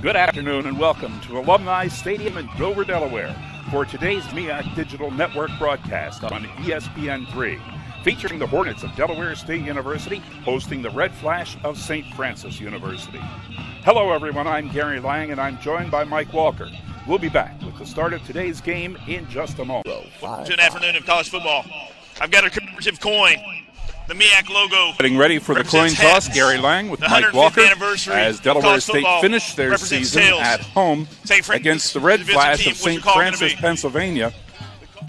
Good afternoon and welcome to Alumni Stadium in Dover, Delaware for today's MEAC Digital Network broadcast on ESPN3, featuring the Hornets of Delaware State University hosting the Red Flash of St. Francis University. Hello, everyone. I'm Gary Lang and I'm joined by Mike Walker. We'll be back with the start of today's game in just a moment. To an afternoon of college football. I've got a commemorative coin the MEAC logo. Getting ready for the coin toss, Gary Lang with Mike Walker as Delaware State finished their season tails. at home against the Red Flash of St. Francis, Pennsylvania.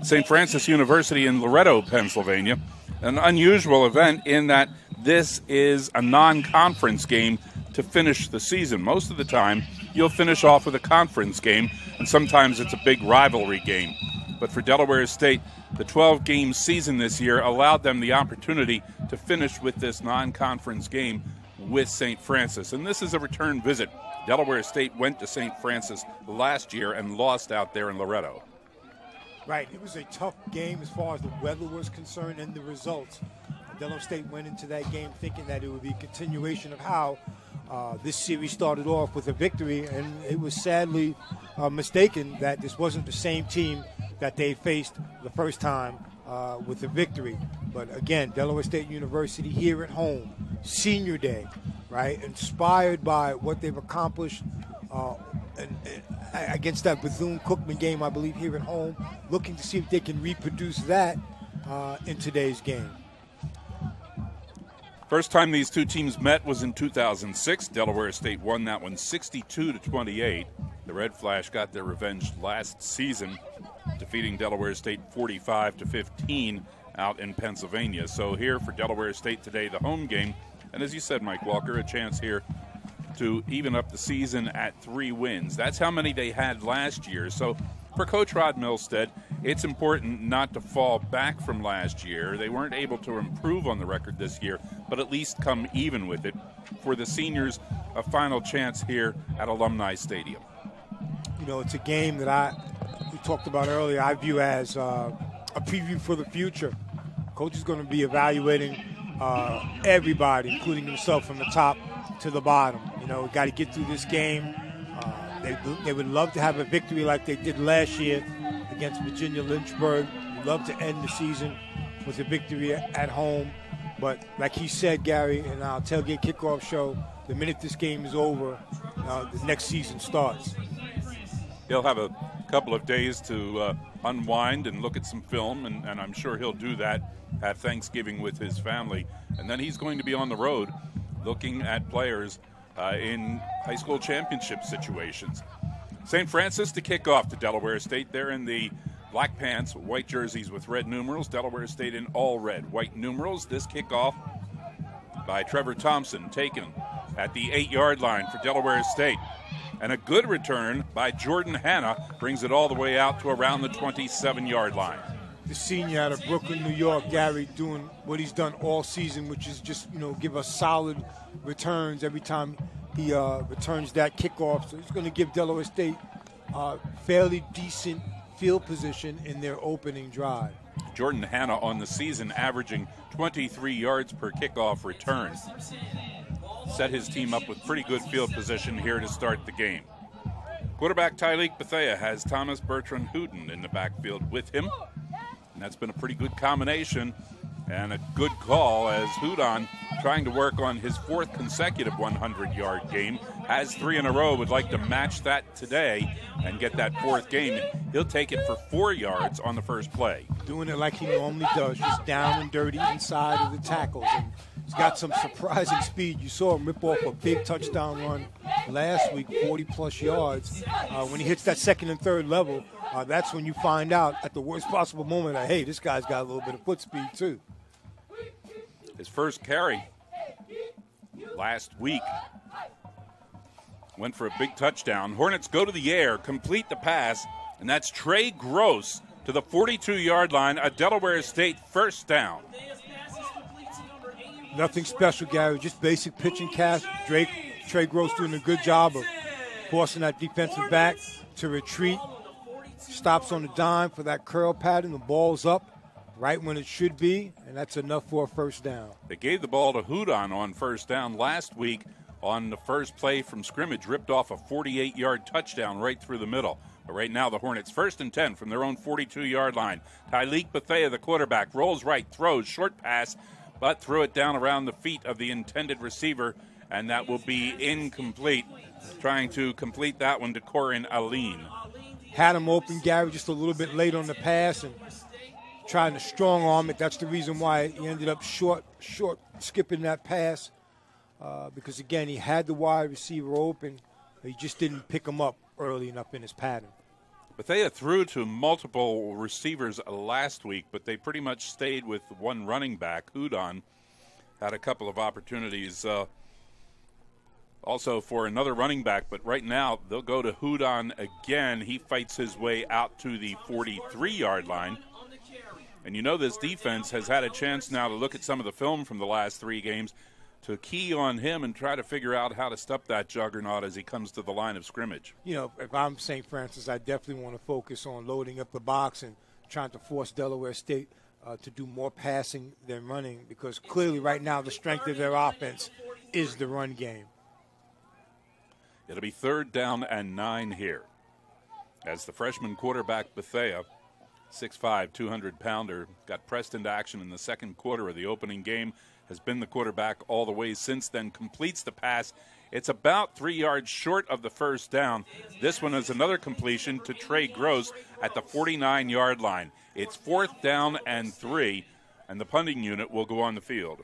St. Francis University in Loretto, Pennsylvania. An unusual event in that this is a non conference game to finish the season. Most of the time, you'll finish off with a conference game, and sometimes it's a big rivalry game. But for Delaware State, the 12 game season this year allowed them the opportunity to finish with this non conference game with St. Francis. And this is a return visit. Delaware State went to St. Francis last year and lost out there in Loretto. Right. It was a tough game as far as the weather was concerned and the results. Delaware State went into that game thinking that it would be a continuation of how uh, this series started off with a victory, and it was sadly uh, mistaken that this wasn't the same team that they faced the first time uh, with a victory. But again, Delaware State University here at home, senior day, right? Inspired by what they've accomplished uh, and, and against that Bethune Cookman game, I believe, here at home, looking to see if they can reproduce that uh, in today's game. First time these two teams met was in 2006. Delaware State won that one 62 to 28. The Red Flash got their revenge last season defeating Delaware State 45 to 15 out in Pennsylvania. So here for Delaware State today, the home game, and as you said, Mike Walker, a chance here to even up the season at three wins. That's how many they had last year. So for Coach Rod Milstead, it's important not to fall back from last year. They weren't able to improve on the record this year, but at least come even with it. For the seniors, a final chance here at Alumni Stadium. You know, it's a game that I we talked about earlier, I view as uh, a preview for the future. Coach is going to be evaluating uh, everybody, including himself, from the top to the bottom. You know, got to get through this game. They, they would love to have a victory like they did last year against Virginia Lynchburg. We'd love to end the season with a victory at home. But like he said, Gary, in our tailgate kickoff show, the minute this game is over, uh, the next season starts. He'll have a couple of days to uh, unwind and look at some film, and, and, I'm sure he'll do that at Thanksgiving with his family. And then he's going to be on the road looking at players uh, in high school championship situations. St. Francis to kick off to Delaware State. They're in the black pants, white jerseys with red numerals. Delaware State in all red, white numerals. This kickoff by Trevor Thompson taken at the eight yard line for Delaware State. And a good return by Jordan Hanna brings it all the way out to around the 27 yard line. The senior out of Brooklyn, New York, Gary, doing what he's done all season, which is just, you know, give us solid returns every time he uh, returns that kickoff. So he's going to give Delaware State uh, fairly decent field position in their opening drive. Jordan Hanna on the season averaging 23 yards per kickoff return set his team up with pretty good field position here to start the game. Quarterback Tyreek Bethea has Thomas Bertrand Hudon in the backfield with him. And that's been a pretty good combination and a good call as Hudon, trying to work on his fourth consecutive 100 yard game, has three in a row, would like to match that today and get that fourth game. He'll take it for four yards on the first play. Doing it like he normally does, just down and dirty inside of the tackles. And He's got some surprising speed. You saw him rip off a big touchdown run last week, 40 plus yards. Uh, when he hits that second and third level, uh, that's when you find out at the worst possible moment that, hey, this guy's got a little bit of foot speed too. His first carry last week went for a big touchdown. Hornets go to the air, complete the pass, and that's Trey Gross to the 42 yard line, a Delaware State first down. Nothing special, Gary. Just basic pitching cast. Drake, Trey Gross doing a good job of forcing that defensive back to retreat. Stops on the dime for that curl pattern. The ball's up right when it should be, and that's enough for a first down. They gave the ball to Hudon on first down last week on the first play from scrimmage, ripped off a 48 yard touchdown right through the middle. But right now, the Hornets first and 10 from their own 42 yard line. Tyleek Bethea, the quarterback, rolls right, throws, short pass, but threw it down around the feet of the intended receiver, and that will be incomplete. Trying to complete that one to Corin Aline. Had him open, Gary, just a little bit late on the pass and trying to strong arm it. That's the reason why he ended up short, short skipping that pass. Uh, because again, he had the wide receiver open, he just didn't pick him up early enough in his pattern. Bethea threw to multiple receivers last week, but they pretty much stayed with one running back. Hudon had a couple of opportunities uh, also for another running back, but right now they'll go to Hudon again. He fights his way out to the 43 yard line. And you know, this defense has had a chance now to look at some of the film from the last three games to key on him and try to figure out how to stop that juggernaut as he comes to the line of scrimmage. You know, if I'm St. Francis, I definitely want to focus on loading up the box and trying to force Delaware State uh, to do more passing than running because clearly right now the strength of their offense is the run game. It'll be third down and nine here as the freshman quarterback Bethea 6'5, 200 pounder, got pressed into action in the second quarter of the opening game, has been the quarterback all the way since then, completes the pass. It's about three yards short of the first down. This one is another completion to Trey Gross at the 49 yard line. It's fourth down and three, and the punting unit will go on the field.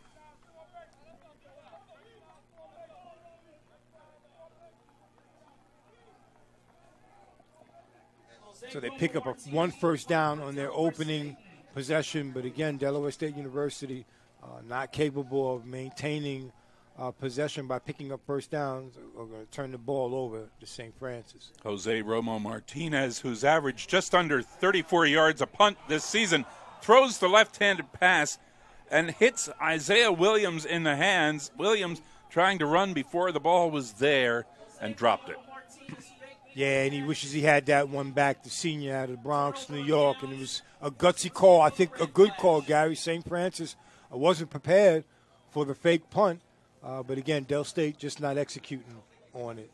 So they pick up a one first down on their opening possession, but again, Delaware State University uh, not capable of maintaining uh, possession by picking up first downs are going to turn the ball over to St. Francis. Jose Romo Martinez, who's averaged just under 34 yards a punt this season, throws the left handed pass and hits Isaiah Williams in the hands. Williams trying to run before the ball was there and dropped it. Yeah, and he wishes he had that one back, the senior out of the Bronx, New York, and it was a gutsy call. I think a good call, Gary. St. Francis I wasn't prepared for the fake punt, uh, but again, Del State just not executing on it.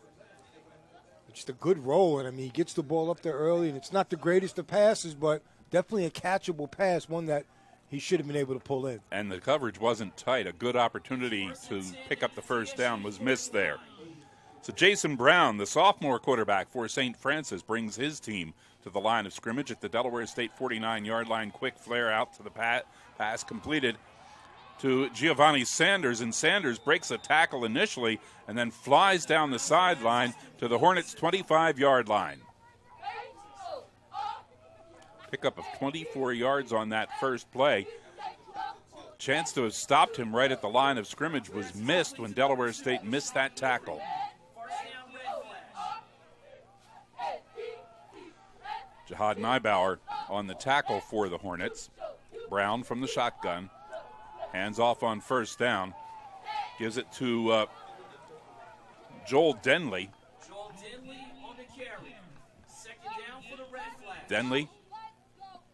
Just a good roll, and I mean, he gets the ball up there early, and it's not the greatest of passes, but definitely a catchable pass, one that he should have been able to pull in. And the coverage wasn't tight. A good opportunity to pick up the first down was missed there. So Jason Brown, the sophomore quarterback for St. Francis, brings his team to the line of scrimmage at the Delaware State 49 yard line. Quick flare out to the pat, pass completed to Giovanni Sanders, and Sanders breaks a tackle initially and then flies down the sideline to the Hornets' 25 yard line. Pickup of 24 yards on that first play. Chance to have stopped him right at the line of scrimmage was missed when Delaware State missed that tackle. Jihad Neibauer on the tackle for the Hornets. Brown from the shotgun. Hands off on first down. Gives it to uh, Joel Denley. Joel Denley on the carry. Second down for the Red Flash. Denley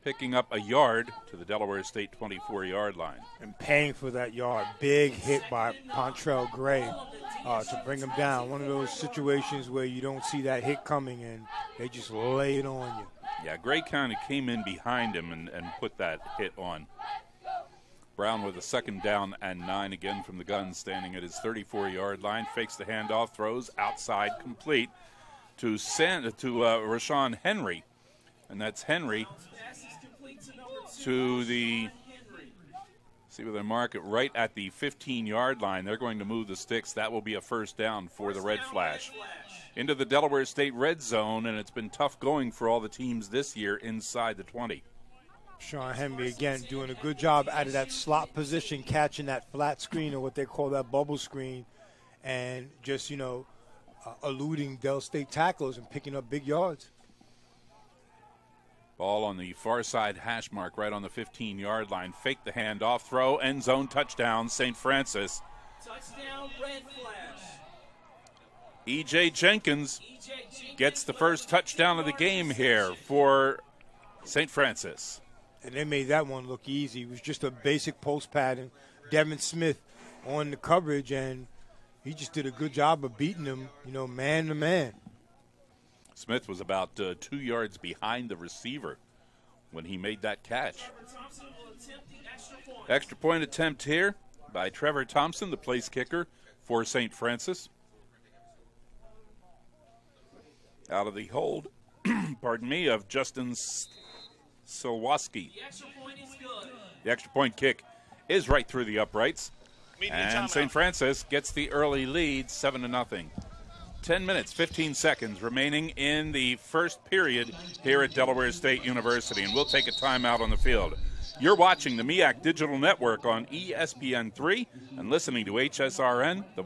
picking up a yard to the Delaware State 24 yard line. And paying for that yard. Big hit by Pontrell Gray uh, to bring him down. One of those situations where you don't see that hit coming and they just lay it on you. Yeah, Gray kind of came in behind him and, and put that hit on. Brown with a second down and nine again from the gun, standing at his 34 yard line. Fakes the handoff, throws outside, complete to San, to uh, Rashawn Henry. And that's Henry to the see where they mark it right at the 15 yard line. They're going to move the sticks. That will be a first down for the Red Flash into the Delaware State red zone, and it's been tough going for all the teams this year inside the 20. Sean Henry again doing a good job out of that slot position, catching that flat screen or what they call that bubble screen, and just you know uh, eluding Del State tacklers and picking up big yards. Ball on the far side hash mark, right on the 15 yard line. Fake the handoff, throw, end zone touchdown, St. Francis. Touchdown, Red Flash. E.J. Jenkins gets the first touchdown of the game here for St. Francis. And they made that one look easy. It was just a basic post pattern. Devin Smith on the coverage, and he just did a good job of beating him, you know, man to man. Smith was about uh, two yards behind the receiver when he made that catch. Extra point attempt here by Trevor Thompson, the place kicker for St. Francis. Out of the hold, pardon me, of Justin Silwaski. The extra point kick is right through the uprights. And St. Francis gets the early lead, 7 to nothing. 10 minutes, 15 seconds remaining in the first period here at Delaware State University, and we'll take a timeout on the field. You're watching the MEAC Digital Network on ESPN3 and listening to HSRN. The-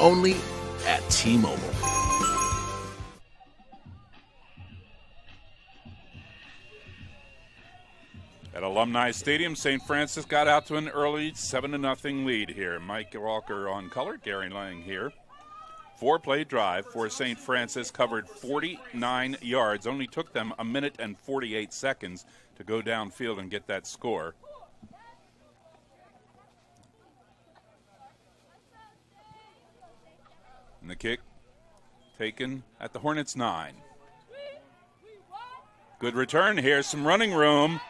Only at T-Mobile. At Alumni Stadium, St. Francis got out to an early 7 0 lead here. Mike Walker on color, Gary Lang here. Four play drive for St. Francis covered 49 yards. Only took them a minute and 48 seconds to go downfield and get that score. And the kick taken at the Hornets 9. Good return here, some running room.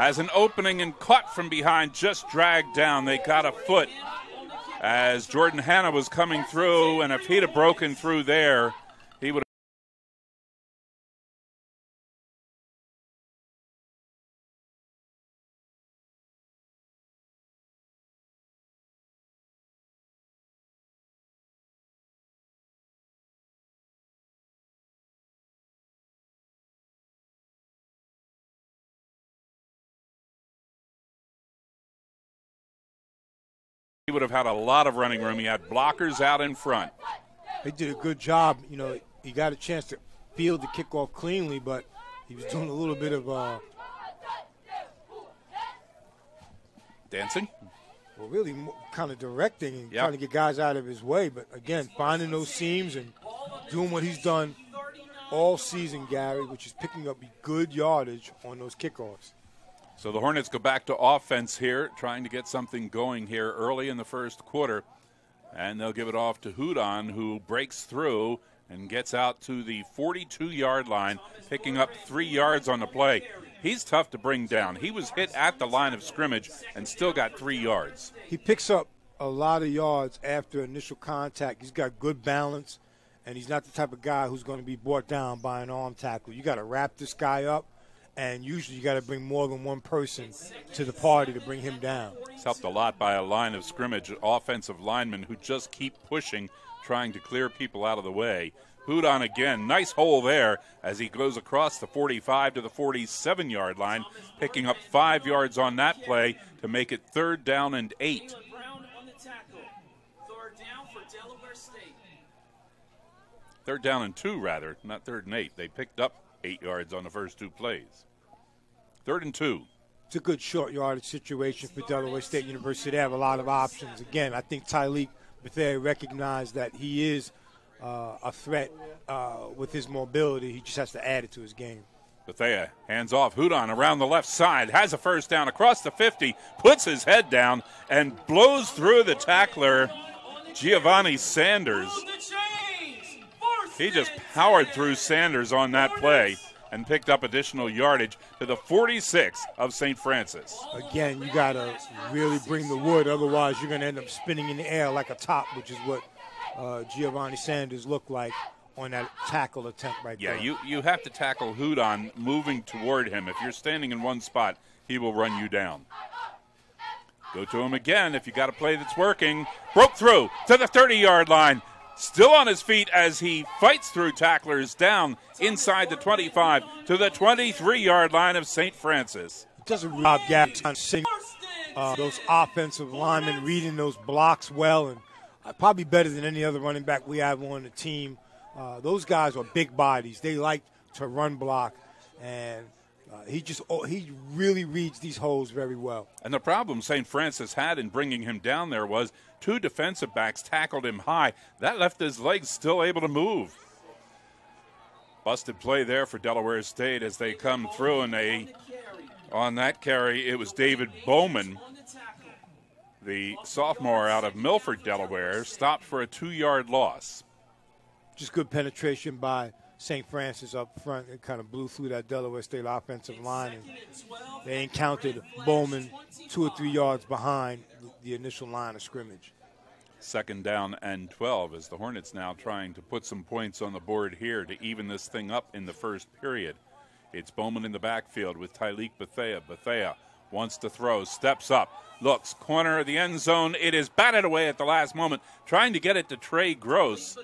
Has an opening and caught from behind, just dragged down. They got a foot as Jordan Hanna was coming through, and if he'd have broken through there, would have had a lot of running room. He had blockers out in front. He did a good job. You know, he got a chance to field the kickoff cleanly, but he was doing a little bit of uh, dancing. Well, really, kind of directing and yep. trying to get guys out of his way. But again, finding those seams and doing what he's done all season, Gary, which is picking up good yardage on those kickoffs. So the Hornets go back to offense here, trying to get something going here early in the first quarter. And they'll give it off to Hudon, who breaks through and gets out to the 42 yard line, picking up three yards on the play. He's tough to bring down. He was hit at the line of scrimmage and still got three yards. He picks up a lot of yards after initial contact. He's got good balance, and he's not the type of guy who's going to be brought down by an arm tackle. You got to wrap this guy up and usually you got to bring more than one person to the party to bring him down. It's helped a lot by a line of scrimmage offensive linemen who just keep pushing, trying to clear people out of the way. Hudon again, nice hole there as he goes across the 45 to the 47 yard line, picking up five yards on that play to make it third down and eight. Third down and two, rather, not third and eight. They picked up eight yards on the first two plays. Third and two. It's a good short yardage situation for Delaware State University. They have a lot of options. Again, I think Tyleek Bethea recognized that he is uh, a threat uh, with his mobility. He just has to add it to his game. Bethea hands off. Hudon around the left side has a first down across the 50, puts his head down, and blows through the tackler, Giovanni Sanders. He just powered through Sanders on that play and picked up additional yardage to the 46 of St. Francis. Again, you got to really bring the wood, otherwise, you're going to end up spinning in the air like a top, which is what uh, Giovanni Sanders looked like on that tackle attempt right yeah, there. Yeah, you, you have to tackle Hudon moving toward him. If you're standing in one spot, he will run you down. Go to him again if you got a play that's working. Broke through to the 30 yard line still on his feet as he fights through tacklers down inside the 25 to the 23 yard line of St. Francis. Doesn't Rob Gaps sing uh, those offensive linemen reading those blocks well and uh, probably better than any other running back we have on the team. Uh, those guys are big bodies. They like to run block and uh, he just oh, he really reads these holes very well. And the problem St. Francis had in bringing him down there was two defensive backs tackled him high. That left his legs still able to move. Busted play there for Delaware State as they come through and they on that carry it was David Bowman the sophomore out of Milford, Delaware, stopped for a two yard loss. Just good penetration by St. Francis up front. It kind of blew through that Delaware State offensive line. And they encountered Bowman two or three yards behind the initial line of scrimmage. Second down and 12 as the Hornets now trying to put some points on the board here to even this thing up in the first period. It's Bowman in the backfield with Tyleek Bethea. Bethea wants to throw, steps up, looks, corner of the end zone. It is batted away at the last moment, trying to get it to Trey Gross.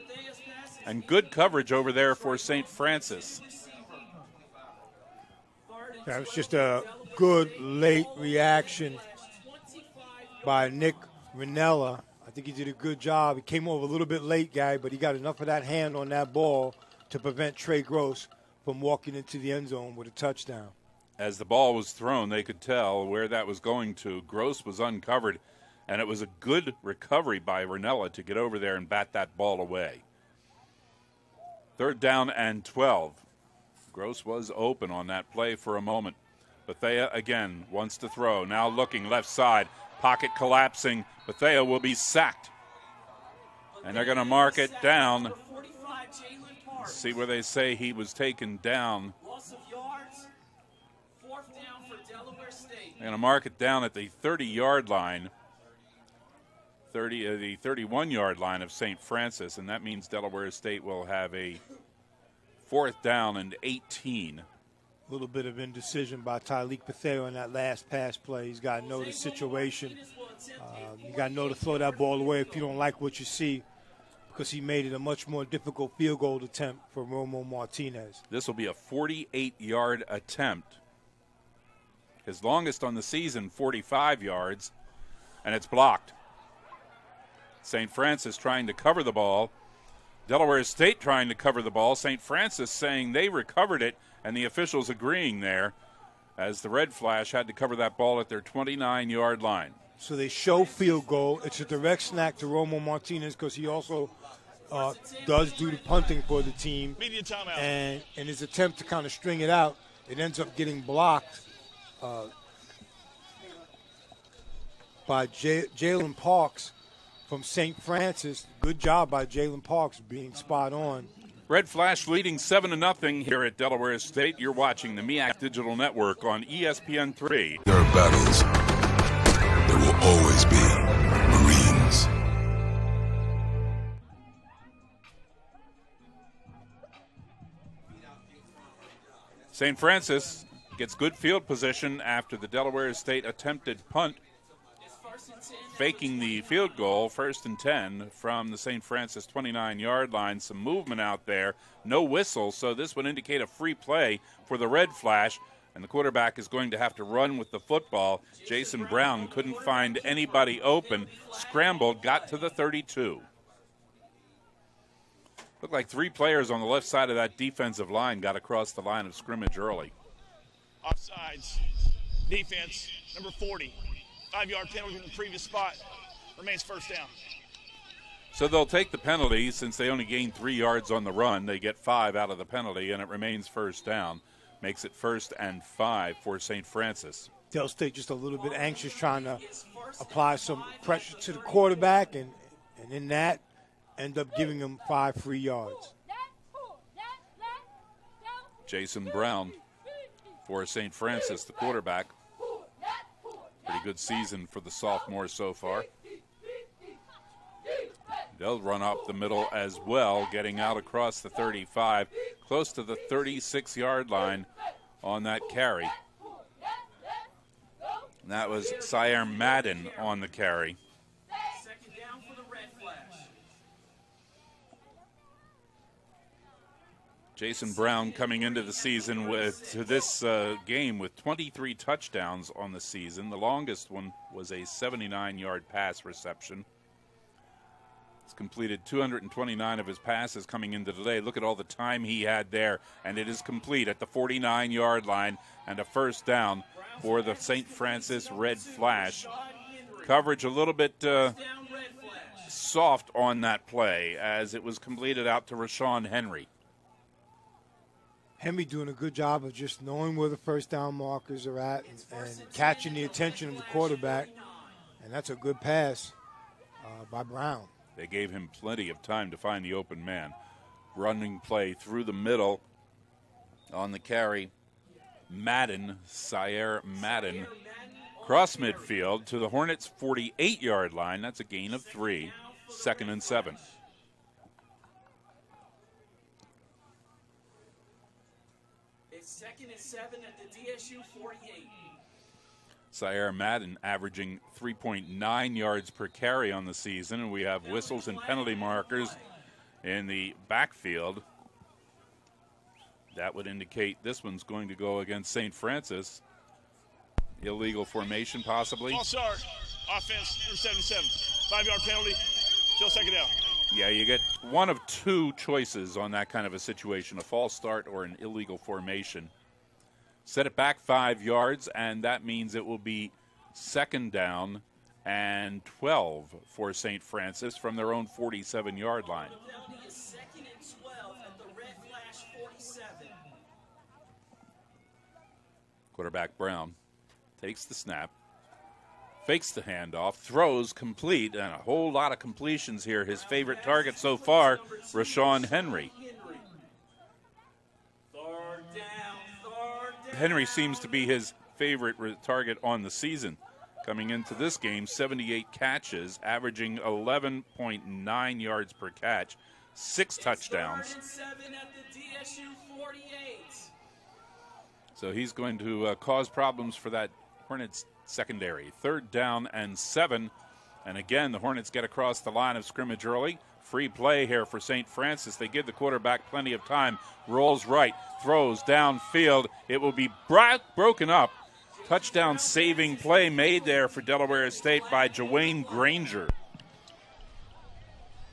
And good coverage over there for St. Francis. That was just a good late reaction by Nick Rinella. I think he did a good job. He came over a little bit late, guy, but he got enough of that hand on that ball to prevent Trey Gross from walking into the end zone with a touchdown. As the ball was thrown, they could tell where that was going to. Gross was uncovered, and it was a good recovery by Rinella to get over there and bat that ball away. Third down and 12. Gross was open on that play for a moment. Bethea again wants to throw. Now looking left side. Pocket collapsing. Bethea will be sacked. And they're going to mark it down see where they say he was taken down. They're going to mark it down at the 30 yard line. 30, uh, the 31 yard line of St. Francis, and that means Delaware State will have a fourth down and 18. A little bit of indecision by Tyreek Bethea on that last pass play. He's got to know the situation. Um, you got to know to throw that ball away if you don't like what you see because he made it a much more difficult field goal attempt for Romo Martinez. This will be a 48 yard attempt. His longest on the season, 45 yards, and it's blocked. St. Francis trying to cover the ball. Delaware State trying to cover the ball. St. Francis saying they recovered it, and the officials agreeing there as the red flash had to cover that ball at their 29 yard line. So they show field goal. It's a direct snap to Romo Martinez because he also uh, does do the punting for the team. Media timeout. And in his attempt to kind of string it out, it ends up getting blocked uh, by J- Jalen Parks from St. Francis. Good job by Jalen Parks being spot on. Red Flash leading 7 to nothing here at Delaware State. You're watching the MEAC Digital Network on ESPN3. There are battles. There will always be Marines. St. Francis gets good field position after the Delaware State attempted punt, faking the field goal, first and 10 from the St. Francis 29 yard line. Some movement out there, no whistle, so this would indicate a free play for the red flash. And the quarterback is going to have to run with the football. Jason Brown couldn't find anybody open, scrambled, got to the 32. Looked like three players on the left side of that defensive line got across the line of scrimmage early. Offsides. Defense, number 40. Five yard penalty from the previous spot. Remains first down. So they'll take the penalty since they only gained three yards on the run. They get five out of the penalty, and it remains first down. Makes it first and five for St. Francis. Del State just a little bit anxious, trying to apply some pressure to the quarterback, and, and in that, end up giving him five free yards. Jason Brown for St. Francis, the quarterback. Pretty good season for the sophomore so far. They'll run up the middle as well, getting out across the 35, close to the 36 yard line on that carry. And that was Sire Madden on the carry. Jason Brown coming into the season with to this uh, game with 23 touchdowns on the season. The longest one was a 79-yard pass reception. He's completed 229 of his passes coming into today. Look at all the time he had there, and it is complete at the 49-yard line and a first down for the St. Francis Red Flash. Coverage a little bit uh, soft on that play as it was completed out to Rashawn Henry. Henry doing a good job of just knowing where the first down markers are at and, and catching the attention of the quarterback And that's a good pass uh, by Brown. They gave him plenty of time to find the open man. Running play through the middle on the carry. Madden, Sire Madden, cross midfield to the Hornets' 48 yard line. That's a gain of three, second and seven. Second and seven at the DSU 48. Sire Madden averaging 3.9 yards per carry on the season, and we have whistles and penalty markers in the backfield. That would indicate this one's going to go against St. Francis. Illegal formation, possibly. False start. Offense, number 77. Five yard penalty. Still second down. Yeah, you get one of two choices on that kind of a situation a false start or an illegal formation. Set it back five yards, and that means it will be second down and 12 for St. Francis from their own 47 yard line. Quarterback Brown takes the snap, fakes the handoff, throws complete, and a whole lot of completions here. His favorite target so far, Rashawn Henry. Henry seems to be his favorite target on the season. Coming into this game, 78 catches, averaging 11.9 yards per catch, six touchdowns. So he's going to uh, cause problems for that Hornets secondary. Third down and seven. And again, the Hornets get across the line of scrimmage early. Free play here for St. Francis. They give the quarterback plenty of time. Rolls right, throws downfield. It will be bro- broken up. Touchdown saving play made there for Delaware State by Jawayne Granger.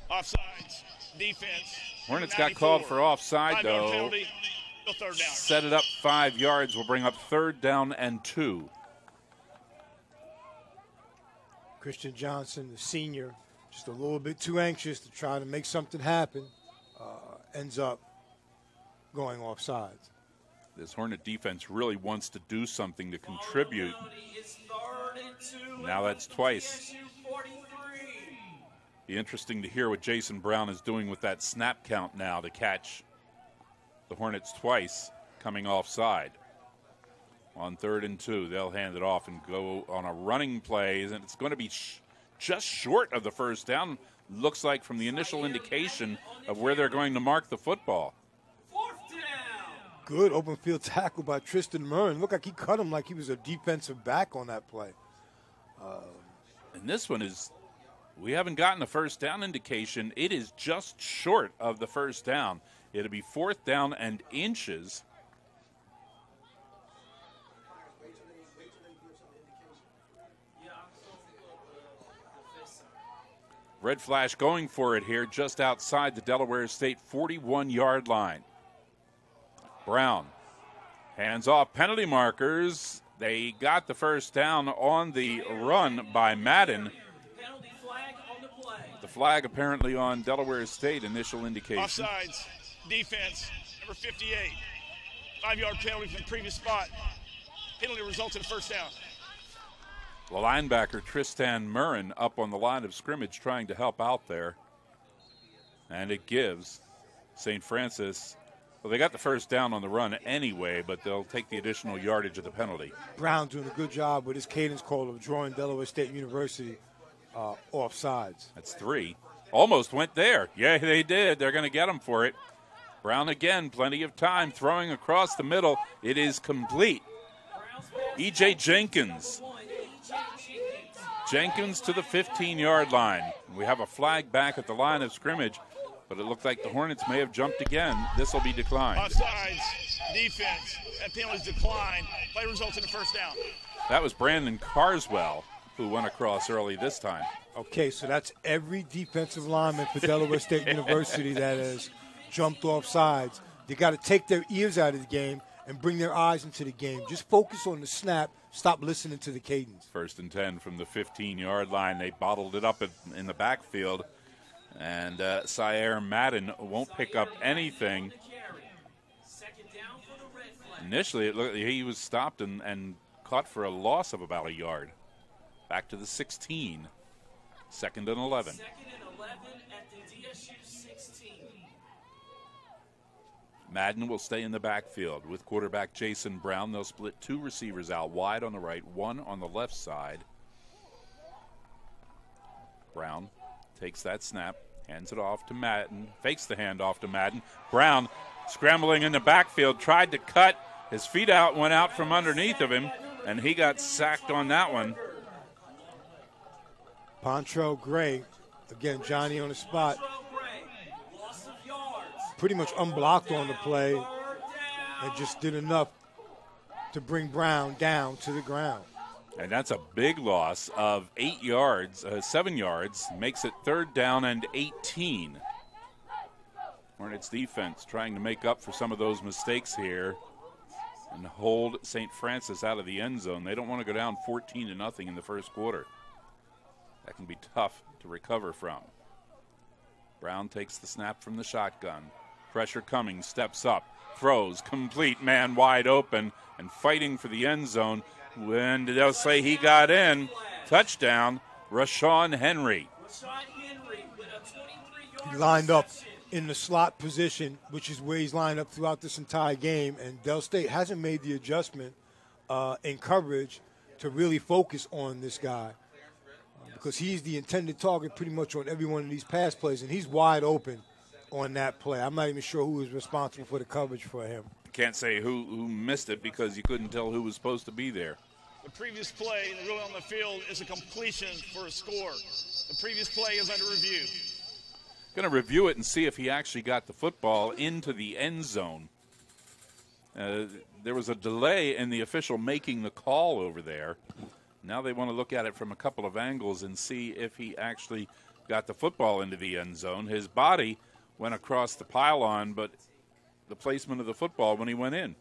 Offsides, defense. Hornets got called for offside, though. Set it up five yards. Will bring up third down and two. Christian Johnson, the senior, just a little bit too anxious to try to make something happen, uh, ends up going off sides. This Hornet defense really wants to do something to contribute. Now that's twice. Be interesting to hear what Jason Brown is doing with that snap count now to catch the Hornets twice coming offside. On third and two, they'll hand it off and go on a running play, and it's going to be sh- just short of the first down, looks like from the initial indication of where they're going to mark the football. Good open field tackle by Tristan Murren. Looked like he cut him like he was a defensive back on that play. Uh, and this one is, we haven't gotten a first down indication. It is just short of the first down. It'll be fourth down and inches. Red flash going for it here just outside the Delaware State 41 yard line. Brown hands off penalty markers. They got the first down on the run by Madden. The flag apparently on Delaware State, initial indication. Offsides, defense, number 58. Five yard penalty from the previous spot. Penalty results in first down. The linebacker Tristan Murren up on the line of scrimmage trying to help out there. And it gives St. Francis. Well, they got the first down on the run anyway, but they'll take the additional yardage of the penalty. Brown doing a good job with his cadence call of drawing Delaware State University uh, off sides. That's three. Almost went there. Yeah, they did. They're going to get him for it. Brown again, plenty of time, throwing across the middle. It is complete. E.J. Jenkins Jenkins to the 15 yard line. We have a flag back at the line of scrimmage, but it looked like the Hornets may have jumped again. This will be declined. Offsides, defense, and penalties decline. Play results in a first down. That was Brandon Carswell who went across early this time. Okay, so that's every defensive lineman for Delaware State University that has jumped off sides. They got to take their ears out of the game and bring their eyes into the game. Just focus on the snap. Stop listening to the cadence. First and 10 from the 15 yard line. They bottled it up in the backfield. And uh, Sire Madden won't pick up anything. Initially, it looked, he was stopped and, and caught for a loss of about a yard. back to the 16. Second and 11. Second and 11 at the DSU 16. Madden will stay in the backfield with quarterback Jason Brown. They'll split two receivers out wide on the right, one on the left side. Brown takes that snap, hands it off to Madden, fakes the handoff to Madden. Brown scrambling in the backfield, tried to cut. His feet out went out from underneath of him, and he got sacked on that one. Pontrell Gray, again, Johnny on the spot. Pretty much unblocked on the play and just did enough to bring Brown down to the ground. And that's a big loss of eight yards, uh, seven yards, makes it third down and 18. Hornets defense trying to make up for some of those mistakes here and hold St. Francis out of the end zone. They don't want to go down 14 to nothing in the first quarter. That can be tough to recover from. Brown takes the snap from the shotgun. Pressure coming, steps up, throws, complete, man wide open, and fighting for the end zone. When did they'll say he got in, touchdown, Rashawn Henry. He lined up in the slot position, which is where he's lined up throughout this entire game, and Del State hasn't made the adjustment uh, in coverage to really focus on this guy because he's the intended target pretty much on every one of these pass plays, and he's wide open on that play. I'm not even sure who was responsible for the coverage for him. Can't say who, who missed it because you couldn't tell who was supposed to be there. The previous play, the rule on the field, is a completion for a score. The previous play is under review. Going to review it and see if he actually got the football into the end zone. Uh, there was a delay in the official making the call over there. Now they want to look at it from a couple of angles and see if he actually got the football into the end zone. His body went across the pylon, but the placement of the football when he went in.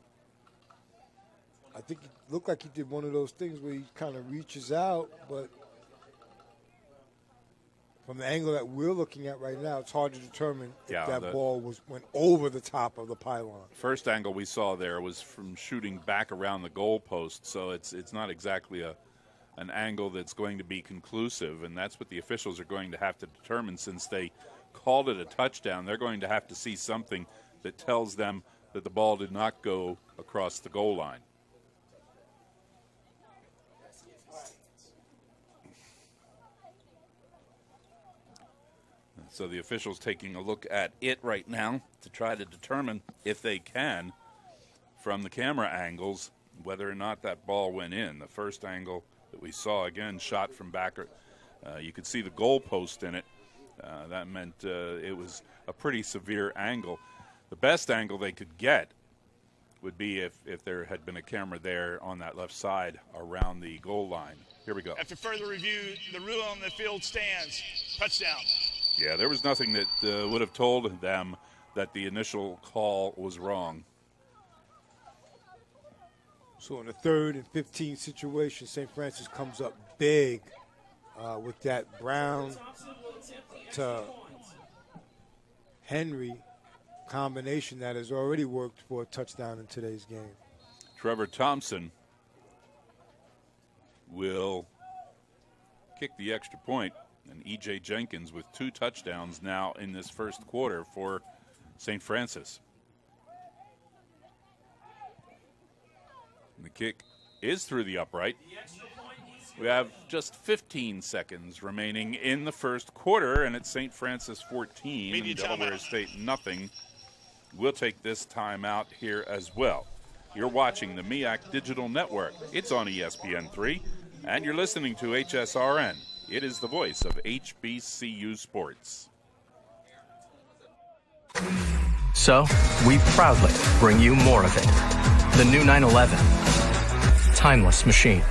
I think it looked like he did one of those things where he kind of reaches out, but from the angle that we're looking at right now, it's hard to determine yeah, if that the, ball was went over the top of the pylon. First angle we saw there was from shooting back around the goalpost, so it's it's not exactly a an angle that's going to be conclusive, and that's what the officials are going to have to determine since they called it a touchdown. They're going to have to see something that tells them that the ball did not go across the goal line. So the officials taking a look at it right now to try to determine if they can, from the camera angles, whether or not that ball went in. The first angle that we saw again shot from back. Uh, you could see the goalpost in it. Uh, that meant uh, it was a pretty severe angle. The best angle they could get would be if, if there had been a camera there on that left side around the goal line. Here we go. After further review, the rule on the field stands. Touchdown. Yeah, there was nothing that uh, would have told them that the initial call was wrong. So in the third and 15 situation, St. Francis comes up big uh, with that Brown to uh, Henry combination that has already worked for a touchdown in today's game. Trevor Thompson will kick the extra point, and E.J. Jenkins with two touchdowns now in this first quarter for St. Francis. And the kick is through the upright. We have just 15 seconds remaining in the first quarter, and it's St. Francis 14 and Delaware State nothing. We'll take this time out here as well. You're watching the MEAC Digital Network. It's on ESPN3, and you're listening to HSRN. It is the voice of HBCU sports. So, we proudly bring you more of it the new 911. Timeless machine.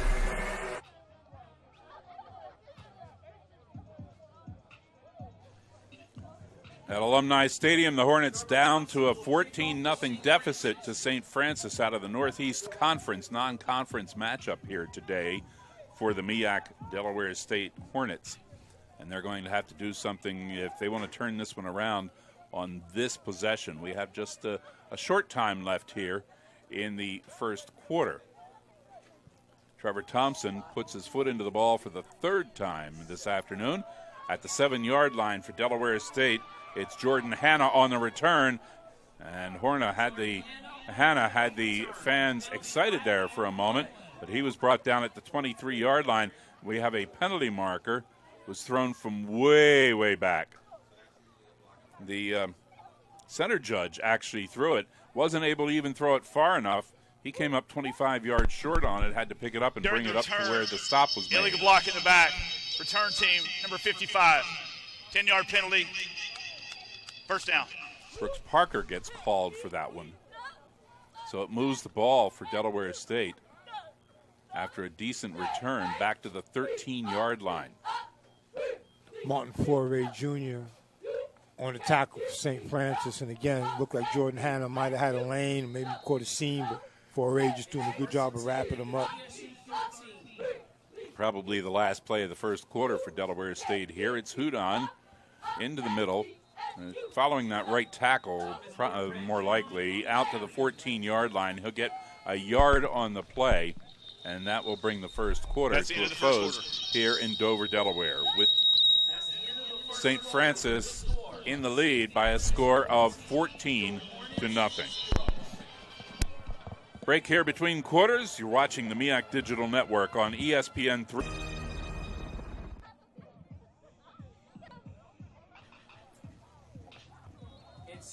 At Alumni Stadium, the Hornets down to a 14 0 deficit to St. Francis out of the Northeast Conference non conference matchup here today for the MEAC Delaware State Hornets. And they're going to have to do something if they want to turn this one around on this possession. We have just a, a short time left here in the first quarter. Trevor Thompson puts his foot into the ball for the third time this afternoon at the seven yard line for Delaware State. It's Jordan Hanna on the return, and Horna had the Hanna had the fans excited there for a moment, but he was brought down at the 23 yard line. We have a penalty marker. Was thrown from way, way back. The um, center judge actually threw it. Wasn't able to even throw it far enough. He came up 25 yards short on it, had to pick it up and During bring it up to where the stop was made. Illegal block in the back. Return team, number 55. 10 yard penalty. First down. Brooks Parker gets called for that one. So it moves the ball for Delaware State after a decent return back to the 13 yard line. Martin Foray Jr. on the tackle for St. Francis. And again, looked like Jordan Hanna might have had a lane, maybe caught a seam, but Foray just doing a good job of wrapping him up. Probably the last play of the first quarter for Delaware State here. It's Hudon into the middle. Following that right tackle, uh, more likely, out to the 14 yard line. He'll get a yard on the play, and that will bring the first quarter That's to a close here in Dover, Delaware, with St. Francis in the lead by a score of 14 to nothing. Break here between quarters. You're watching the MEAC Digital Network on ESPN 3.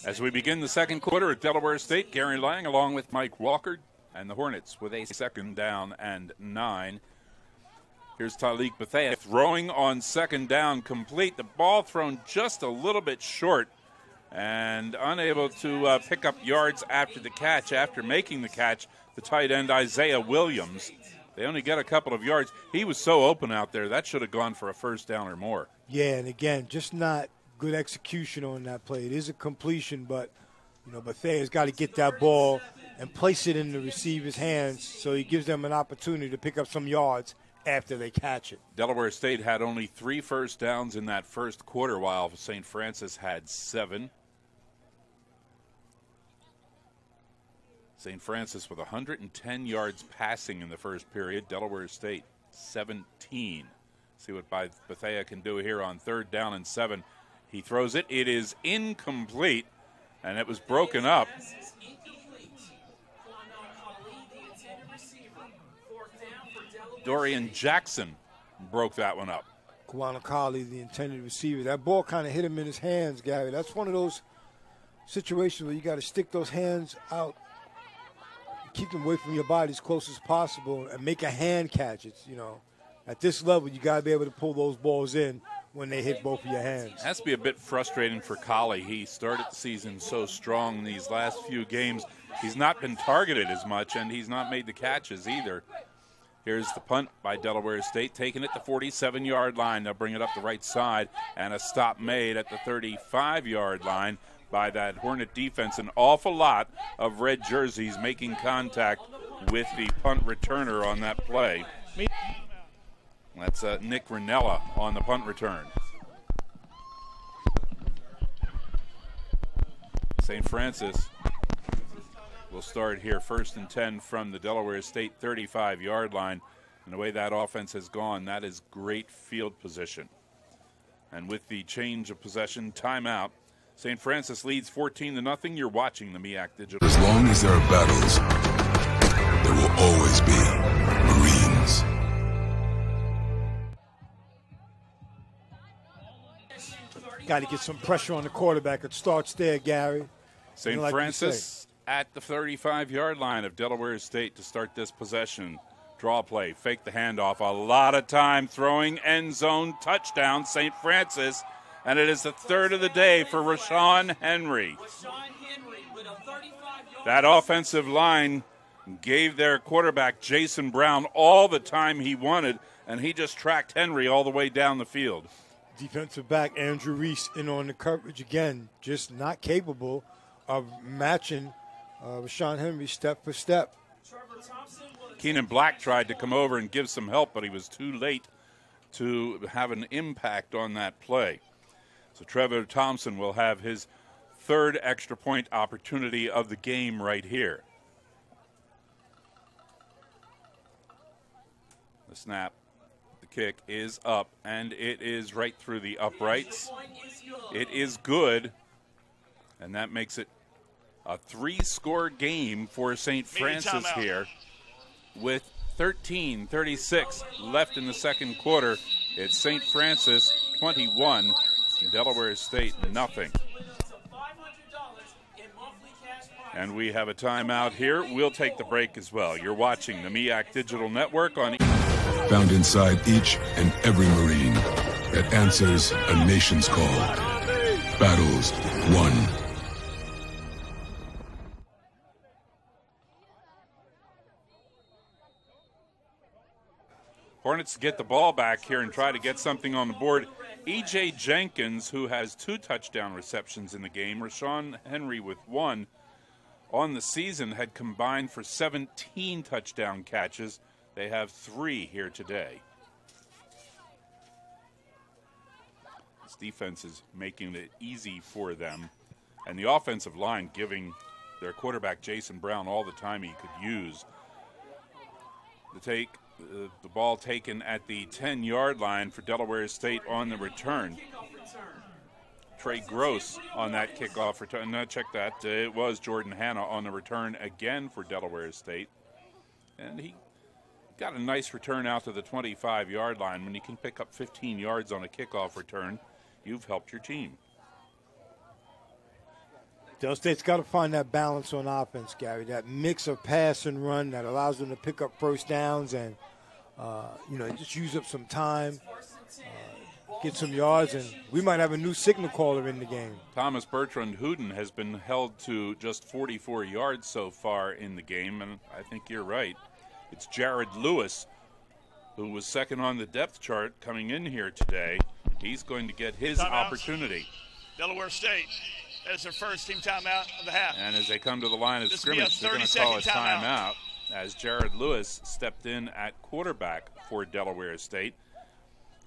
As we begin the second quarter at Delaware State, Gary Lang along with Mike Walker and the Hornets with a second down and nine. Here's Talik Bethea throwing on second down complete. The ball thrown just a little bit short and unable to uh, pick up yards after the catch. After making the catch, the tight end Isaiah Williams. They only get a couple of yards. He was so open out there, that should have gone for a first down or more. Yeah, and again, just not good execution on that play. It is a completion, but you know, Bethea's got to get that ball and place it in the receiver's hands so he gives them an opportunity to pick up some yards after they catch it. Delaware State had only three first downs in that first quarter, while St. Francis had seven. St. Francis with 110 yards passing in the first period. Delaware State 17. See what Bethea can do here on third down and seven. He throws it. It is incomplete, and it was broken up. Dorian Jackson broke that one up. Kwanakali, the intended receiver. That ball kind of hit him in his hands, Gary. That's one of those situations where you got to stick those hands out, keep them away from your body as close as possible, and make a hand catch. It's, you know, at this level, you got to be able to pull those balls in when they hit both of your hands. It has to be a bit frustrating for Collie. He started the season so strong in these last few games. He's not been targeted as much, and he's not made the catches either. Here's the punt by Delaware State, taking it the 47 yard line. They'll bring it up the right side, and a stop made at the 35 yard line by that Hornet defense. An awful lot of red jerseys making contact with the punt returner on that play. That's uh, Nick Ranella on the punt return. St. Francis will start here first and 10 from the Delaware State 35 yard line. And the way that offense has gone, that is great field position. And with the change of possession, timeout, St. Francis leads 14 to nothing. You're watching the MEAC Digital. As long as there are battles, there will always be Got to get some pressure on the quarterback. It starts there, Gary. St. Like Francis at the 35 yard line of Delaware State to start this possession. Draw play, fake the handoff. A lot of time throwing end zone touchdown, St. Francis. And it is the third of the day for Rashawn Henry. That offensive line gave their quarterback, Jason Brown, all the time he wanted, and he just tracked Henry all the way down the field defensive back Andrew Reese in on the coverage again, just not capable of matching uh, Rashawn Henry step for step. Keenan Black tried to come over and give some help, but he was too late to have an impact on that play. So Trevor Thompson will have his third extra point opportunity of the game right here. The snap, the kick is up, and it is right through the uprights. It is good, and that makes it a three score game for St. Francis here with 13 36 left in the second quarter. It's St. Francis 21, Delaware State nothing. And we have a timeout here. We'll take the break as well. You're watching the MEAC Digital Network on. Found inside each and every Marine that answers a nation's call. Battles won. Hornets get the ball back here and try to get something on the board. E.J. Jenkins, who has two touchdown receptions in the game, Rashawn Henry with one on the season had combined for 17 touchdown catches. They have three here today. This defense is making it easy for them, and the offensive line giving their quarterback Jason Brown all the time he could use. The take uh, the ball taken at the 10 yard line for Delaware State on the return. Trey Gross on that kickoff return. No, check that. Uh, it was Jordan Hanna on the return again for Delaware State. And he got a nice return out to the 25 yard line. When you can pick up 15 yards on a kickoff return, you've helped your team. Del State's got to find that balance on offense, Gary. That mix of pass and run that allows them to pick up first downs and, uh, you know, just use up some time get some yards, and we might have a new signal caller in the game. Thomas Bertrand Hudon has been held to just 44 yards so far in the game, and I think you're right. It's Jared Lewis, who was second on the depth chart coming in here today. He's going to get his timeout. opportunity. Delaware State as their first team timeout of the half. And as they come to the line of this scrimmage, they're going to call a timeout, timeout as Jared Lewis stepped in at quarterback for Delaware State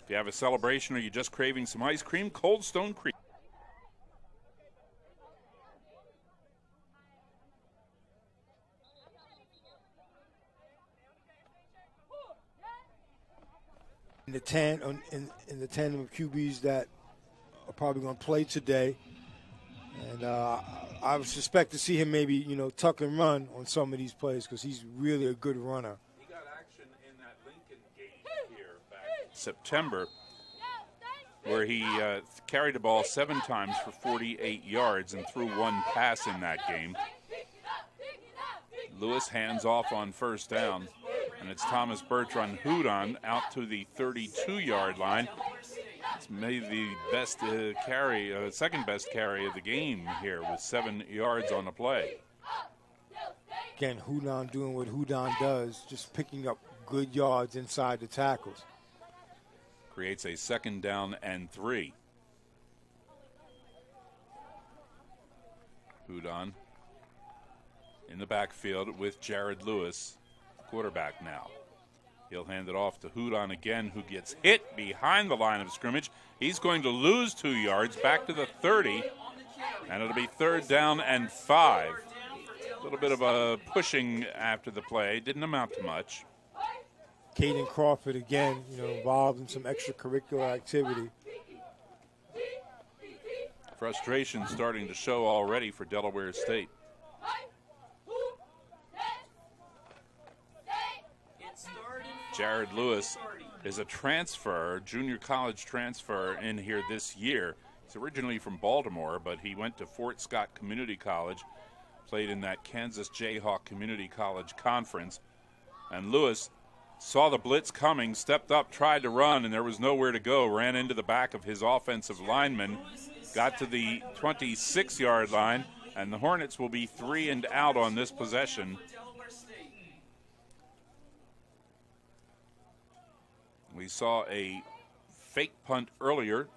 If you have a celebration or you're just craving some ice cream, Cold Stone Creek. In the ten in, in the tandem of QBs that are probably going to play today, and uh, I would suspect to see him maybe you know tuck and run on some of these plays because he's really a good runner. He got action in that Lincoln game here back September, where he uh, carried the ball seven times for 48 yards and threw one pass in that game. Lewis hands off on first down, and it's Thomas Bertrand Hudon out to the 32 yard line. It's maybe the best uh, carry, uh, second best carry of the game here with seven yards on the play. Again, Hudon doing what Hudon does, just picking up good yards inside the tackles creates a second down and three. Hudon in the backfield with Jared Lewis, quarterback now. He'll hand it off to Hudon again, who gets hit behind the line of scrimmage. He's going to lose two yards back to the 30, and it'll be third down and five. A little bit of a pushing after the play, didn't amount to much. Caden Crawford again, you know, involved in some extracurricular activity. Frustration starting to show already for Delaware State. Jared Lewis is a transfer, junior college transfer in here this year. He's originally from Baltimore, but he went to Fort Scott Community College, played in that Kansas Jayhawk Community College Conference. And Lewis saw the blitz coming, stepped up, tried to run, and there was nowhere to go. Ran into the back of his offensive lineman, got to the 26 yard line, and the Hornets will be three and out on this possession. We saw a fake punt earlier.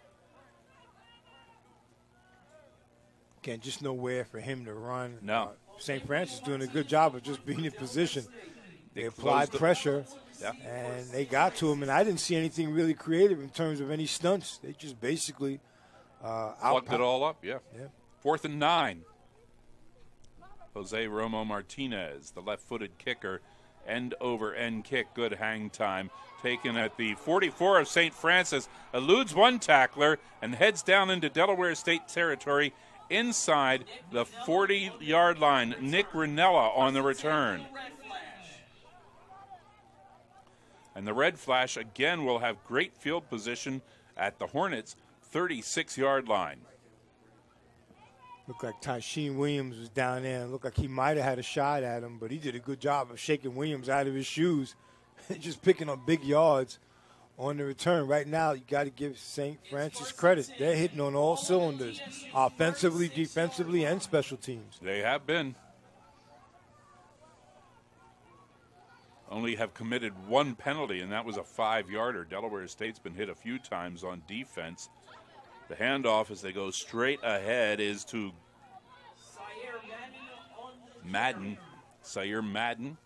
Again, just nowhere for him to run. No. Uh, St. Francis doing a good job of just being in position. They, they applied pressure. Yeah. And they got to him, and I didn't see anything really creative in terms of any stunts. They just basically uh, plugged it all up. Yeah. Yeah. Fourth and nine. Jose Romo Martinez, the left-footed kicker, end over end kick. Good hang time. Taken at the 44 of St. Francis, eludes one tackler and heads down into Delaware State territory inside the 40 yard line. Nick Ranella on the return. And the red flash again will have great field position at the Hornets' 36 yard line. Looked like Tysheem Williams was down there looked like he might have had a shot at him, but he did a good job of shaking Williams out of his shoes, just picking up big yards on the return. Right now, you got to give St. Francis credit. They're hitting on all cylinders, offensively, defensively, and special teams. They have been. Only have committed one penalty, and that was a five yarder. Delaware State's been hit a few times on defense. The handoff as they go straight ahead is to Madden. Sire Madden.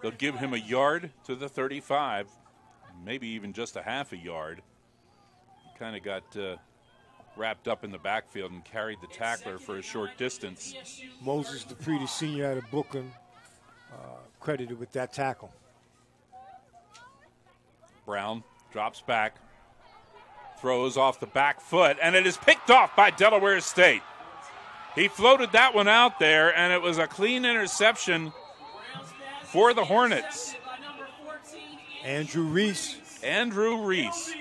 They'll give him a yard to the 35, maybe even just a half a yard. He kind of got uh, wrapped up in the backfield and carried the tackler for a short distance. Moses Dupree, senior out of Brooklyn, uh, credited with that tackle. Brown drops back, throws off the back foot, and it is picked off by Delaware State. He floated that one out there, and it was a clean interception for the Hornets. Andrew Reese. Andrew Reese.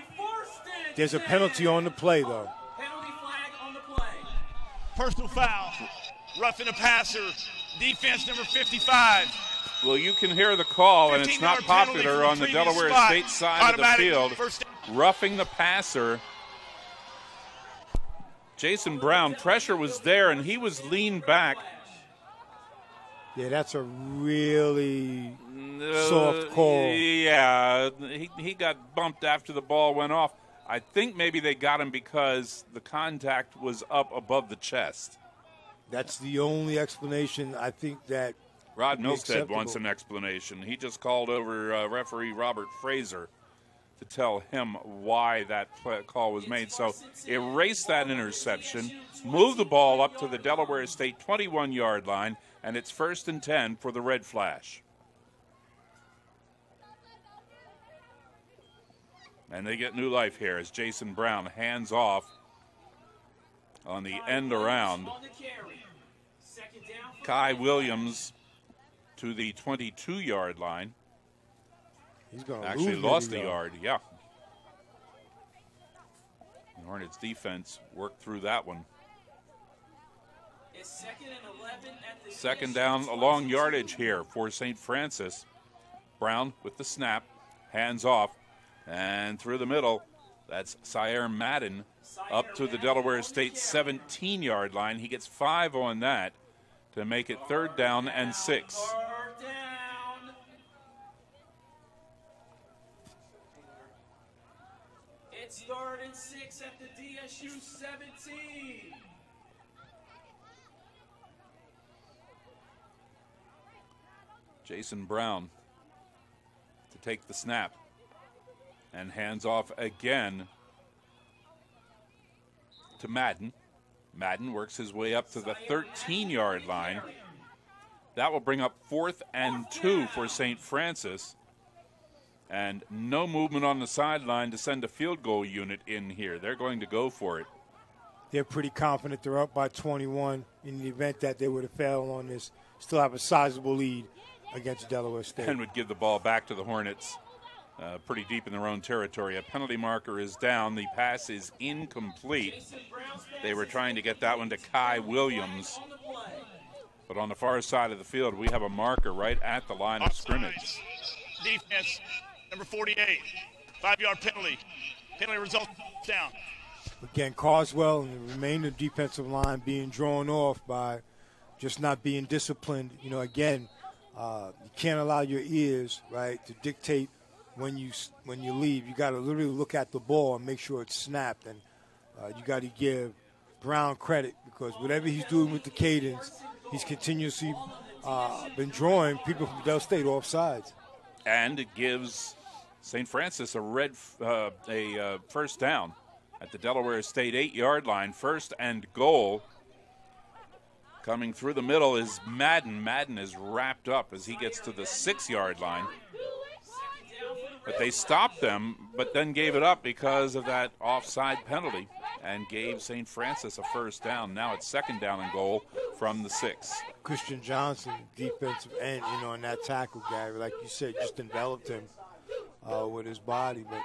There's a penalty on the play, though. Personal foul. Roughing the passer. Defense number 55. Well, you can hear the call, and it's not popular on the Delaware spot. State side Automatic of the field. Roughing the passer. Jason Brown, pressure was there, and he was leaned back. Yeah, that's a really uh, soft call. Yeah, he, he got bumped after the ball went off. I think maybe they got him because the contact was up above the chest. That's the only explanation I think that Rod Milstead wants an explanation. He just called over uh, referee Robert Fraser to tell him why that call was made. So erase that interception, move the ball up to the Delaware State 21 yard line, and it's first and 10 for the Red Flash. And they get new life here as Jason Brown hands off on the end around. Kai Williams to the 22 yard line. He's going to actually lost a yard. Yeah. The Hornets defense worked through that one. Second, down, a long yardage here for St. Francis. Brown with the snap, hands off, and through the middle. That's Sire Madden up to the Delaware State 17 yard line. He gets five on that to make it third down and six. It's third and six at the DSU 17. Jason Brown to take the snap and hands off again to Madden. Madden works his way up to the 13 yard line. That will bring up fourth and two for St. Francis. And no movement on the sideline to send a field goal unit in here. They're going to go for it. They're pretty confident they're up by 21 in the event that they would have failed on this. Still have a sizable lead against Delaware State. And would give the ball back to the Hornets uh, pretty deep in their own territory. A penalty marker is down. The pass is incomplete. They were trying to get that one to Kai Williams. But on the far side of the field, we have a marker right at the line of scrimmage. Defense, number 48. Five yard penalty. Penalty result down. Again, Carswell and the remainder defensive line being drawn off by just not being disciplined. You know, again, uh, you can't allow your ears, right, to dictate when you when you leave. You got to literally look at the ball and make sure it's snapped, and uh, you got to give Brown credit because whatever he's doing with the cadence, he's continuously uh, been drawing people from Del State off sides. And it gives St. Francis a red uh, a uh, first down at the Delaware State eight yard line, first and goal Coming through the middle is Madden. Madden is wrapped up as he gets to the six yard line. But they stopped them, but then gave it up because of that offside penalty and gave St. Francis a first down. Now it's second down and goal from the six. Christian Johnson, defensive end, you know, in that tackle, Gary, like you said, just enveloped him uh, with his body. But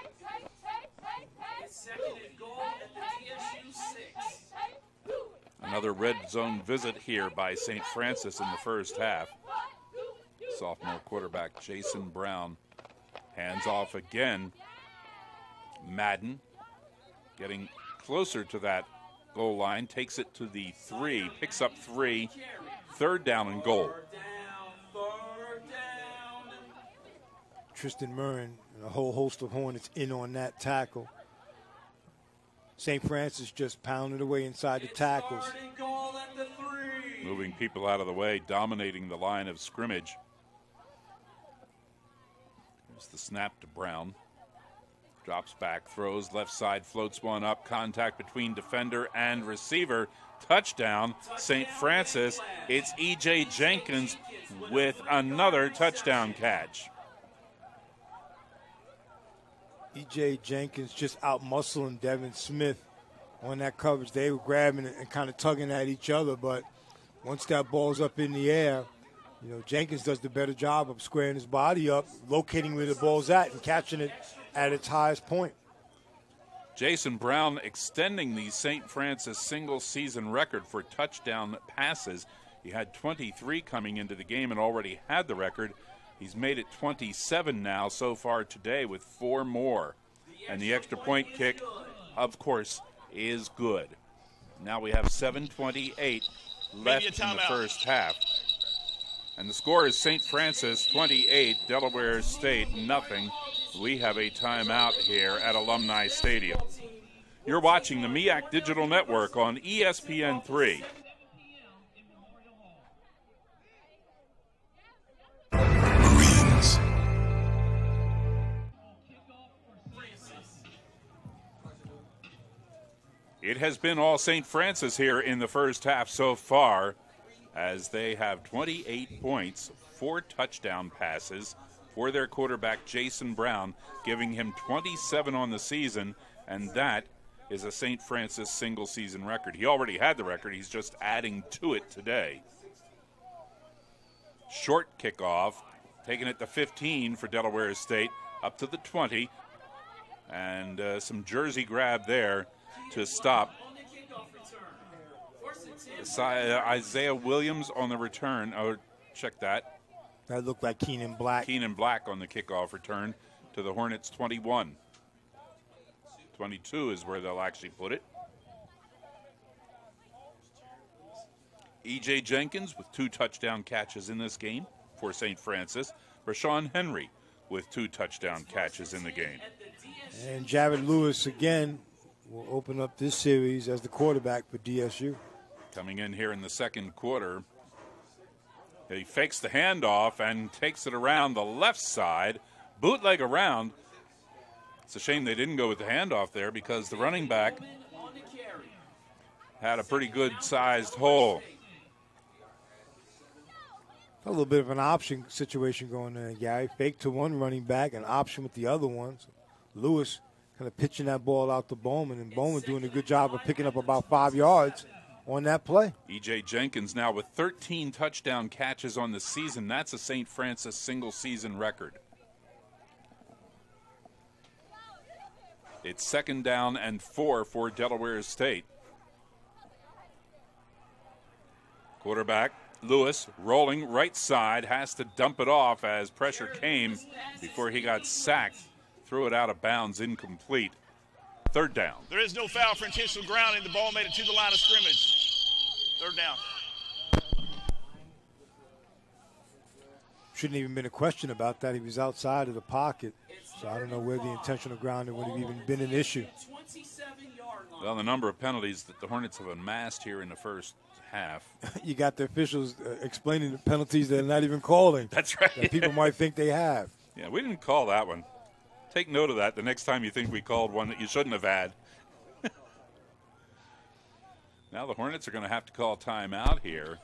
Another red zone visit here by St. Francis in the first half. Sophomore quarterback Jason Brown hands off again. Madden getting closer to that goal line, takes it to the three, picks up three, third down and goal. Tristan Murrin and a whole host of Hornets in on that tackle. St. Francis just pounded away inside the tackles. Moving people out of the way, dominating the line of scrimmage. Here's the snap to Brown. Drops back, throws left side, floats one up. Contact between defender and receiver. Touchdown, St. Francis. It's E.J. Jenkins with another touchdown catch. E.J. Jenkins just out muscling Devin Smith on that coverage. They were grabbing and kind of tugging at each other, but once that ball's up in the air, you know, Jenkins does the better job of squaring his body up, locating where the ball's at, and catching it at its highest point. Jason Brown extending the St. Francis single season record for touchdown passes. He had 23 coming into the game and already had the record. He's made it 27 now so far today with four more. And the extra point kick, of course, is good. Now we have 7.28 left in the first half. And the score is St. Francis 28, Delaware State nothing. We have a timeout here at Alumni Stadium. You're watching the MEAC Digital Network on ESPN3. Marines. It has been all St. Francis here in the first half so far, as they have 28 points, four touchdown passes, for their quarterback, Jason Brown, giving him 27 on the season, and that is a St. Francis single season record. He already had the record, he's just adding to it today. Short kickoff, taking it to 15 for Delaware State, up to the 20, and uh, some jersey grab there to stop. Uh, Isaiah Williams on the return. Oh, check that. That looked like Keenan Black. Keenan Black on the kickoff return to the Hornets 21. 22 is where they'll actually put it. E.J. Jenkins with two touchdown catches in this game for St. Francis. Rashawn Henry with two touchdown catches in the game. And Jared Lewis again will open up this series as the quarterback for DSU. Coming in here in the second quarter, he fakes the handoff and takes it around the left side, bootleg around. It's a shame they didn't go with the handoff there because the running back had a pretty good sized hole. A little bit of an option situation going there, Gary. Fake to one running back, an option with the other ones. Lewis kind of pitching that ball out to Bowman, and Bowman doing a good job of picking up about five yards on that play. E.J. Jenkins now with 13 touchdown catches on the season. That's a St. Francis single season record. It's second down and four for Delaware State. Quarterback Lewis rolling right side has to dump it off as pressure came before he got sacked. Threw it out of bounds, incomplete. Third down. There is no foul for intentional grounding. The ball made it to the line of scrimmage. Third down. Shouldn't even been a question about that. He was outside of the pocket. So I don't know where the intentional grounding would have even been an issue. Well, the number of penalties that the Hornets have amassed here in the first half. you got the officials uh, explaining the penalties they're not even calling. That's right. That people might think they have. Yeah, we didn't call that one. Take note of that the next time you think we called one that you shouldn't have had. Now the Hornets are going to have to call timeout here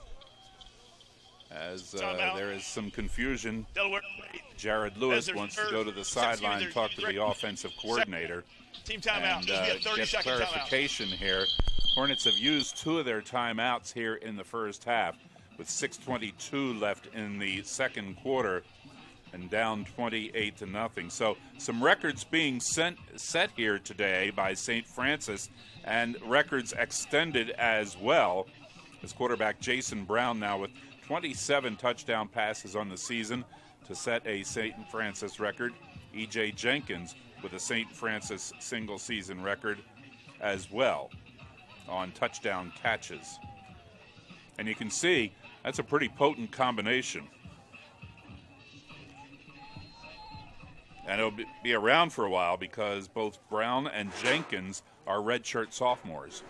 as uh, there is some confusion. Delaware. Jared Lewis wants to go to the sideline and talk to the offensive coordinator. Team timeout. And uh, get clarification timeout. here. Hornets have used two of their timeouts here in the first half with 6.22 left in the second quarter and down 28 to nothing. So some records being sent, set here today by St. Francis and records extended as well. As quarterback Jason Brown now with 27 touchdown passes on the season to set a St. Francis record. E.J. Jenkins with a St. Francis single season record as well on touchdown catches. And you can see that's a pretty potent combination. And it'll be around for a while because both Brown and Jenkins are redshirt sophomores.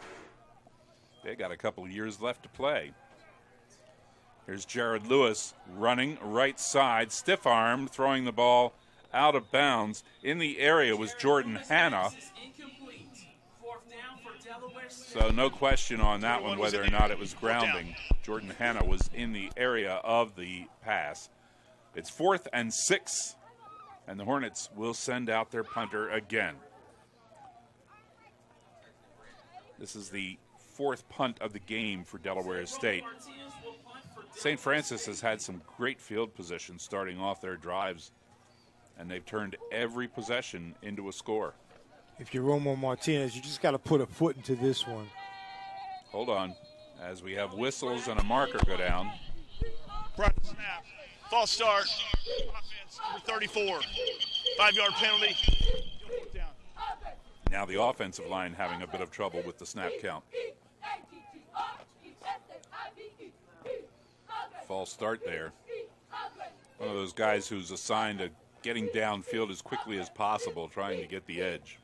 They got a couple of years left to play. Here's Jared Lewis running right side, stiff arm, throwing the ball out of bounds. In the area was Jordan Hanna. So no question on that one whether or not it was grounding. Jordan Hanna was in the area of the pass. It's fourth and six, and the Hornets will send out their punter again. This is the fourth punt of the game for Delaware State. St. Francis has had some great field position starting off their drives, and they've turned every possession into a score. If you're Romo Martinez, you just got to put a foot into this one. Hold on, as we have whistles and a marker go down. Front snap, false start, offense number 34, five-yard penalty. Now the offensive line having a bit of trouble with the snap count. False start there. One of those guys who's assigned to getting downfield as quickly as possible, trying to get the edge.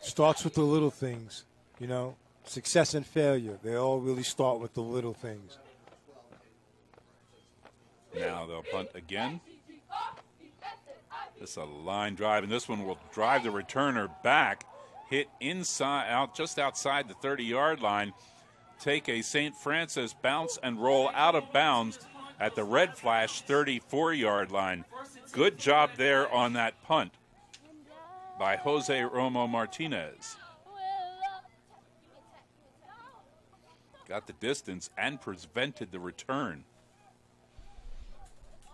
Starts with the little things, you know. Success and failure, they all really start with the little things. Now they'll punt again. This is a line drive, and this one will drive the returner back, hit inside, out just outside the 30-yard line, take a St. Francis bounce and roll out of bounds at the red flash 34-yard line. Good job there on that punt by Jose Romo Martinez. got the distance and prevented the return.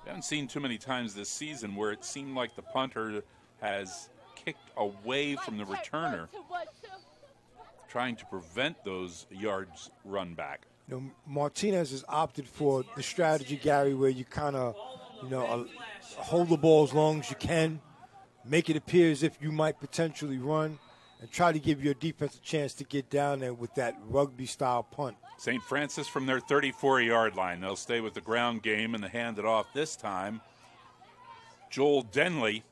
We haven't seen too many times this season where it seemed like the punter has kicked away from the returner, trying to prevent those yards run back. You know, Martinez has opted for the strategy, Gary, where you kind of, you know, uh, hold the ball as long as you can, make it appear as if you might potentially run, and try to give your defense a chance to get down there with that rugby style punt. St. Francis from their 34 yard line. They'll stay with the ground game and the hand it off this time. Joel Denley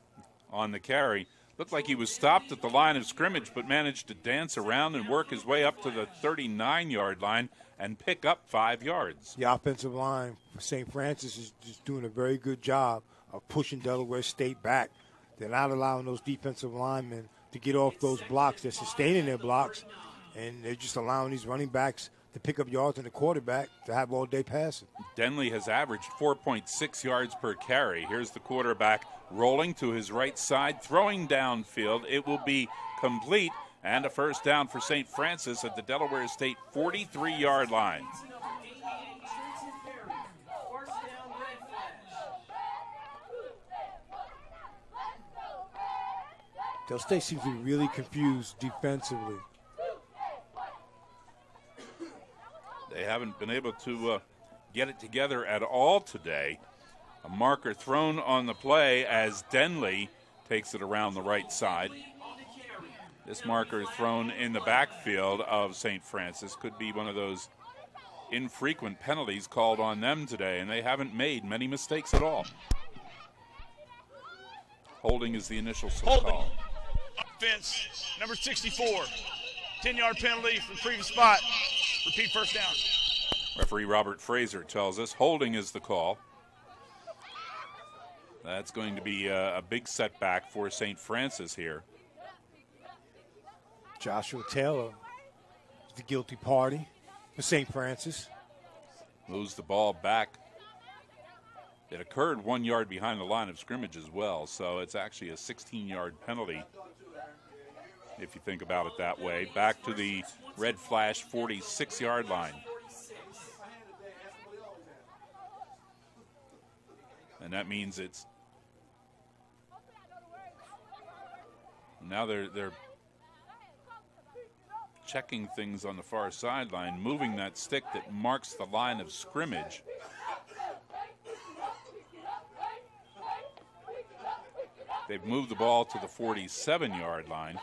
on the carry. Looked like he was stopped at the line of scrimmage, but managed to dance around and work his way up to the 39 yard line and pick up five yards. The offensive line for St. Francis is just doing a very good job of pushing Delaware State back. They're not allowing those defensive linemen to get off those blocks. They're sustaining their blocks, and they're just allowing these running backs to pick up yards and the quarterback to have all day passing. Denley has averaged 4.6 yards per carry. Here's the quarterback rolling to his right side, throwing downfield. It will be complete and a first down for St. Francis at the Delaware State 43 yard line. Del State seems to be really confused defensively. They haven't been able to uh, get it together at all today. A marker thrown on the play as Denley takes it around the right side. This marker thrown in the backfield of St. Francis could be one of those infrequent penalties called on them today, and they haven't made many mistakes at all. Holding is the initial Holding. call. Offense, number 64. 10 yard penalty from previous spot. Repeat first down. Referee Robert Fraser tells us holding is the call. That's going to be a, a big setback for St. Francis here. Joshua Taylor the guilty party for St. Francis. Moves the ball back. It occurred one yard behind the line of scrimmage as well, so it's actually a 16 yard penalty if you think about it that way. Back to the red flash 46 yard line. And that means it's now they're they're checking things on the far sideline, moving that stick that marks the line of scrimmage. They've moved the ball to the 47 yard line.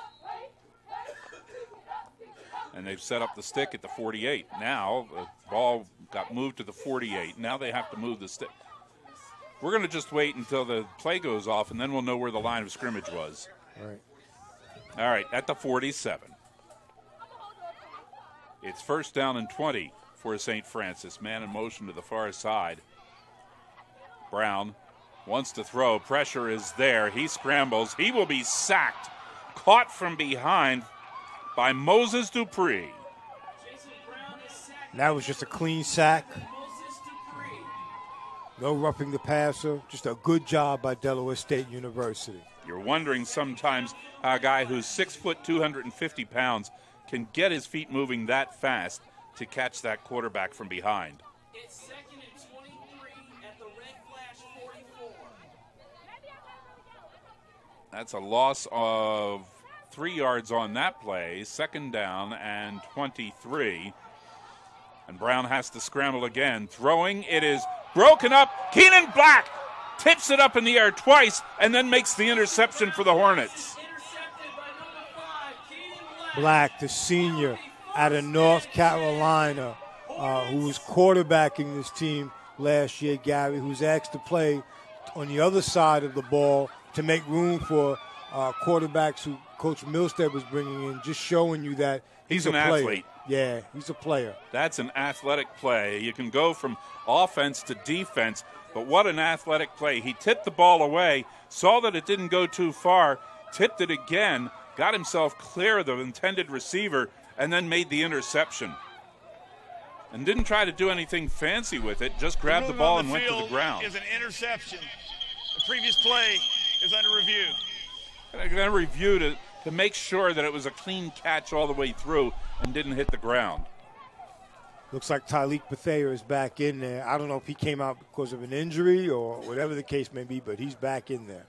And they've set up the stick at the 48. Now the ball got moved to the 48. Now they have to move the stick. We're going to just wait until the play goes off, and then we'll know where the line of scrimmage was. All right. All right, at the 47. It's first down and 20 for St. Francis. Man in motion to the far side. Brown wants to throw. Pressure is there. He scrambles. He will be sacked. Caught from behind by Moses Dupree. That was just a clean sack. No roughing the passer. Just a good job by Delaware State University. You're wondering sometimes how a guy who's six foot, 250 pounds, can get his feet moving that fast to catch that quarterback from behind. It's second and 23 at the red flash 44. That's a loss of three yards on that play. Second down and 23. And Brown has to scramble again. Throwing, it is broken up. Keenan Black tips it up in the air twice and then makes the interception for the Hornets. Black, the senior out of North Carolina, uh, who was quarterbacking this team last year, Gary, who's asked to play on the other side of the ball to make room for uh, quarterbacks who Coach Milstead was bringing in, just showing you that he's, he's an player. athlete. Yeah, he's a player. That's an athletic play. You can go from offense to defense, but what an athletic play. He tipped the ball away, saw that it didn't go too far, tipped it again, got himself clear of the intended receiver, and then made the interception. And didn't try to do anything fancy with it, just grabbed the, the ball the and went to the ground. Is an interception. The previous play is under review. I'm going to review to, to make sure that it was a clean catch all the way through and didn't hit the ground. Looks like Tyleek Bethea is back in there. I don't know if he came out because of an injury or whatever the case may be, but he's back in there.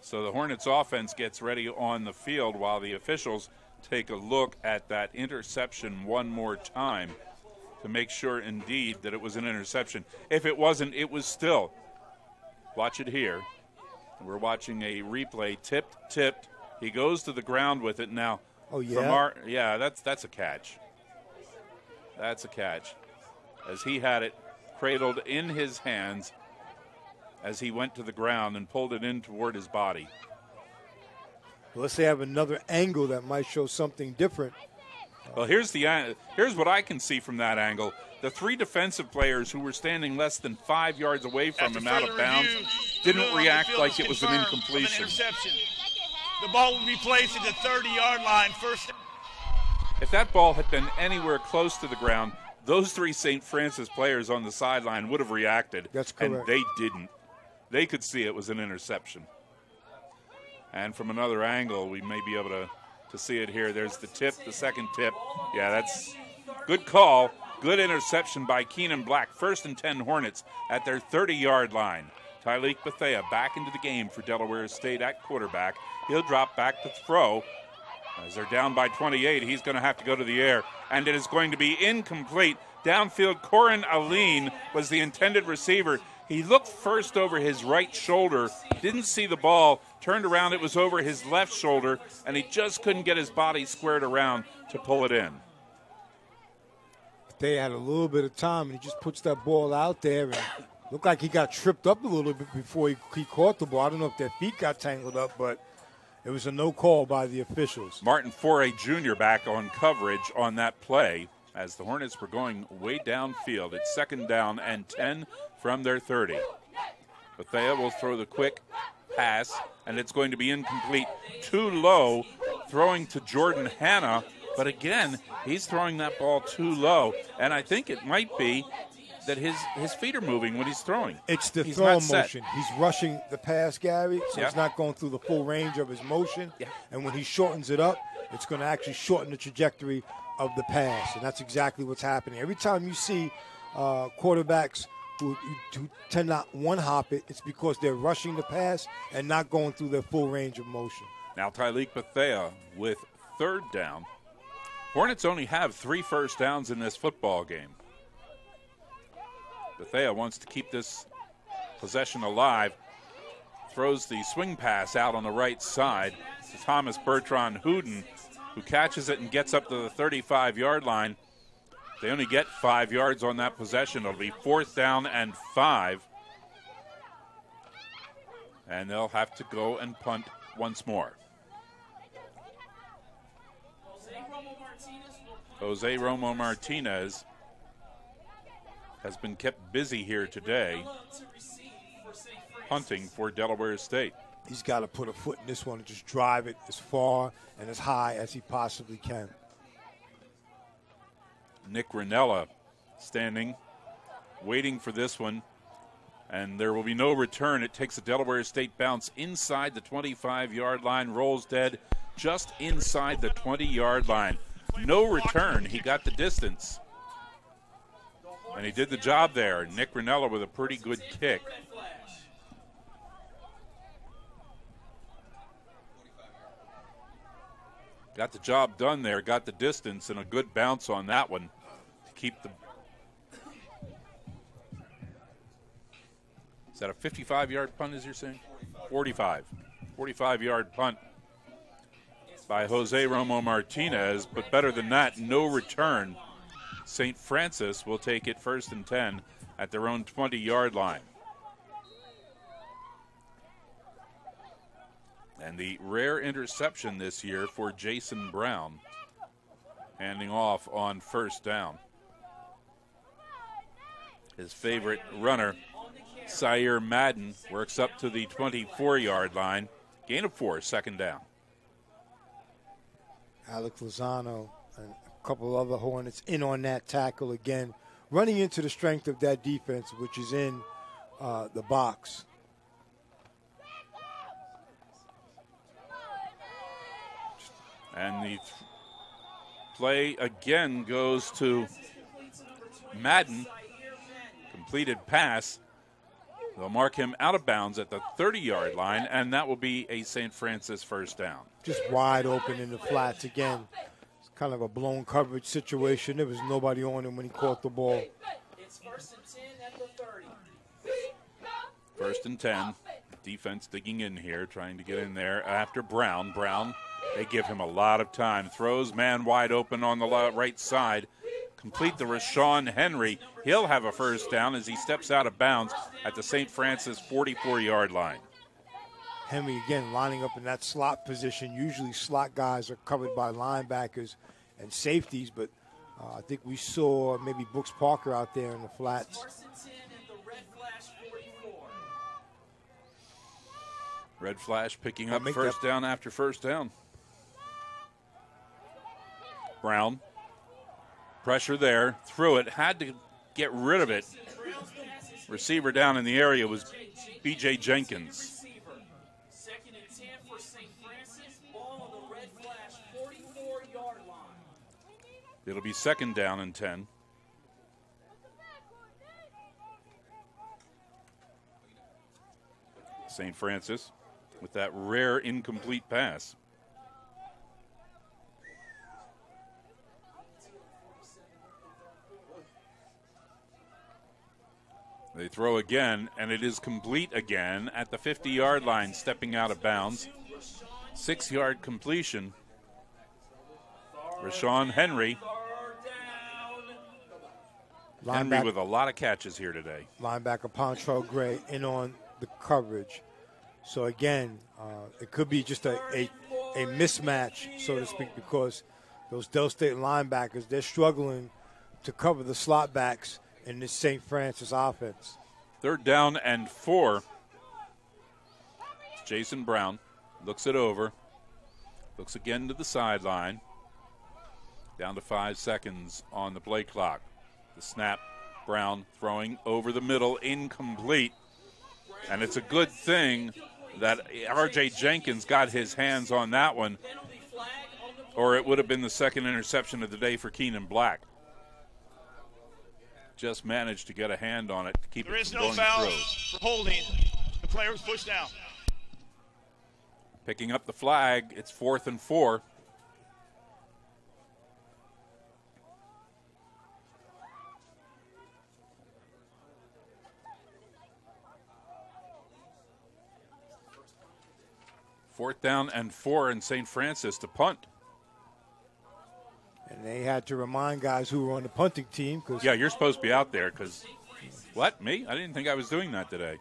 So the Hornets offense gets ready on the field while the officials take a look at that interception one more time to make sure indeed that it was an interception. If it wasn't, it was still. Watch it here. We're watching a replay. Tipped, tipped. He goes to the ground with it now. Oh yeah. From our, yeah, that's that's a catch. That's a catch. As he had it cradled in his hands as he went to the ground and pulled it in toward his body. Well, let's say I have another angle that might show something different. Well, here's the here's what I can see from that angle. The three defensive players who were standing less than five yards away from After him out of bounds review, didn't rule on the react like it was an incompletion. An interception. The ball would be placed at the 30 yard line. First. If that ball had been anywhere close to the ground, those three St. Francis players on the sideline would have reacted. That's And they didn't. They could see it was an interception. And from another angle, we may be able to, to see it here. There's the tip, the second tip. Yeah, that's good call. Good interception by Keenan Black. First and 10 Hornets at their 30 yard line. Tyreek Bethea back into the game for Delaware State at quarterback. He'll drop back to throw. As they're down by 28, he's going to have to go to the air, and it is going to be incomplete. Downfield, Corin Aline was the intended receiver. He looked first over his right shoulder, didn't see the ball, turned around, it was over his left shoulder, and he just couldn't get his body squared around to pull it in. They had a little bit of time, and he just puts that ball out there, and looked like he got tripped up a little bit before he, he caught the ball. I don't know if their feet got tangled up, but it was a no call by the officials. Martin Foray Jr. back on coverage on that play as the Hornets were going way downfield. It's second down and 10 from their 30. Bethea will throw the quick pass, and it's going to be incomplete. Too low throwing to Jordan Hanna, but again, he's throwing that ball too low. And I think it might be that his, his feet are moving when he's throwing. It's the he's throw motion. He's rushing the pass, Gary, so yeah. it's not going through the full range of his motion. Yeah. And when he shortens it up, it's going to actually shorten the trajectory of the pass. And that's exactly what's happening. Every time you see uh, quarterbacks who, who tend not one hop it, it's because they're rushing the pass and not going through their full range of motion. Now Tyreek Bethea with third down. Hornets only have three first downs in this football game. Bethea wants to keep this possession alive. Throws the swing pass out on the right side to Thomas Bertrand Hooten, who catches it and gets up to the 35 yard line. They only get five yards on that possession. It'll be fourth down and five. And they'll have to go and punt once more. Jose Romo Martinez has been kept busy here today hunting for Delaware State. He's got to put a foot in this one and just drive it as far and as high as he possibly can. Nick Ranella standing, waiting for this one, and there will be no return. It takes a Delaware State bounce inside the 25 yard line, rolls dead just inside the 20 yard line. No return. He got the distance. And he did the job there. Nick Ranella with a pretty good kick. Got the job done there, got the distance, and a good bounce on that one to keep the. Is that a 55 yard punt, as you're saying? 45. 45 yard punt by Jose Romo Martinez, but better than that, no return. St. Francis will take it first and 10 at their own 20 yard line. And the rare interception this year for Jason Brown, handing off on first down. His favorite runner, Sire Madden, works up to the 24 yard line. Gain of four, second down. Alex Lozano and a couple other Hornets in on that tackle again, running into the strength of that defense, which is in uh, the box. And the th- play again goes to Madden. Completed pass. They'll mark him out of bounds at the 30 yard line, and that will be a St. Francis first down. Just wide open in the flats again. It's kind of a blown coverage situation. There was nobody on him when he caught the ball. It's first and 10 at the 30. First and 10. Defense digging in here, trying to get in there after Brown. Brown, they give him a lot of time. Throws man wide open on the right side. Complete the Rashawn Henry. He'll have a first down as he steps out of bounds at the St. Francis 44 yard line. Henry again lining up in that slot position. Usually, slot guys are covered by linebackers and safeties, but uh, I think we saw maybe Brooks Parker out there in the flats. Red Flash picking up first down after first down. Brown. Pressure there. Threw it. Had to get rid of it. Receiver down in the area was E.J. Jenkins. It'll be second down and 10. St. Francis with that rare incomplete pass. They throw again, and it is complete again at the 50 yard line, stepping out of bounds. Six yard completion. Rashawn Henry. Henry with a lot of catches here today. Linebacker Pontrell Gray in on the coverage. So again, uh, it could be just a, a, a mismatch, so to speak, because those Del State linebackers they're struggling to cover the slot backs in this St. Francis offense. Third down and four. Jason Brown looks it over, Looks again to the sideline. Down to five seconds on the play clock. The snap, Brown throwing over the middle, incomplete. And it's a good thing that R.J. Jenkins got his hands on that one, or it would have been the second interception of the day for Keenan Black. Just managed to get a hand on it to keep there it is no foul for holding. The player was pushed down. Picking up the flag, it's fourth and four. Fourth down and four in St. Francis to punt. And they had to remind guys who were on the punting team because Yeah, you're supposed to be out there because what? Me? I didn't think I was doing that today.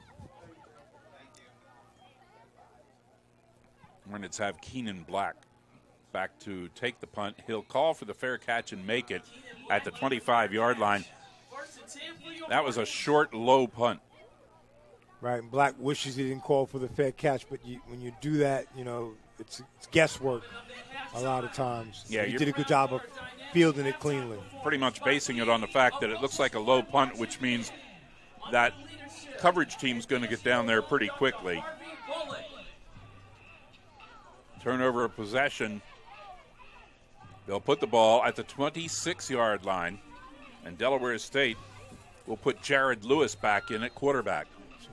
Hornets have Keenan Black back to take the punt. He'll call for the fair catch and make it at the 25 yard line. That was a short, low punt. Right. And Black wishes he didn't call for the fair catch, but you, when you do that, you know it's, it's guesswork a lot of times. Yeah, he did a good job of fielding it cleanly. Pretty much basing it on the fact that it looks like a low punt, which means that coverage team's going to get down there pretty quickly. Turnover of possession. They'll put the ball at the 26 yard line, and Delaware State will put Jared Lewis back in at quarterback.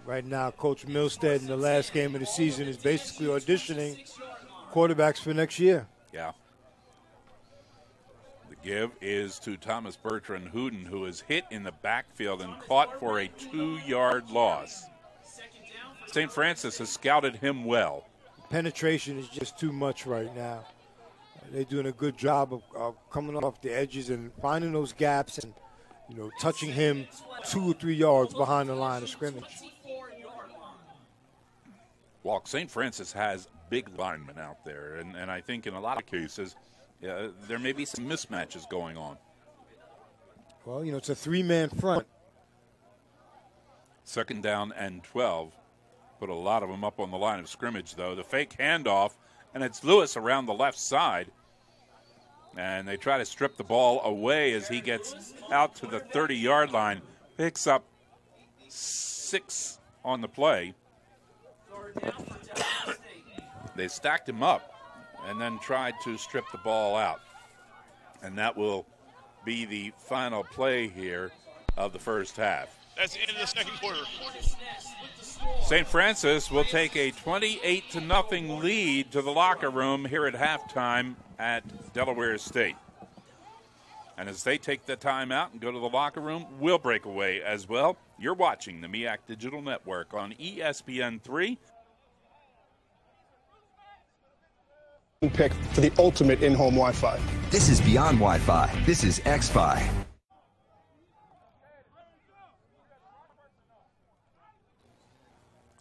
Right now, Coach Milstead in the last game of the season is basically auditioning quarterbacks for next year. Yeah. The give is to Thomas Bertrand Hooten, who is hit in the backfield and caught for a two yard loss. St. Francis has scouted him well. Penetration is just too much right now. They're doing a good job of, of coming off the edges and finding those gaps and you know touching him two or three yards behind the line of scrimmage. Walk St. Francis has big linemen out there, and, and I think in a lot of cases, uh, there may be some mismatches going on. Well, you know it's a three-man front. Second down and 12. Put a lot of them up on the line of scrimmage, though. The fake handoff, and it's Lewis around the left side. And they try to strip the ball away as he gets out to the 30 yard line. Picks up six on the play. They stacked him up and then tried to strip the ball out. And that will be the final play here of the first half. That's the end of the second quarter. St. Francis will take a 28 to nothing lead to the locker room here at halftime at Delaware State. And as they take the time out and go to the locker room, we'll break away as well. You're watching the MEAC Digital Network on E ESPN3. Pick for the ultimate in-home Wi-Fi. This is beyond Wi-Fi. This is X-Fi.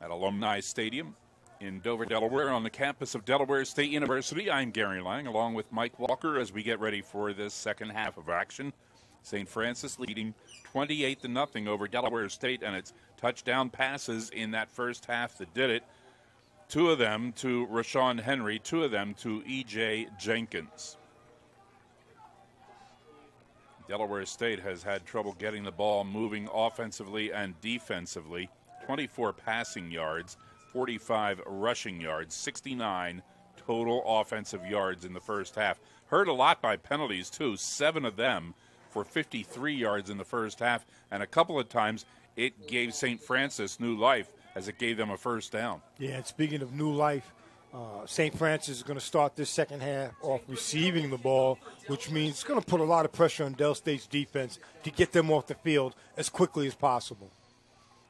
at Alumni Stadium in Dover, Delaware, on the campus of Delaware State University. I'm Gary Lang, along with Mike Walker, as we get ready for this second half of action. St. Francis leading 28 to nothing over Delaware State, and it's touchdown passes in that first half that did it. Two of them to Rashawn Henry, two of them to E.J. Jenkins. Delaware State has had trouble getting the ball moving offensively and defensively. 24 passing yards, 45 rushing yards, 69 total offensive yards in the first half. Hurt a lot by penalties, too, seven of them for 53 yards in the first half, and a couple of times it gave St. Francis new life as it gave them a first down. Yeah, and speaking of new life, uh, St. Francis is going to start this second half off receiving the ball, which means it's going to put a lot of pressure on Del State's defense to get them off the field as quickly as possible.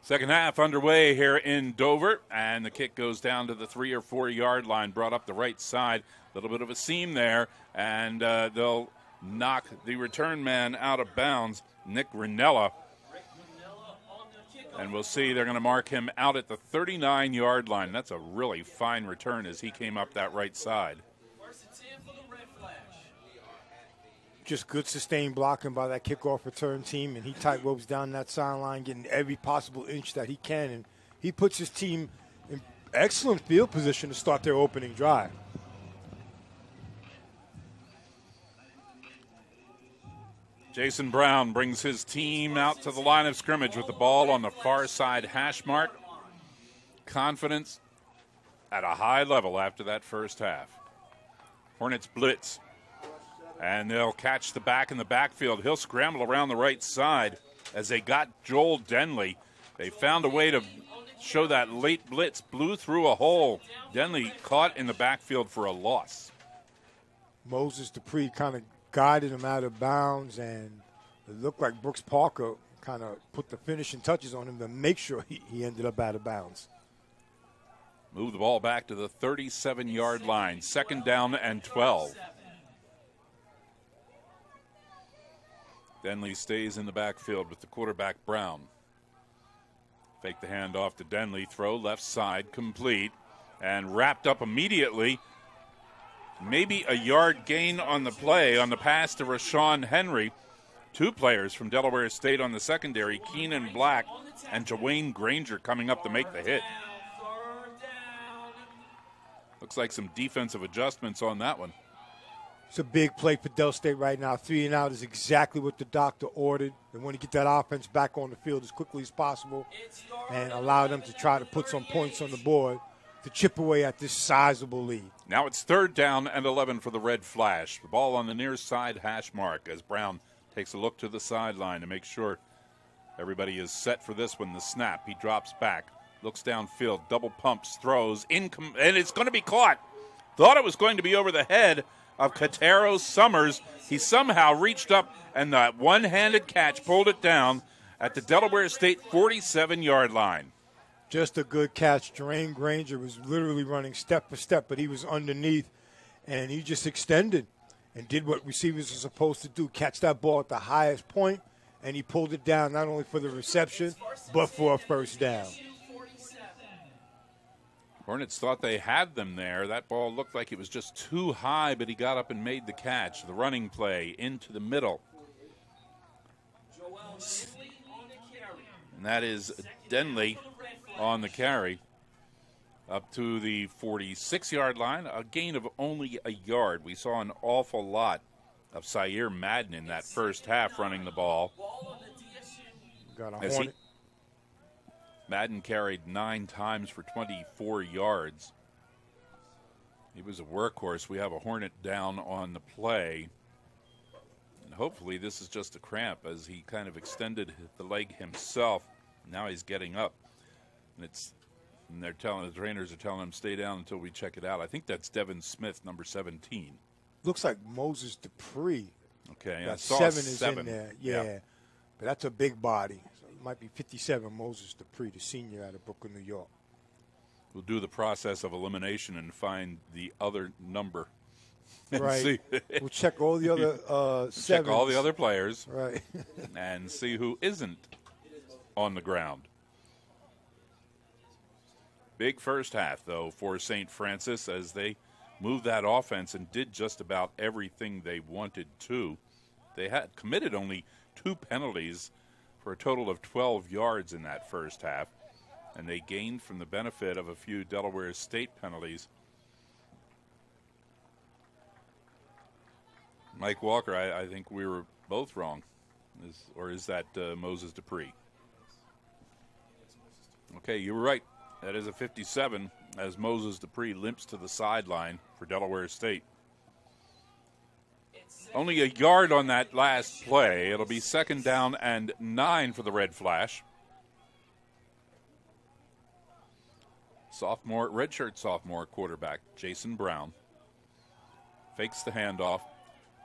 Second half underway here in Dover, and the kick goes down to the three or four yard line, brought up the right side. A little bit of a seam there, and uh, they'll knock the return man out of bounds, Nick Ranella. And we'll see, they're going to mark him out at the 39 yard line. That's a really fine return as he came up that right side. Just good sustained blocking by that kickoff return team, and he tight ropes down that sideline, getting every possible inch that he can, and he puts his team in excellent field position to start their opening drive. Jason Brown brings his team out to the line of scrimmage with the ball on the far side hash mark. Confidence at a high level after that first half. Hornets blitz. And they'll catch the back in the backfield. He'll scramble around the right side as they got Joel Denley. They found a way to show that late blitz, blew through a hole. Denley caught in the backfield for a loss. Moses Dupree kind of guided him out of bounds, and it looked like Brooks Parker kind of put the finishing touches on him to make sure he, he ended up out of bounds. Move the ball back to the 37 yard line. Second down and 12. Denley stays in the backfield with the quarterback Brown. Fake the handoff to Denley. Throw left side complete and wrapped up immediately. Maybe a yard gain on the play on the pass to Rashawn Henry. Two players from Delaware State on the secondary, Keenan Black and Jawayne Granger coming up to make the hit. Looks like some defensive adjustments on that one. It's a big play for Del State right now. Three and out is exactly what the doctor ordered. They want to get that offense back on the field as quickly as possible and allow them to try to put some points on the board to chip away at this sizable lead. Now it's third down and 11 for the Red Flash. The ball on the near side hash mark as Brown takes a look to the sideline to make sure everybody is set for this one. The snap, he drops back, looks downfield, double pumps, throws, incom- and it's going to be caught. Thought it was going to be over the head of Katero Summers. He somehow reached up and that one handed catch pulled it down at the Delaware State 47 yard line. Just a good catch. Jawayne Granger was literally running step for step, but he was underneath and he just extended and did what receivers are supposed to do catch that ball at the highest point, and he pulled it down not only for the reception, but for a first down. Hornets thought they had them there. That ball looked like it was just too high, but he got up and made the catch. The running play into the middle. And that is Denley on the carry up to the 46 yard line, a gain of only a yard. We saw an awful lot of Sire Madden in that first half running the ball. Got a hornet. Madden carried nine times for 24 yards. He was a workhorse. We have a Hornet down on the play. And hopefully, this is just a cramp as he kind of extended the leg himself. Now he's getting up. And it's and they're telling the trainers are telling him stay down until we check it out. I think that's Devin Smith, number 17. Looks like Moses Dupree. Okay, that seven is seven. in there. Yeah. yeah. but that's a big body So It might be 57, Moses Dupree, the senior out of Brooklyn, New York. We'll do the process of elimination and find the other number. Right. we'll check all the other uh, Check all the other players. Right. and see who isn't on the ground. Big first half, though, for St. Francis as they moved that offense and did just about everything they wanted to. They had committed only two penalties for a total of 12 yards in that first half, and they gained from the benefit of a few Delaware State penalties. Mike Walker, I, I think we were both wrong. Is, or is that uh, Moses Dupree? Okay, you were right. That is a 57 as Moses Dupree limps to the sideline for Delaware State. Only a yard on that last play. It'll be second down and nine for the Red Flash. Sophomore, redshirt sophomore quarterback Jason Brown fakes the handoff,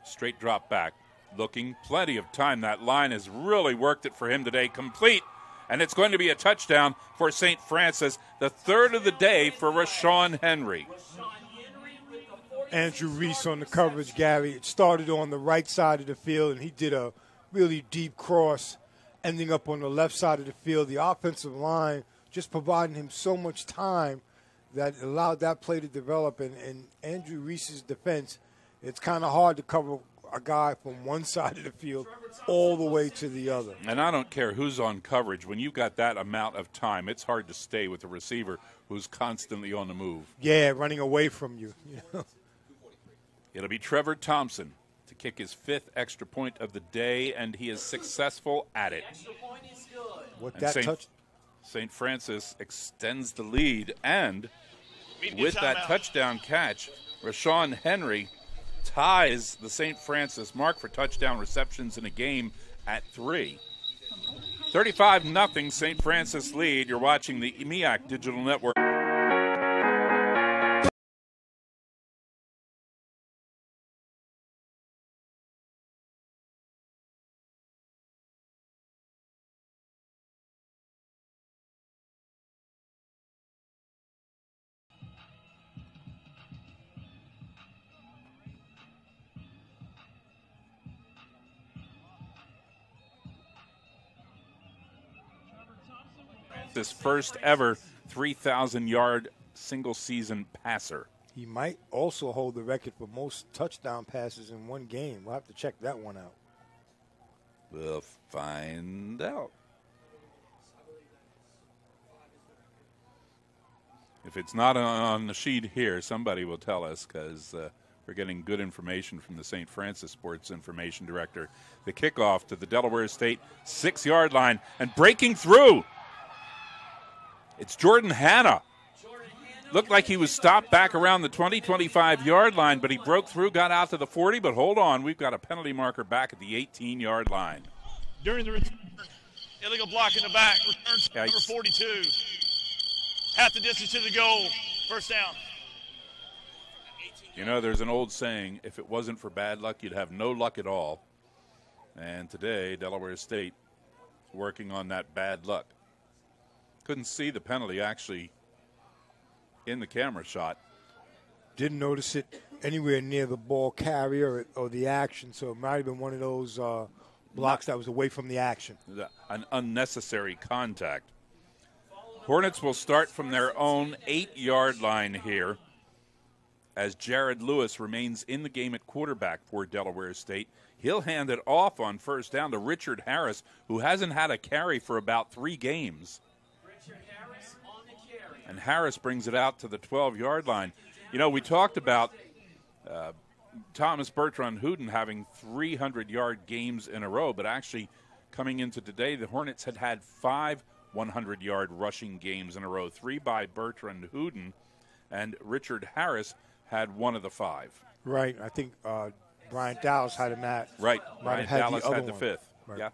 straight drop back, looking plenty of time. That line has really worked it for him today. Complete, and it's going to be a touchdown for St. Francis, the third of the day for Rashawn Henry. Andrew Reese on the coverage, Gary. It started on the right side of the field, and he did a really deep cross, ending up on the left side of the field. The offensive line just providing him so much time that allowed that play to develop. And, and Andrew Reese's defense, it's kind of hard to cover a guy from one side of the field all the way to the other. And I don't care who's on coverage. When you've got that amount of time, it's hard to stay with a receiver who's constantly on the move. Yeah, running away from you. you know? It'll be Trevor Thompson to kick his fifth extra point of the day, and he is successful at it. What that Saint, touch? St. Francis extends the lead, and with that touchdown catch, Rashawn Henry ties the St. Francis mark for touchdown receptions in a game at three. 35 0 St. Francis lead. You're watching the MEAC Digital Network. This first ever 3,000 yard single season passer. He might also hold the record for most touchdown passes in one game. We'll have to check that one out. We'll find out. If it's not on the sheet here, somebody will tell us because uh, we're getting good information from the St. Francis Sports Information Director. The kickoff to the Delaware State six yard line and breaking through it's Jordan Hanna. Looked like he was stopped back around the 20 25 yard line, but he broke through, got out to the 40. But hold on, we've got a penalty marker back at the 18 yard line. During the return, illegal block in the back, returns number 42. Half the distance to the goal, first down. You know, there's an old saying if it wasn't for bad luck, you'd have no luck at all. And today, Delaware State is working on that bad luck. Couldn't see the penalty actually in the camera shot. Didn't notice it anywhere near the ball carrier or the action, so it might have been one of those uh, blocks that was away from the action. An unnecessary contact. Hornets will start from their own eight yard line here as Jared Lewis remains in the game at quarterback for Delaware State. He'll hand it off on first down to Richard Harris, who hasn't had a carry for about three games and Harris brings it out to the 12 yard line. You know, we talked about uh, Thomas Bertrand Hooten having 300 yard games in a row, but actually coming into today, the Hornets had had five 100 yard rushing games in a row three by Bertrand Hooten, and Richard Harris had one of the five. Right. I think uh, Brian Dallas had him at. Right. Brian Dallas the had the fifth. Right. Yeah.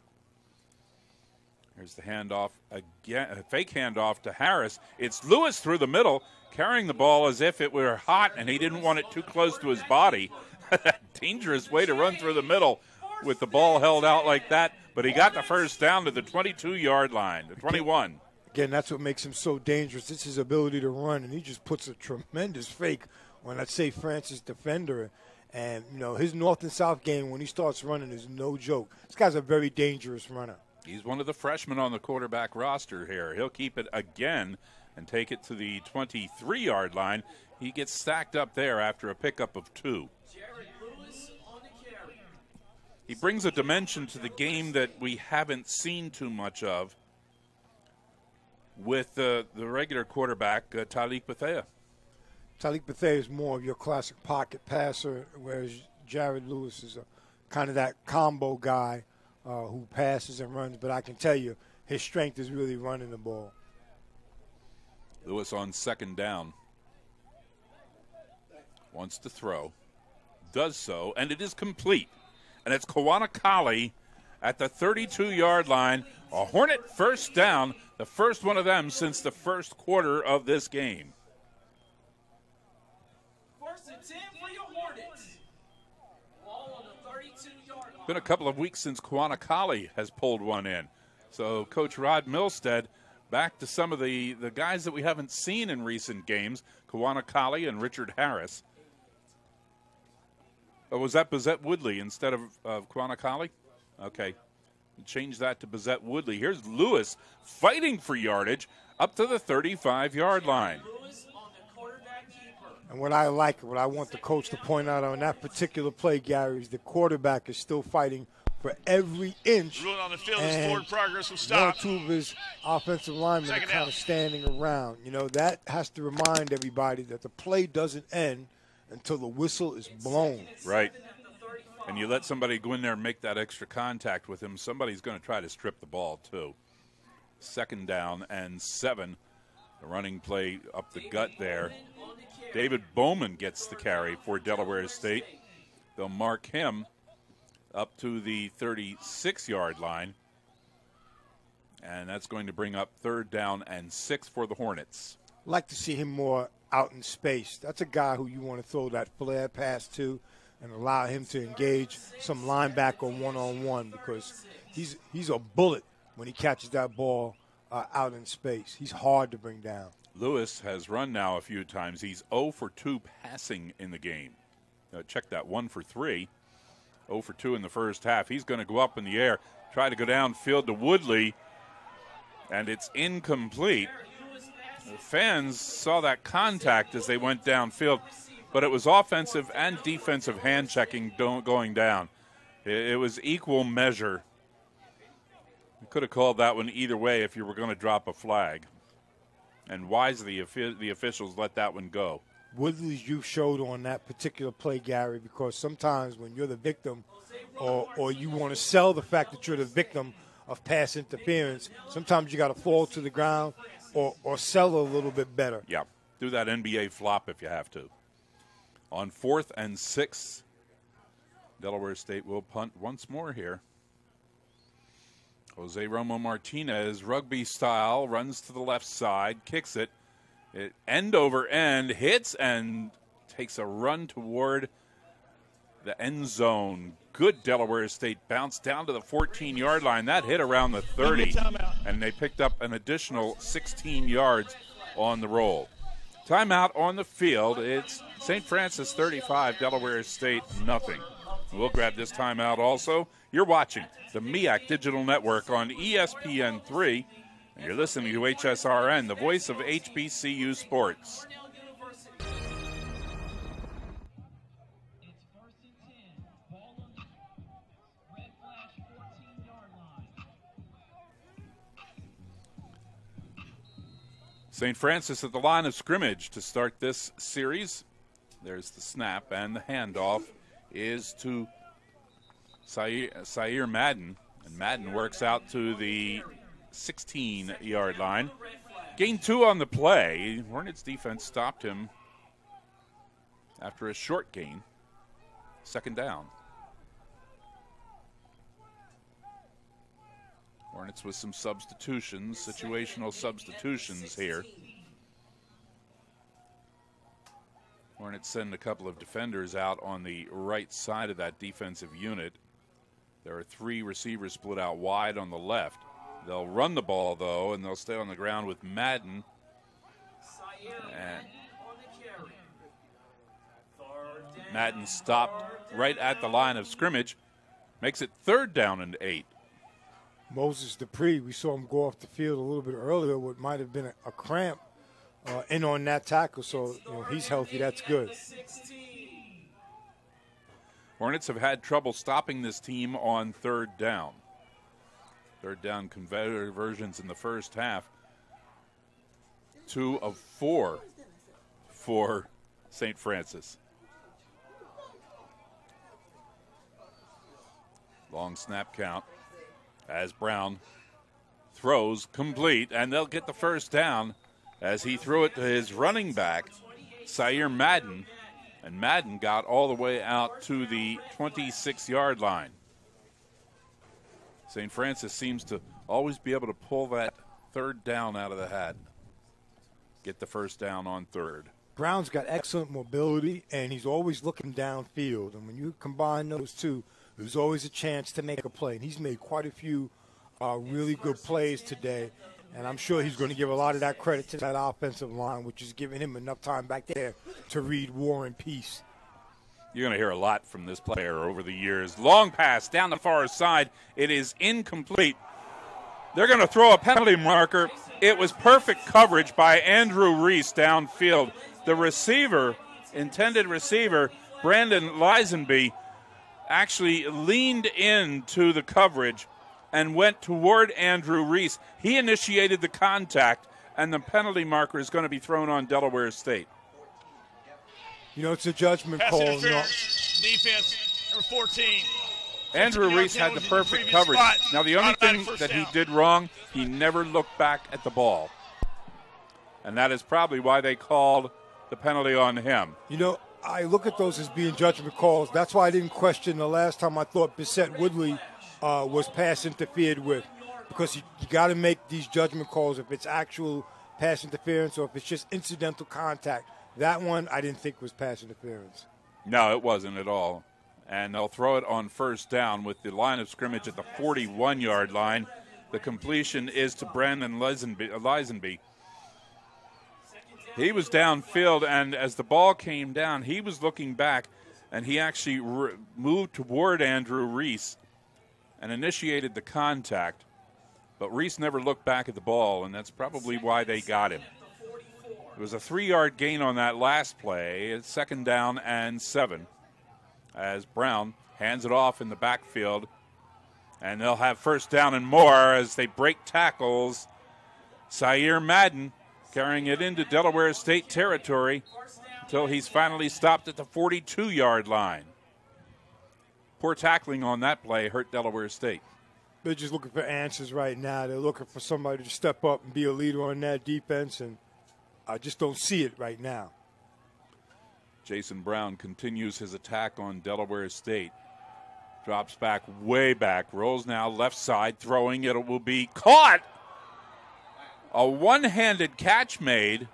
Here's the handoff again, a fake handoff to Harris. It's Lewis through the middle, carrying the ball as if it were hot and he didn't want it too close to his body. Dangerous way to run through the middle with the ball held out like that, but he got the first down to the 22 yard line, the 21. Again, that's what makes him so dangerous. It's his ability to run, and he just puts a tremendous fake on, let's say, Francis defender. And, you know, his north and south game, when he starts running, is no joke. This guy's a very dangerous runner. He's one of the freshmen on the quarterback roster here. He'll keep it again and take it to the 23 yard line. He gets stacked up there after a pickup of two. He brings a dimension to the game that we haven't seen too much of with uh, the regular quarterback, uh, Talik Bethea. Talik Bethea is more of your classic pocket passer, whereas Jared Lewis is a kind of that combo guy uh, who passes and runs, but I can tell you his strength is really running the ball. Lewis on second down. Wants to throw. Does so, and it is complete. And it's Kawanakali at the 32 yard line. A Hornet first down, the first one of them since the first quarter of this game. Been a couple of weeks since Kawanakali has pulled one in. So Coach Rod Milstead back to some of the, the guys that we haven't seen in recent games, Kawanakali and Richard Harris. Or was that Bazette Woodley instead of, of Kawanakali? Okay. Change that to Bazette Woodley. Here's Lewis fighting for yardage up to the 35 yard line. And what I like, what I want the coach to point out on that particular play, Gary, is the quarterback is still fighting for every inch. Ruling on the field is forward progress will stop. One or two of his offensive linemen Second are kind of standing around. You know, that has to remind everybody that the play doesn't end until the whistle is blown. Right. and you let somebody go in there and make that extra contact with him, somebody's going to try to strip the ball too. Second down and seven. The running play up the gut there. David Bowman gets the carry for Delaware State. They'll mark him up to the 36 yard line. And that's going to bring up third down and six for the Hornets. like to see him more out in space. That's a guy who you want to throw that flare pass to and allow him to engage some linebacker one on one because he's he's a bullet when he catches that ball uh, out in space. He's hard to bring down. Lewis has run now a few times. He's 0 for 2 passing in the game. Uh, check that 1 for 3. 0 for 2 in the first half. He's going to go up in the air, try to go downfield to Woodley, and it's incomplete. The fans saw that contact as they went downfield, but it was offensive and defensive hand checking going down. It was equal measure. You could have called that one either way if you were going to drop a flag. And wisely, the officials let that one go. Woodley's you showed on that particular play, Gary, because sometimes when you're the victim or, or you want to sell the fact that you're the victim of pass interference, sometimes you got to fall to the ground or, or sell a little bit better. Yeah, do that NBA flop if you have to. On fourth and sixth, Delaware State will punt once more here. Jose Romo Martinez, rugby style, runs to the left side, kicks it, it end over end, hits and takes a run toward the end zone. Good Delaware State bounce down to the 14 yard line. That hit around the 30, and they picked up an additional 16 yards on the roll. Timeout on the field. It's St. Francis 35, Delaware State nothing. We'll grab this timeout also. You're watching the MEAC Digital Network on ESPN3, and you're listening to HSRN, the voice of HBCU sports. St. Francis at the line of scrimmage to start this series. There's the snap, and the handoff is to Sire Madden. And Madden works out to the 16 yard line. Gain two on the play. Hornets defense stopped him after a short gain. Second down. Hornets with some substitutions, situational substitutions here. Hornets send a couple of defenders out on the right side of that defensive unit. There are three receivers split out wide on the left. They'll run the ball, though, and they'll stay on the ground with Madden. And Madden stopped right at the line of scrimmage. Makes it third down and eight. Moses Dupree, we saw him go off the field a little bit earlier, what might have been a, cramp uh, in on that tackle. So you know, he's healthy. That's good. Hornets have had trouble stopping this team on third down. Third down conversions in the first half. Two of four for St. Francis. Long snap count as Brown throws complete, and they'll get the first down as he threw it to his running back, Sire Madden. And Madden got all the way out to the 26 yard line. St. Francis seems to always be able to pull that third down out of the hat. Get the first down on third. Brown's got excellent mobility, and he's always looking downfield. And when you combine those two, there's always a chance to make a play. And he's made quite a few uh, really good plays today. And I'm sure he's going to give a lot of that credit to that offensive line, which is giving him enough time back there to read War and Peace. You're going to hear a lot from this player over the years. Long pass down the far side. It is incomplete. They're going to throw a penalty marker. It was perfect coverage by Andrew Reese downfield. The receiver, intended receiver, Brandon Lisenby, actually leaned into the coverage and went toward Andrew Reese. He initiated the contact, and the penalty marker is going to be thrown on Delaware State. You know, it's a judgment Pass call. Defense, Number 14. Andrew Reese had the perfect coverage. Spot. Now, the only thing that down. he did wrong, he never looked back at the ball. And that is probably why they called the penalty on him. You know, I look at those as being judgment calls. That's why I didn't question the last time I thought Bissett Woodley uh, was pass interfered with. Because you, you got to make these judgment calls if it's actual pass interference or if it's just incidental contact. That one I didn't think was pass interference. No, it wasn't at all and they'll throw it on first down with the line of scrimmage at the 41 yard line. The completion is to Brandon Lisenby. He was downfield, and as the ball came down, he was looking back, and he actually re- moved toward Andrew Reese and initiated the contact. But Reese never looked back at the ball, and that's probably why they got him. It was a three yard gain on that last play. It's second down and seven as Brown hands it off in the backfield. And they'll have first down and more as they break tackles. Sire Madden carrying it into Delaware State territory until he's finally stopped at the 42 yard line. Poor tackling on that play hurt Delaware State. They're just looking for answers right now. They're looking for somebody to step up and be a leader on that defense, and I just don't see it right now. Jason Brown continues his attack on Delaware State. Drops back, way back, rolls now left side, throwing. It it will be caught. A one handed catch made.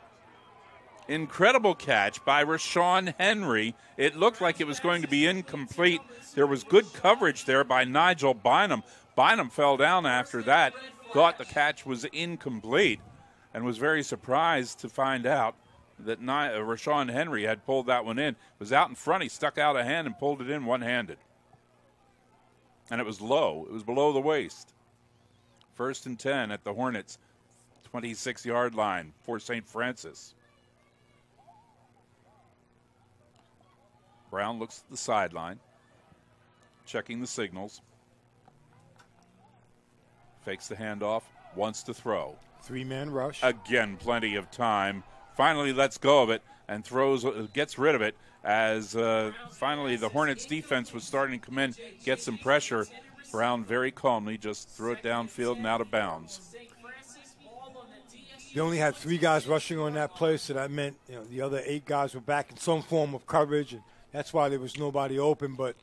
Incredible catch by Rashawn Henry. It looked like it was going to be incomplete. There was good coverage there by Nigel Bynum. Bynum fell down after that, thought the catch was incomplete, and was very surprised to find out that Ni- uh, Rashawn Henry had pulled that one in. It was out in front. He stuck out a hand and pulled it in one handed. And it was low, it was below the waist. First and 10 at the Hornets, 26 yard line for St. Francis. Brown looks at the sideline, checking the signals. Fakes the handoff, wants to throw. Three man rush. Again, plenty of time finally lets go of it and throws, gets rid of it as uh, finally the Hornets defense was starting to come in, get some pressure. Brown very calmly just threw it downfield and out of bounds. They only had three guys rushing on that play, so that meant you know the other eight guys were back in some form of coverage, and that's why there was nobody open. But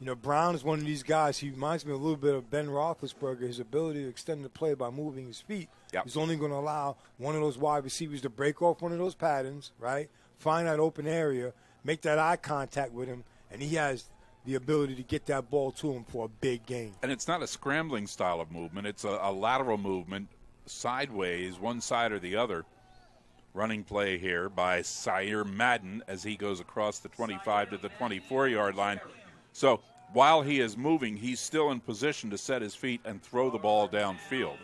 you know, Brown is one of these guys. He reminds me a little bit of Ben Roethlisberger. His ability to extend the play by moving his feet yep. is only going to allow one of those wide receivers to break off one of those patterns, right? Find that open area, make that eye contact with him, and he has the ability to get that ball to him for a big game. And it's not a scrambling style of movement; it's a, a lateral movement, sideways, one side or the other. Running play here by Sire Madden as he goes across the 25 to the 24 yard line. So while he is moving, he's still in position to set his feet and throw the ball downfield.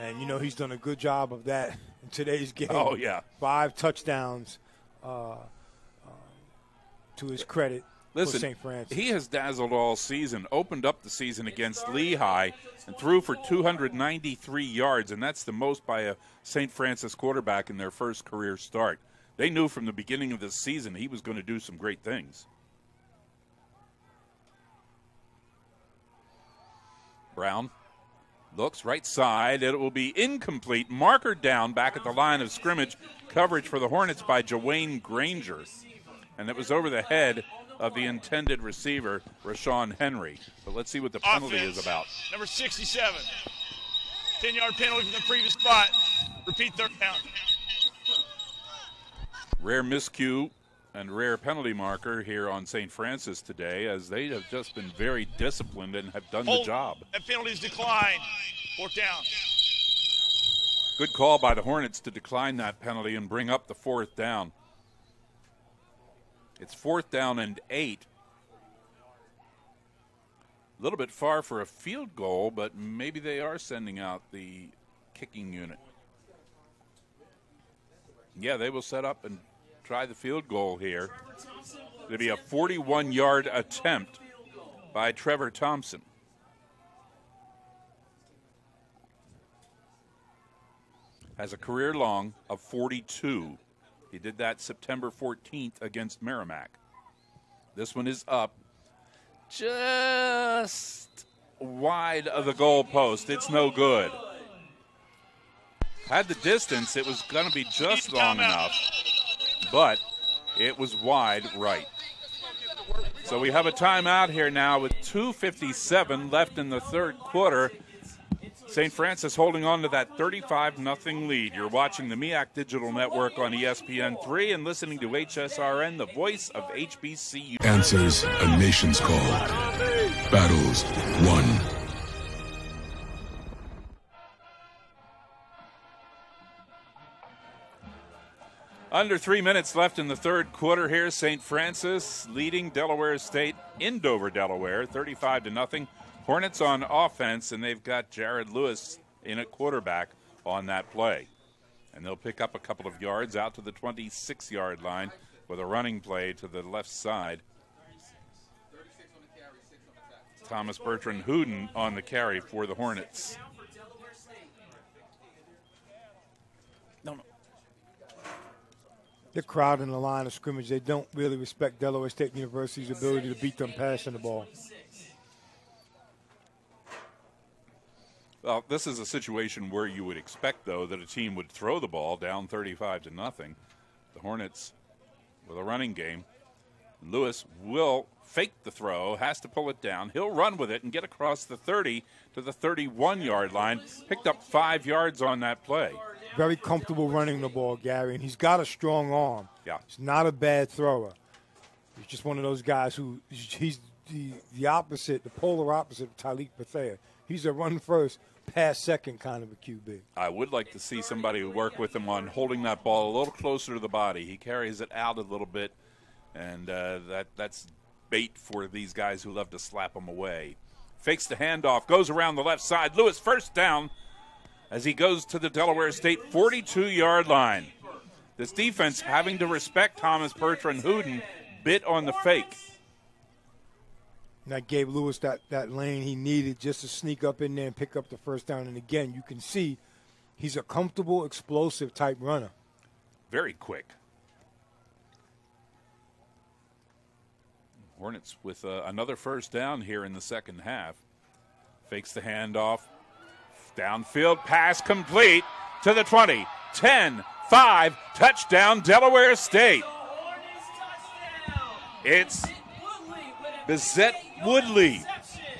And, you know, he's done a good job of that in today's game. Oh, yeah. Five touchdowns uh, uh, to his credit. Listen, St. Francis. he has dazzled all season, opened up the season against Lehigh, and threw for 293 yards, and that's the most by a St. Francis quarterback in their first career start. They knew from the beginning of the season he was going to do some great things. Brown looks right side. It will be incomplete. Marker down back at the line of scrimmage. Coverage for the Hornets by Jawayne Granger. And it was over the head of the intended receiver, Rashawn Henry. But let's see what the penalty Offense, is about. Number 67. 10 yard penalty from the previous spot. Repeat third down. Rare miscue and rare penalty marker here on St. Francis today, as they have just been very disciplined and have done Hold. the job. And penalties decline. Fourth down. Good call by the Hornets to decline that penalty and bring up the fourth down. It's fourth down and eight. A little bit far for a field goal, but maybe they are sending out the kicking unit. Yeah, they will set up and try the field goal here. It'll be a 41 yard attempt by Trevor Thompson. Has a career long of 42. He did that September 14th against Merrimack. This one is up. just wide of the goal post. It's no good. Had the distance, it was going to be just long enough, but it was wide right. So we have a timeout here now with 2.57 left in the third quarter. St. Francis holding on to that 35 0 lead. You're watching the MEAC Digital Network on ESPN3 and listening to HSRN, the voice of HBCU. Answers a nation's call. Battles won. Under three minutes left in the third quarter here. St. Francis leading Delaware State in Dover, Delaware, 35 to nothing. Hornets on offense, and they've got Jared Lewis in at quarterback on that play. And they'll pick up a couple of yards out to the 26 yard line with a running play to the left side. Thomas Bertrand Hudon on the carry for the Hornets. No. The crowd in the line of scrimmage, they don't really respect Delaware State University's ability to beat them passing the ball. Well, this is a situation where you would expect, though, that a team would throw the ball down 35 to nothing. The Hornets with a running game. Lewis will fake the throw, has to pull it down. He'll run with it and get across the 30 to the 31 yard line. Picked up five yards on that play. Very comfortable running the ball, Gary, and he's got a strong arm. Yeah. He's not a bad thrower. He's just one of those guys who he's the, the opposite, the polar opposite of Tylik Bethea. He's a run first, pass second kind of a QB. I would like to see somebody work with him on holding that ball a little closer to the body. He carries it out a little bit, and uh, that that's bait for these guys who love to slap him away. Fakes the handoff, goes around the left side. Lewis first down as he goes to the Delaware State 42 yard line. This defense having to respect Thomas Bertrand Hudon bit on the fake. And that gave Lewis that, that lane he needed just to sneak up in there and pick up the first down. And again, you can see he's a comfortable, explosive type runner. Very quick. Hornets with uh, another first down here in the second half. Fakes the handoff. Downfield pass complete to the 20. 10, 5, touchdown, Delaware State. It's Bizette Woodley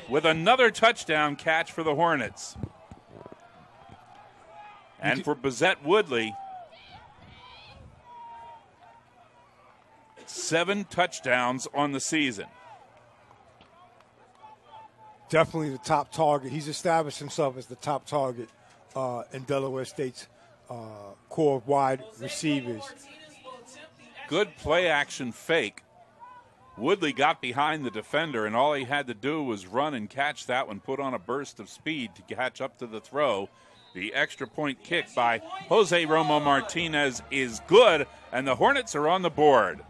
with another touchdown catch for the Hornets. And for Bizette Woodley, seven touchdowns on the season. Definitely the top target. He's established himself as the top target uh, in Delaware State's uh, core wide receivers. Good play action fake Woodley got behind the defender, and all he had to do was run and catch that one, put on a burst of speed to catch up to the throw. The extra point kick by Jose Romo Martinez is good, and the Hornets are on the board.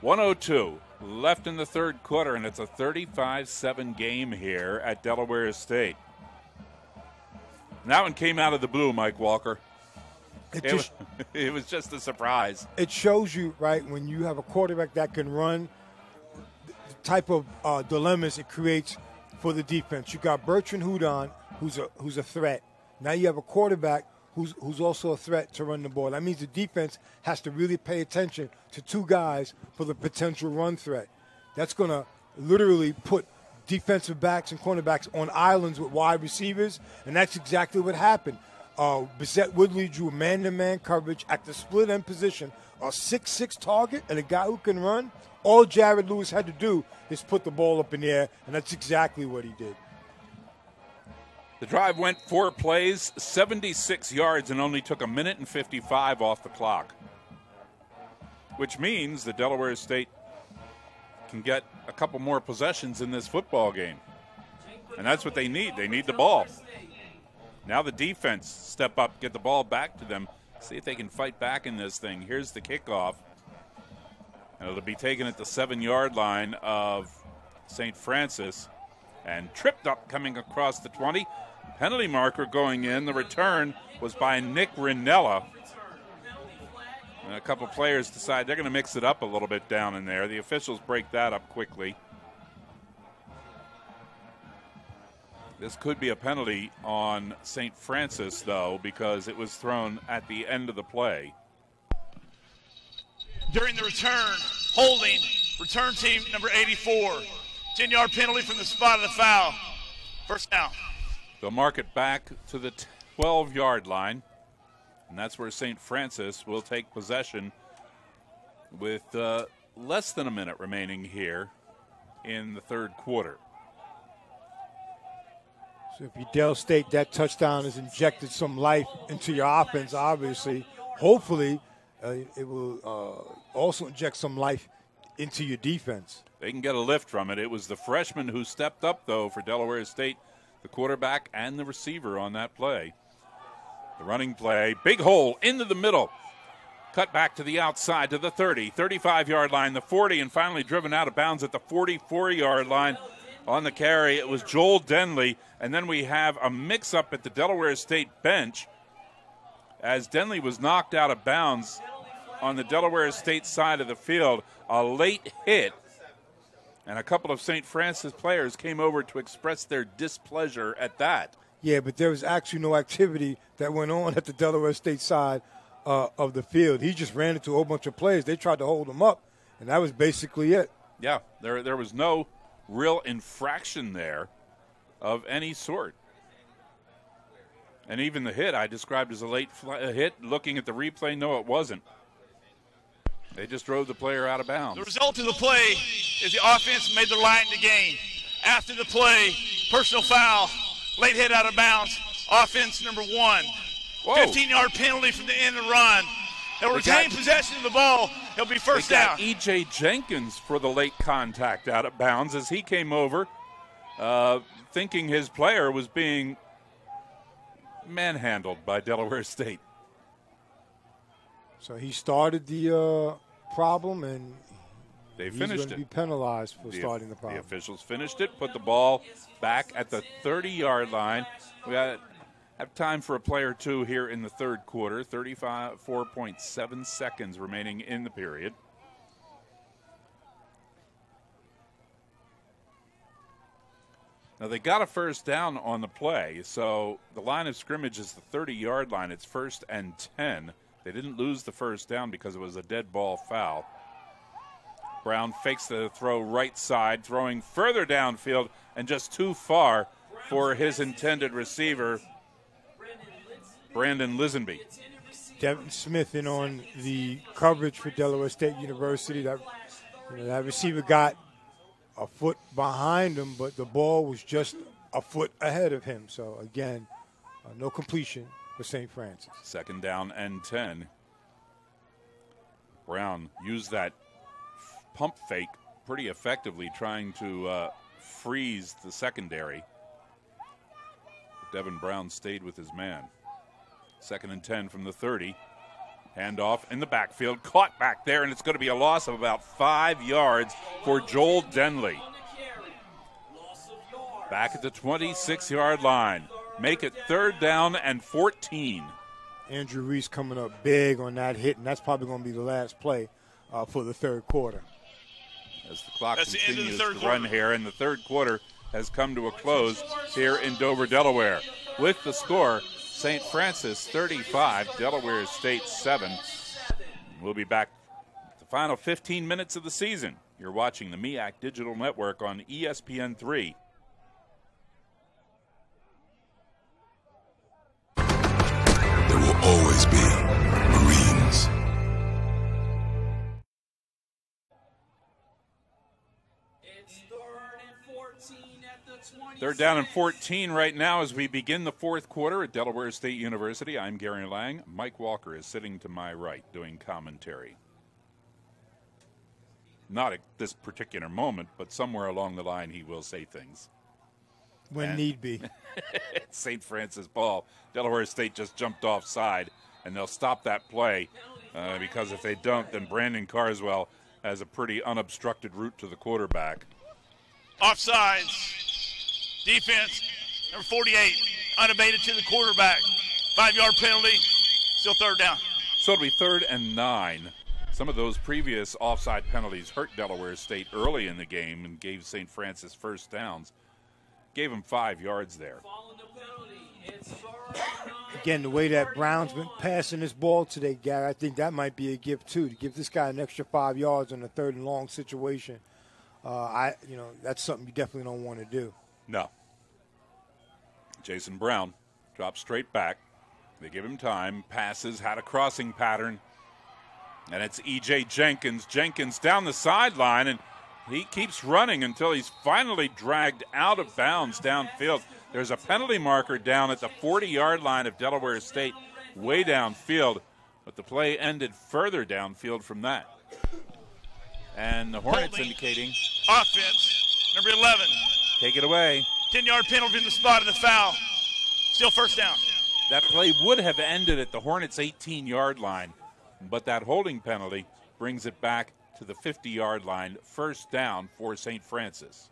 102 left in the third quarter, and it's a 35 7 game here at Delaware State. And that one came out of the blue, Mike Walker. It, it, just, was, it was just a surprise. It shows you, right, when you have a quarterback that can run, the type of uh, dilemmas it creates for the defense. You got Bertrand Hudon, who's a who's a threat. Now you have a quarterback who's who's also a threat to run the ball. That means the defense has to really pay attention to two guys for the potential run threat. That's going to literally put defensive backs and cornerbacks on islands with wide receivers, and that's exactly what happened. Uh, Woodley drew a man-to-man coverage at the split end position. A six-six target and a guy who can run. All Jared Lewis had to do is put the ball up in the air, and that's exactly what he did. The drive went four plays, 76 yards, and only took a minute and 55 off the clock. Which means the Delaware State can get a couple more possessions in this football game. And that's what they need. They need the ball. Now the defense step up, get the ball back to them, see if they can fight back in this thing. Here's the kickoff. And it'll be taken at the seven yard line of St. Francis and tripped up coming across the 20. Penalty marker going in. The return was by Nick Rinella. And a couple players decide they're going to mix it up a little bit down in there. The officials break that up quickly. This could be a penalty on St. Francis, though, because it was thrown at the end of the play. During the return, holding, return team number 84. 10 yard penalty from the spot of the foul. First down. They'll mark it back to the 12 yard line, and that's where St. Francis will take possession with uh, less than a minute remaining here in the third quarter. So if you Dell State, that touchdown has injected some life into your offense, obviously. Hopefully, uh, it will uh, also inject some life into your defense. They can get a lift from it. It was the freshman who stepped up, though, for Delaware State, the quarterback and the receiver on that play. The running play, big hole into the middle. Cut back to the outside to the 30, 35 yard line, the 40, and finally driven out of bounds at the 44 yard line on the carry. It was Joel Denley. And then we have a mix up at the Delaware State bench as Denley was knocked out of bounds on the Delaware State side of the field. A late hit. And a couple of St. Francis players came over to express their displeasure at that. Yeah, but there was actually no activity that went on at the Delaware State side uh, of the field. He just ran into a whole bunch of players. They tried to hold him up, and that was basically it. Yeah, there there was no real infraction there of any sort. And even the hit I described as a late hit. Looking at the replay, no, it wasn't. They just drove the player out of bounds. The result of the play is the offense made the line to gain. After the play, personal foul, late hit out of bounds, offense number one. 15 yard penalty from the end of the run. They'll retain possession of the ball. He'll be first down. E.J. Jenkins for the late contact out of bounds as he came over, uh, thinking his player was being manhandled by Delaware State. So he started the uh, problem, and they he's finished going to be penalized for the, starting the problem. The officials finished it, put the ball back at the 30-yard line. We got have time for a play or two here in the third quarter. 34.7 seconds remaining in the period. Now they got a first down on the play, so the line of scrimmage is the 30 yard line. It's first and 10. They didn't lose the first down because it was a dead ball foul. Brown fakes the throw right side, throwing further downfield and just too far for his intended receiver, Brandon Lisenby. Devin Smith in on the coverage for Delaware State University. That, you know, that receiver got a foot behind him, but the ball was just a foot ahead of him. So, again, uh, no completion for St. Francis. Second down and 10. Brown used that pump fake pretty effectively, trying to uh, freeze the secondary. Devin Brown stayed with his man. Second and 10 from the 30. Handoff in the backfield, caught back there, and it's going to be a loss of about five yards for Joel Denley. Back at the 26 yard line. Make it third down and 14. Andrew Reese coming up big on that hit, and that's probably going to be the last play uh, for the third quarter. As the clock that's continues the to quarter. run here, and the third quarter has come to a close here in Dover, Delaware. With the score, St. Francis 35, Delaware State 7. We'll be back the final 15 minutes of the season. You're watching the MEAC Digital Network on ESPN 3. There will always be They're down in 14 right now as we begin the fourth quarter at Delaware State University. I'm Gary Lang. Mike Walker is sitting to my right doing commentary. Not at this particular moment, but somewhere along the line he will say things. When and need be. St. Francis ball. Delaware State just jumped offside, and they'll stop that play uh, because if they don't, then Brandon Carswell has a pretty unobstructed route to the quarterback. Offsides. Defense, number 48, unabated to the quarterback. Five yard penalty, still third down. So it'll be third and nine. Some of those previous offside penalties hurt Delaware State early in the game and gave St. Francis first downs. Gave him five yards there. Again, the way that Brown's been passing this ball today, Gary, I think that might be a gift too. To give this guy an extra five yards on a third and long situation, uh, I, you know, that's something you definitely don't want to do. No. Jason Brown drops straight back. They give him time. Passes had a crossing pattern, and it's E.J. Jenkins. Jenkins down the sideline, and he keeps running until he's finally dragged out of bounds downfield. There's a penalty marker down at the 40 yard line of Delaware State, way downfield, but the play ended further downfield from that. And the Hornets Holding. indicating offense, number 11. Take it away. 10 yard penalty in the spot of the foul. Still first down. That play would have ended at the Hornets' 18 yard line, but that holding penalty brings it back to the 50 yard line, first down for St. Francis.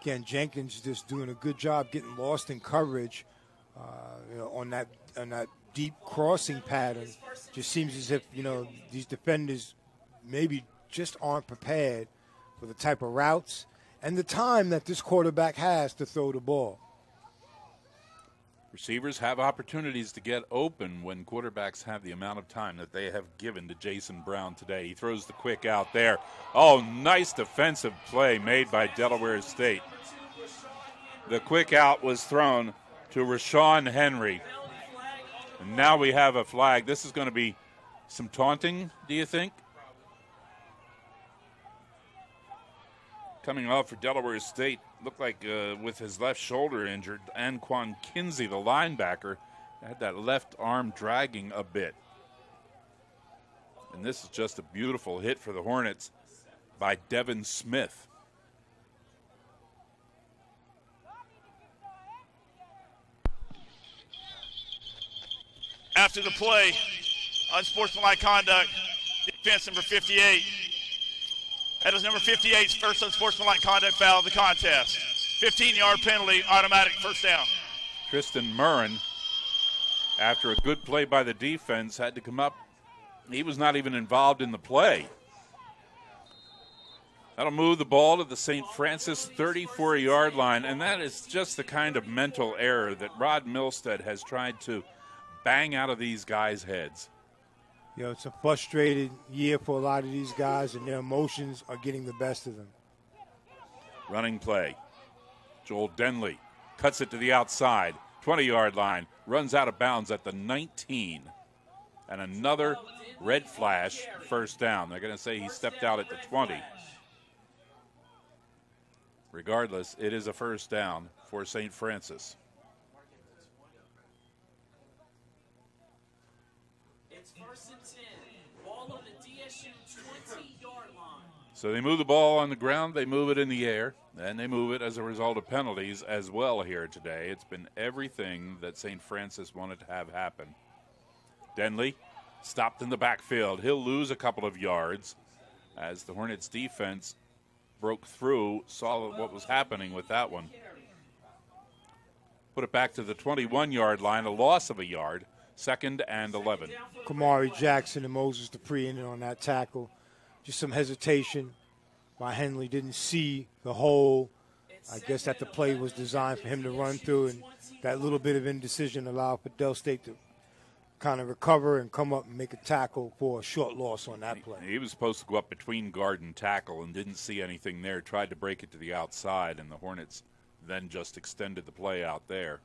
Again, Jenkins just doing a good job getting lost in coverage uh, you know, on that on that deep crossing pattern. Just seems as if you know these defenders maybe just aren't prepared for the type of routes and the time that this quarterback has to throw the ball. Receivers have opportunities to get open when quarterbacks have the amount of time that they have given to Jason Brown today. He throws the quick out there. Oh, nice defensive play made by Delaware State. The quick out was thrown to Rashawn Henry. And now we have a flag. This is going to be some taunting, do you think? Coming off for Delaware State, looked like uh, with his left shoulder injured, Anquan Kinsey, the linebacker, had that left arm dragging a bit. And this is just a beautiful hit for the Hornets by Devin Smith. After the play, unsportsmanlike conduct, defense number 58. That is number 58's first unsportsmanlike conduct foul of the contest. 15 yard penalty, automatic first down. Tristan Murrin, after a good play by the defense, had to come up. He was not even involved in the play. That'll move the ball to the St. Francis 34 yard line, and that is just the kind of mental error that Rod Milstead has tried to bang out of these guys' heads. You know, it's a frustrated year for a lot of these guys, and their emotions are getting the best of them. Running play. Joel Denley cuts it to the outside, 20 yard line, runs out of bounds at the 19. And another red flash, first down. They're going to say he stepped out at the 20. Regardless, it is a first down for St. Francis. So they move the ball on the ground, they move it in the air, and they move it as a result of penalties as well here today. It's been everything that St. Francis wanted to have happen. Denley stopped in the backfield. He'll lose a couple of yards as the Hornets defense broke through, saw what was happening with that one. Put it back to the 21 yard line, a loss of a yard, second and 11. Kamari Jackson and Moses Dupree in on that tackle just some hesitation by Henley. Didn't see the hole. I guess that the play was designed for him to run through, and that little bit of indecision allowed for Del State to kind of recover and come up and make a tackle for a short loss on that play. He was supposed to go up between guard and tackle and didn't see anything there. Tried to break it to the outside, and the Hornets then just extended the play out there.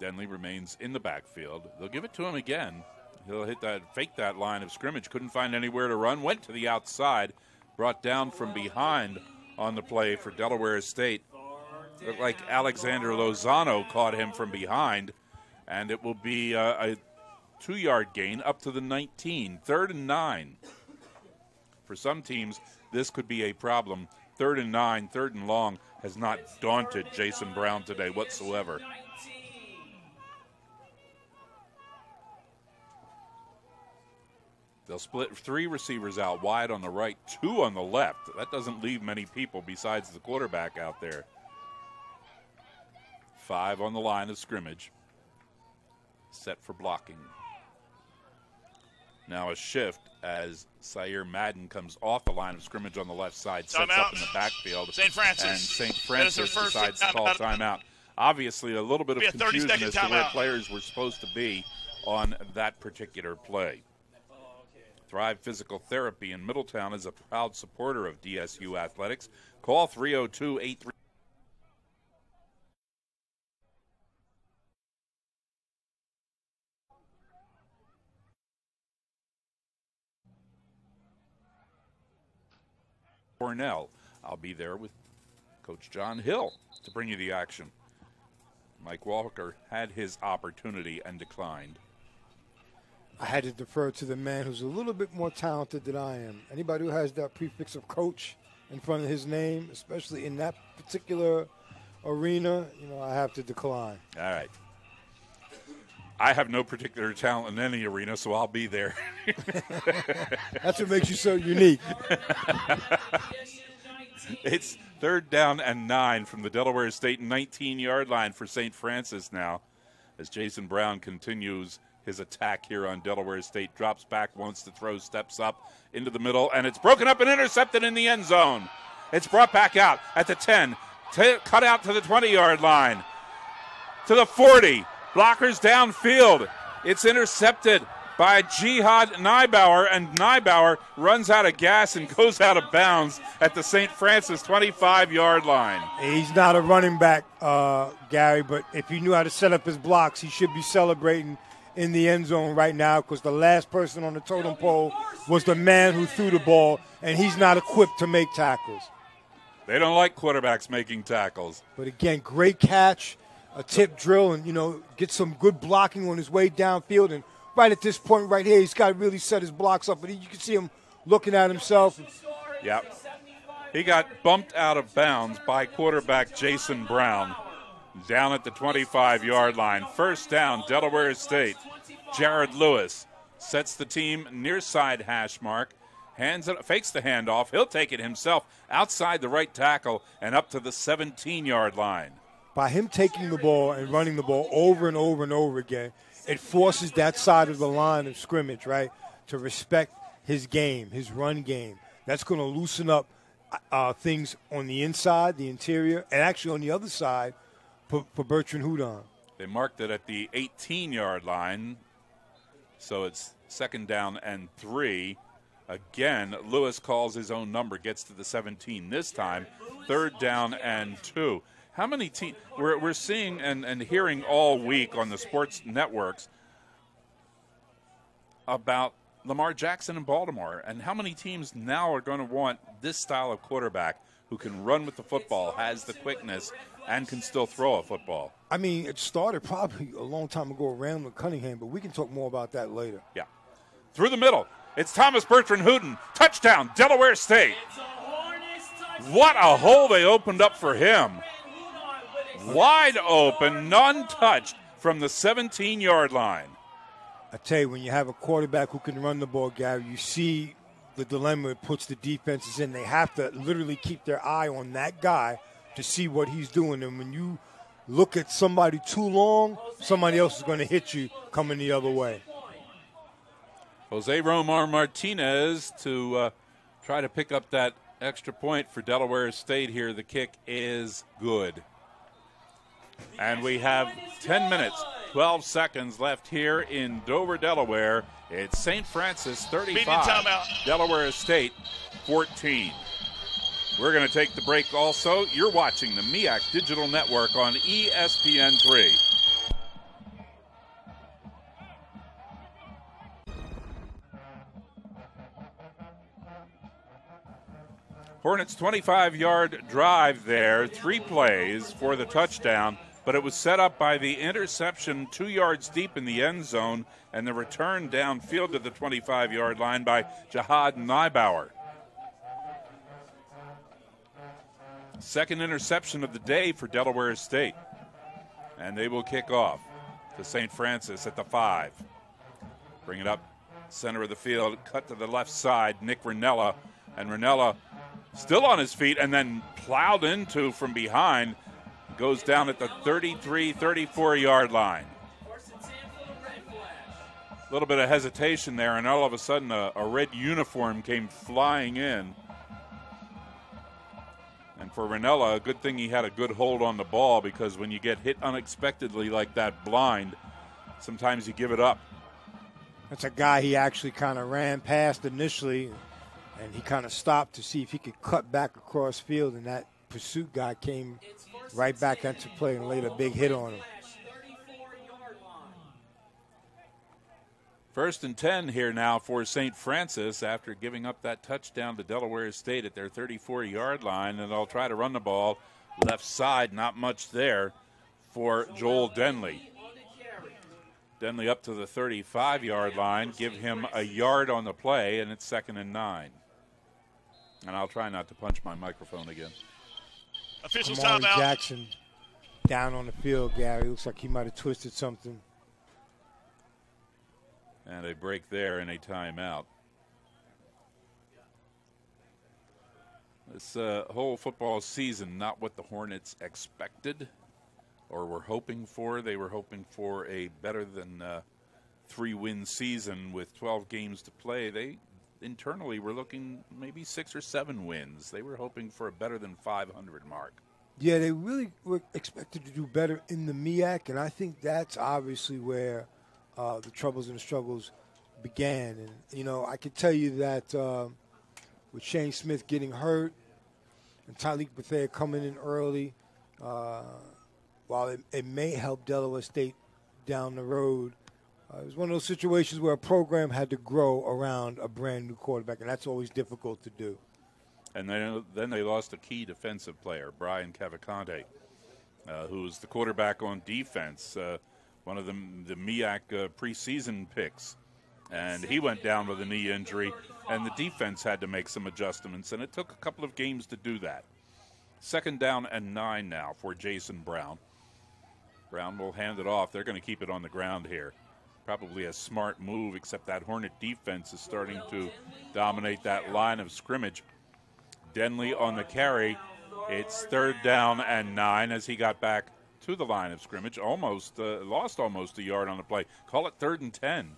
Denley remains in the backfield. They'll give it to him again. He'll hit that, fake that line of scrimmage. Couldn't find anywhere to run. Went to the outside. Brought down from behind on the play for Delaware State. Looked like Alexander Lozano caught him from behind, and it will be uh, a, a two yard gain up to the 19. Third and nine. For some teams, this could be a problem. Third and nine, third and long has not daunted Jason Brown today whatsoever. They'll split three receivers out wide on the right, two on the left. That doesn't leave many people besides the quarterback out there. Five on the line of scrimmage. Set for blocking. Now a shift as Sire Madden comes off the line of scrimmage on the left side, sets timeout. up in the backfield. St. Francis. And St. Francis decides to call timeout. Obviously, a little bit of confusion as to where players were supposed to be on that particular play. Thrive Physical Therapy in Middletown is a proud supporter of DSU athletics. Call 302 83. Cornell. I'll be there with Coach John Hill to bring you the action. Mike Walker had his opportunity and declined. I had to defer to the man who's a little bit more talented than I am. Anybody who has that prefix of coach in front of his name, especially in that particular arena, you know, I have to decline. All right. I have no particular talent in any arena, so I'll be there. That's what makes you so unique. it's third down and nine from the Delaware State 19 yard line for St. Francis now as Jason Brown continues his attack here on Delaware State. Drops back, wants to throw, steps up into the middle, and it's broken up and intercepted in the end zone. It's brought back out at the 10, t- cut out to the 20 yard line, to the 40. Blockers downfield. It's intercepted by Jihad Neibauer, and Neibauer runs out of gas and goes out of bounds at the St. Francis 25 yard line. He's not a running back, uh, Gary, but if he knew how to set up his blocks, he should be celebrating in the end zone right now because the last person on the totem pole was the man who threw the ball, and he's not equipped to make tackles. They don't like quarterbacks making tackles. But again, great catch, a tip drill, and you know get some good blocking on his way downfield. And right at this point, right here, he's got to really set his blocks up. But you can see him looking at himself. Yep. He got bumped out of bounds by quarterback Jason Brown down at the 25 yard line. First down, Delaware State. Jared Lewis sets the team near side hash mark, hands it, fakes the handoff. He'll take it himself outside the right tackle and up to the 17 yard line. By him taking the ball and running the ball over and over and over again, it forces that side of the line of scrimmage, right, to respect his game, his run game. That's going to loosen up uh, things on the inside, the interior, and actually on the other side for, for Bertrand Hudon. They marked it at the 18 yard line, so it's second down and three. Again, Lewis calls his own number, gets to the 17 this time, third down and two. How many teams we're, we're seeing and, and hearing all week on the sports networks about Lamar Jackson in Baltimore and how many teams now are going to want this style of quarterback who can run with the football, has the quickness, and can still throw a football. I mean, it started probably a long time ago around with Cunningham, but we can talk more about that later. Yeah. Through the middle, it's Thomas Bertrand Hudon. Touchdown, Delaware State. What a hole they opened up for him. Wide open, none touched from the 17 yard line. I tell you, when you have a quarterback who can run the ball, Gary, you see the dilemma it puts the defenses in. They have to literally keep their eye on that guy to see what he's doing. And when you look at somebody too long, somebody else is going to hit you coming the other way. Jose Romo Martinez to uh, try to pick up that extra point for Delaware State here. The kick is good. And we have 10 minutes, 12 seconds left here in Dover, Delaware. It's St. Francis 35, Delaware State 14. We're going to take the break also. You're watching the MEAC Digital Network on ESPN3. Hornets 25 yard drive there, three plays for the touchdown, but it was set up by the interception two yards deep in the end zone and the return downfield to the 25 yard line by Jihad Neibauer. Second interception of the day for Delaware State. And they will kick off to St. Francis at the five. Bring it up, center of the field, cut to the left side. Nick Ranella. And Ranella still on his feet and then plowed into from behind. Goes down at the 33 34 yard line. A little bit of hesitation there, and all of a sudden a, a red uniform came flying in. For Ranella. a good thing he had a good hold on the ball because when you get hit unexpectedly like that blind, sometimes you give it up. That's a guy he actually kind of ran past initially, and he kind of stopped to see if he could cut back across field, and that pursuit guy came right back into play and laid a big hit on him. First and 10 here now for St. Francis after giving up that touchdown to Delaware State at their 34 yard line. And they'll try to run the ball left side, not much there for Joel Denley. Denley up to the 35 yard line, give him a yard on the play, and it's second and nine. And I'll try not to punch my microphone again. Official Amari timeout. Jackson down on the field, Gary. Looks like he might have twisted something. And a break there and a timeout. This uh, whole football season, not what the Hornets expected or were hoping for. They were hoping for a better than uh, three win season with 12 games to play. They internally were looking maybe six or seven wins. They were hoping for a better than 500 mark. Yeah, they really were expected to do better in the MEAC, and I think that's obviously where uh, the troubles and the struggles began. And you know, I can tell you that uh, with Shane Smith getting hurt and Tyleik Bethea coming in early, uh, while it, it, may help Delaware State down the road, uh, it was one of those situations where a program had to grow around a brand new quarterback, and that's always difficult to do. And then, then they lost a key defensive player, Brian Cavalcante, uh, was the quarterback on defense, uh, one of the, the MEAC uh, preseason picks. And he went down with a knee injury, and the defense had to make some adjustments, and it took a couple of games to do that. Second down and nine now for Jason Brown. Brown will hand it off. They're going to keep it on the ground here. Probably a smart move, except that Hornet defense is starting to dominate that line of scrimmage. Denley on the carry. It's third down and nine as he got back to the line of scrimmage. Almost uh, lost almost a yard on the play. Call it third and ten.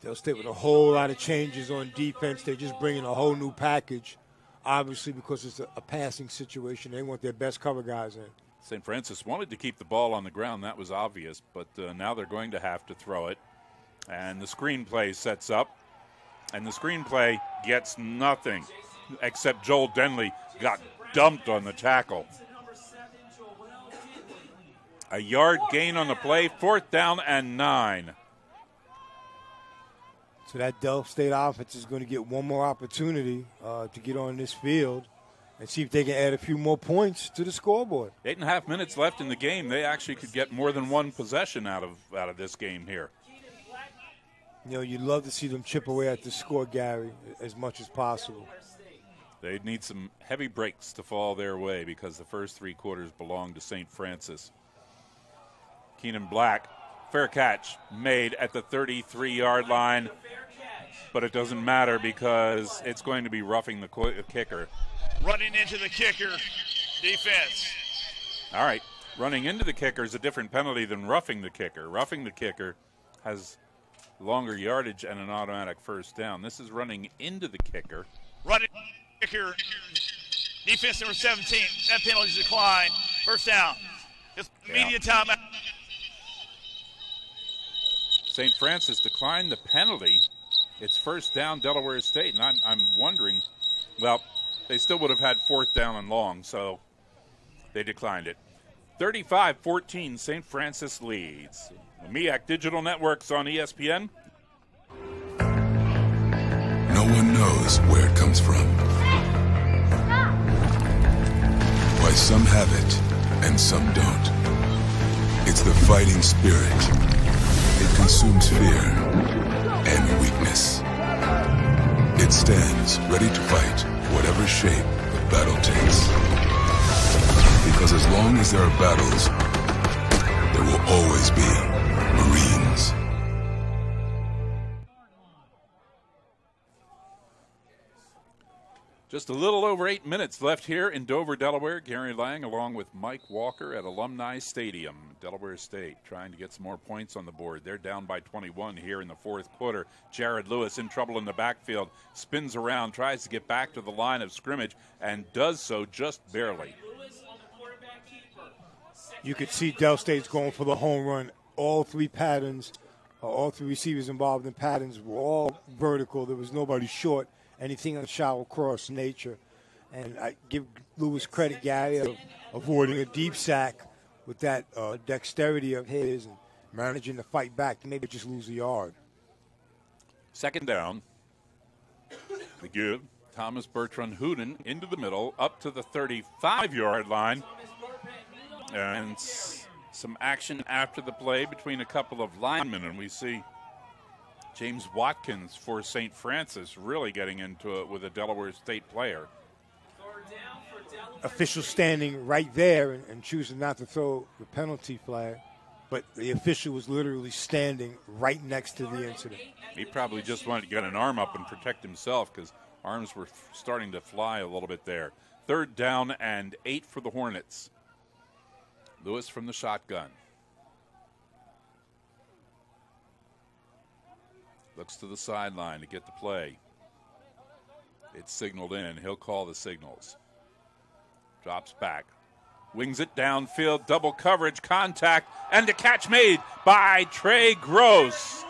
They'll stay with a whole lot of changes on defense. They're just bringing a whole new package, obviously because it's a, a passing situation. They want their best cover guys in. St. Francis wanted to keep the ball on the ground. That was obvious, but uh, now they're going to have to throw it. And the screenplay sets up, and the screenplay gets nothing except Joel Denley got dumped on the tackle. A yard gain on the play, fourth down and nine. So that Del State offense is going to get one more opportunity uh, to get on this field and see if they can add a few more points to the scoreboard. Eight and a half minutes left in the game. They actually could get more than one possession out of out of this game here. You know, you'd love to see them chip away at the score, Gary, as much as possible. They'd need some heavy breaks to fall their way because the first three quarters belong to St. Francis. Keenan Black, fair catch made at the 33 yard line, but it doesn't matter because it's going to be roughing the kicker. Running into the kicker, defense. All right, running into the kicker is a different penalty than roughing the kicker. Roughing the kicker has longer yardage and an automatic first down. This is running into the kicker. Running kicker, defense number 17. That penalty is declined. First down. It's immediate yeah. timeout. St. Francis declined the penalty. It's first down, Delaware State, and I'm, I'm wondering. Well, they still would have had fourth down and long, so they declined it. 35 14, St. Francis leads. MEAC Digital Networks on ESPN. No one knows where it comes from. Why some have it and some don't. It's the fighting spirit. Consumes fear and weakness. It stands ready to fight whatever shape the battle takes. Because as long as there are battles, there will always be Marines. Just a little over eight minutes left here in Dover, Delaware. Gary Lang, along with Mike Walker at Alumni Stadium. Delaware State trying to get some more points on the board. They're down by 21 here in the fourth quarter. Jared Lewis in trouble in the backfield, spins around, tries to get back to the line of scrimmage, and does so just barely. You could see Del State's going for the home run. All three patterns, uh, all three receivers involved in patterns were all vertical. There was nobody short, anything of shallow cross nature. And I give Lewis credit, Gary, of avoiding a deep sack with that uh, dexterity of his and managing to fight back maybe just lose a yard. Second down. The give. Thomas Bertrand Hudon into the middle, up to the 35 yard line. And some action after the play between a couple of linemen, and we see James Watkins for St. Francis really getting into it with a Delaware State player official standing right there and, and, choosing not to throw the penalty flag, but the official was literally standing right next to the incident. He probably just wanted to get an arm up and protect himself because arms were starting to fly a little bit there. Third down and eight for the Hornets. Lewis from the shotgun. Looks to the sideline to get the play. It's signaled in. He'll call the signals. Drops back. Wings it downfield, double coverage, contact, and the catch made by Trey Gross.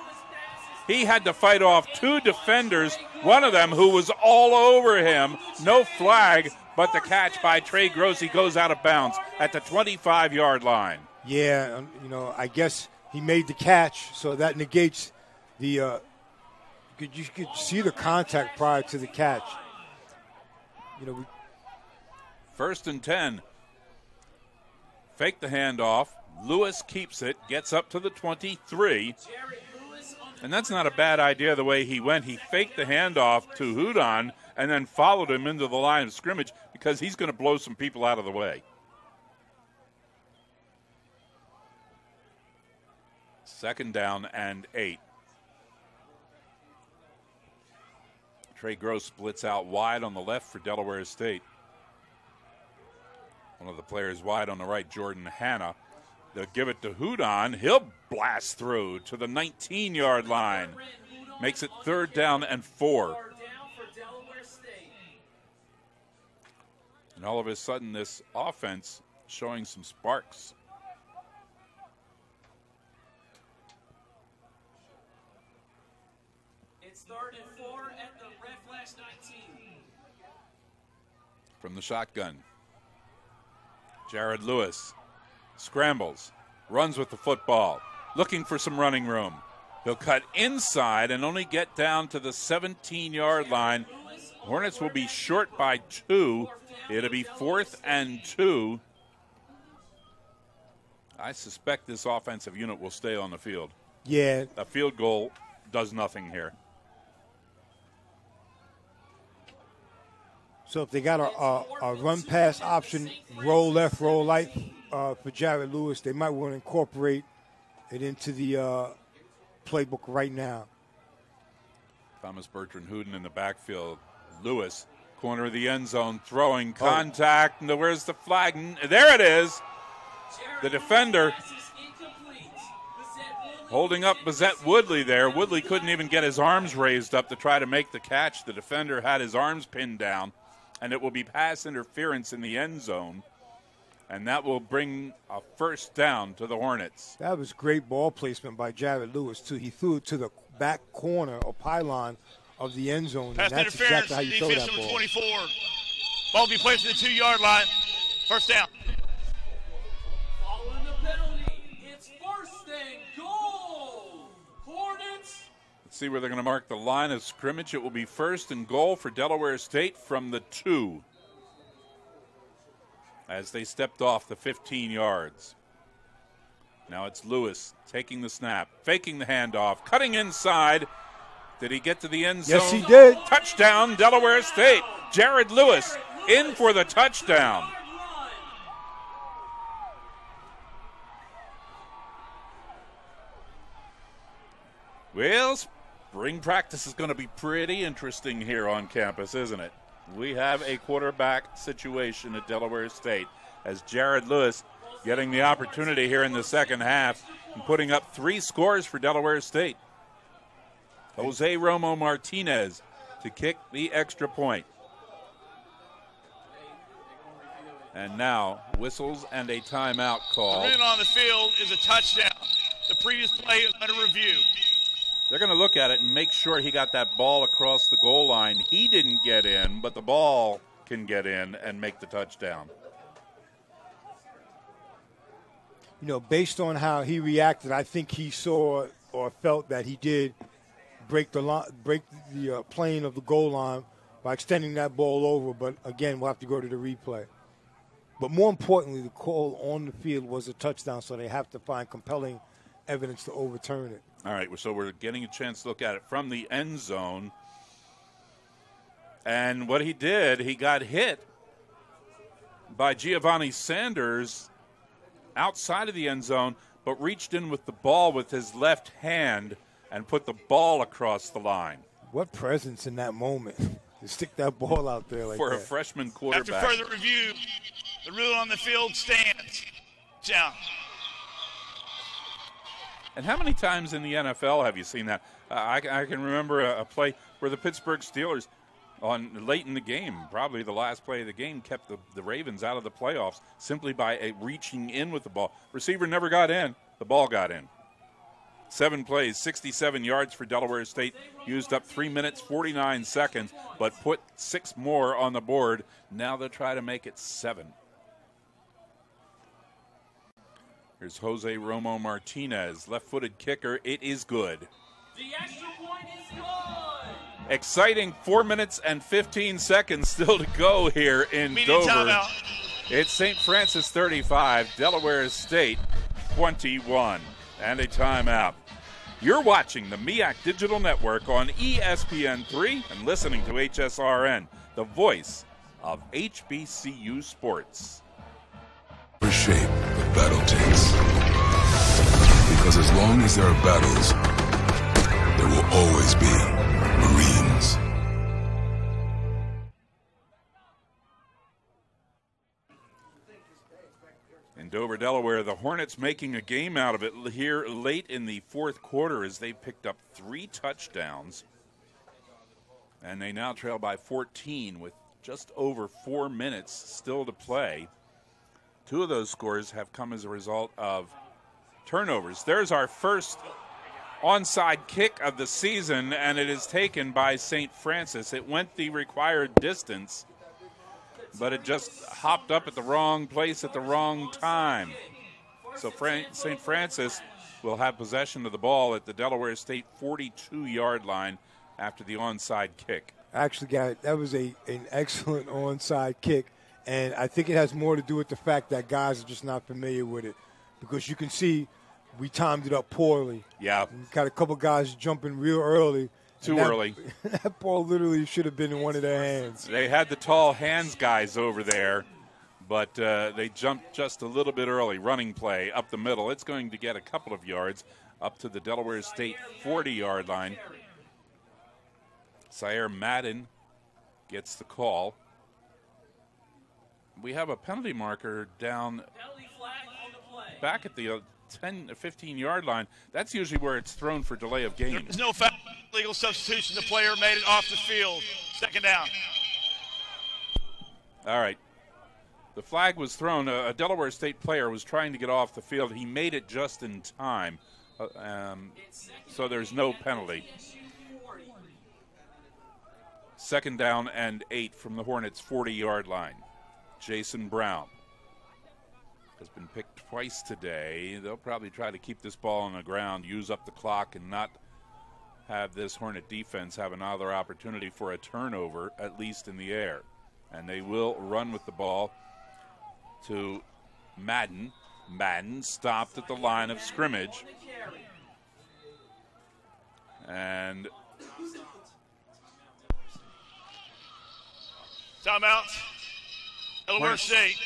He had to fight off two defenders, one of them who was all over him. No flag, but the catch by Trey Gross. He goes out of bounds at the 25 yard line. Yeah, um, you know, I guess he made the catch, so that negates the. Uh, you could see the contact prior to the catch. You know, we, First and 10. Fake the handoff. Lewis keeps it, gets up to the 23. And that's not a bad idea the way he went. He faked the handoff to Hudon and then followed him into the line of scrimmage because he's going to blow some people out of the way. Second down and eight. Trey Gross splits out wide on the left for Delaware State. One of the players wide on the right, Jordan Hanna. They'll give it to Hudon. He'll blast through to the 19 yard line. Makes it third down and four. And all of a sudden, this offense showing some sparks. It's third and four at the red flash 19. From the shotgun. Jared Lewis scrambles, runs with the football, looking for some running room. He'll cut inside and only get down to the 17 yard line. Hornets will be short by two. It'll be fourth and two. I suspect this offensive unit will stay on the field. Yeah. A field goal does nothing here. So if they got a, a, a run pass option, roll left, roll right uh, for Jared Lewis, they might want to incorporate it into the uh, playbook right now. Thomas Bertrand Hudon in the backfield. Lewis, corner of the end zone, throwing oh. contact. Oh. Where's the flag? There it is. The defender holding up Bazette Woodley there. Woodley couldn't even get his arms raised up to try to make the catch. The defender had his arms pinned down and it will be pass interference in the end zone. And that will bring a first down to the Hornets. That was great ball placement by Jared Lewis, too. He threw it to the back corner or pylon of the end zone. Pass and that's interference, exactly how you throw that ball. 24. Ball will be placed at the two yard line. First down. See where they're going to mark the line of scrimmage. It will be first and goal for Delaware State from the two as they stepped off the 15 yards. Now it's Lewis taking the snap, faking the handoff, cutting inside. Did he get to the end zone? Yes, he did. Touchdown, Delaware State. Jared Lewis in for the touchdown. Well, Spring practice is going to be pretty interesting here on campus, isn't it? We have a quarterback situation at Delaware State as Jared Lewis getting the opportunity here in the second half and putting up three scores for Delaware State. Jose Romo Martinez to kick the extra point. And now whistles and a timeout call. The on the field is a touchdown. The previous play is under review. They're going to look at it and make sure he got that ball across the goal line. He didn't get in, but the ball can get in and make the touchdown. You know, based on how he reacted, I think he saw or felt that he did break the break the uh, plane of the goal line by extending that ball over. But again, we'll have to go to the replay. But more importantly, the call on the field was a touchdown, so they have to find compelling evidence to overturn it. All right, so we're getting a chance to look at it from the end zone. And what he did, he got hit by Giovanni Sanders outside of the end zone, but reached in with the ball with his left hand and put the ball across the line. What presence in that moment to stick that ball out there like for that. a freshman quarterback. After further review, the rule on the field stands. Down. And how many times in the NFL have you seen that? Uh, I, I, can remember a, a, play where the Pittsburgh Steelers, on late in the game, probably the last play of the game, kept the, the Ravens out of the playoffs simply by a, reaching in with the ball. Receiver never got in, the ball got in. Seven plays, 67 yards for Delaware State. Used up three minutes, 49 seconds, but put six more on the board. Now they'll try to make it seven. Here's Jose Romo Martinez, left footed kicker. It is good. The extra point is good. Exciting four minutes and 15 seconds still to go here in Dover. Timeout. It's St. Francis 35, Delaware State 21 and a timeout. You're watching the MEAC Digital Network on ESPN3 and listening to HSRN, the voice of HBCU sports. Shape the battle takes. Because as long as there are battles, there will always be Marines. In Dover, Delaware, the Hornets making a game out of it here late in the fourth quarter as they picked up three touchdowns. And they now trail by 14 with just over four minutes still to play. Two of those scores have come as a result of turnovers. There's our first onside kick of the season, and it is taken by St. Francis. It went the required distance but it just hopped up at the wrong place at the wrong time. So St. Francis will have possession of the ball at the Delaware State 42 yard line after the onside kick. Actually, guy, that was a an excellent onside kick, and I think it has more to do with the fact that guys are just not familiar with it, because you can see we timed it up poorly. Yeah, we got a couple guys jumping real early, too that, early. That ball literally should have been in one of their hands. They had the tall hands guys over there, but uh, they jumped just a little bit early. Running play up the middle. It's going to get a couple of yards up to the Delaware State 40 yard line. Sire Madden gets the call. We have a penalty marker down back at the uh, 10 or 15 yard line. That's usually where it's thrown for delay of game. There's no foul. Legal substitution. The player made it off the field. Second down. All right. The flag was thrown. A, Delaware State player was trying to get off the field. He made it just in time. Uh, um, so there's no penalty. Second down and eight from the Hornets' 40 yard line. Jason Brown has been picked twice today. They'll probably try to keep this ball on the ground, use up the clock, and not have this Hornet defense have another opportunity for a turnover, at least in the air. And they will run with the ball to Madden. Madden stopped at the line of scrimmage. And timeout. Delaware State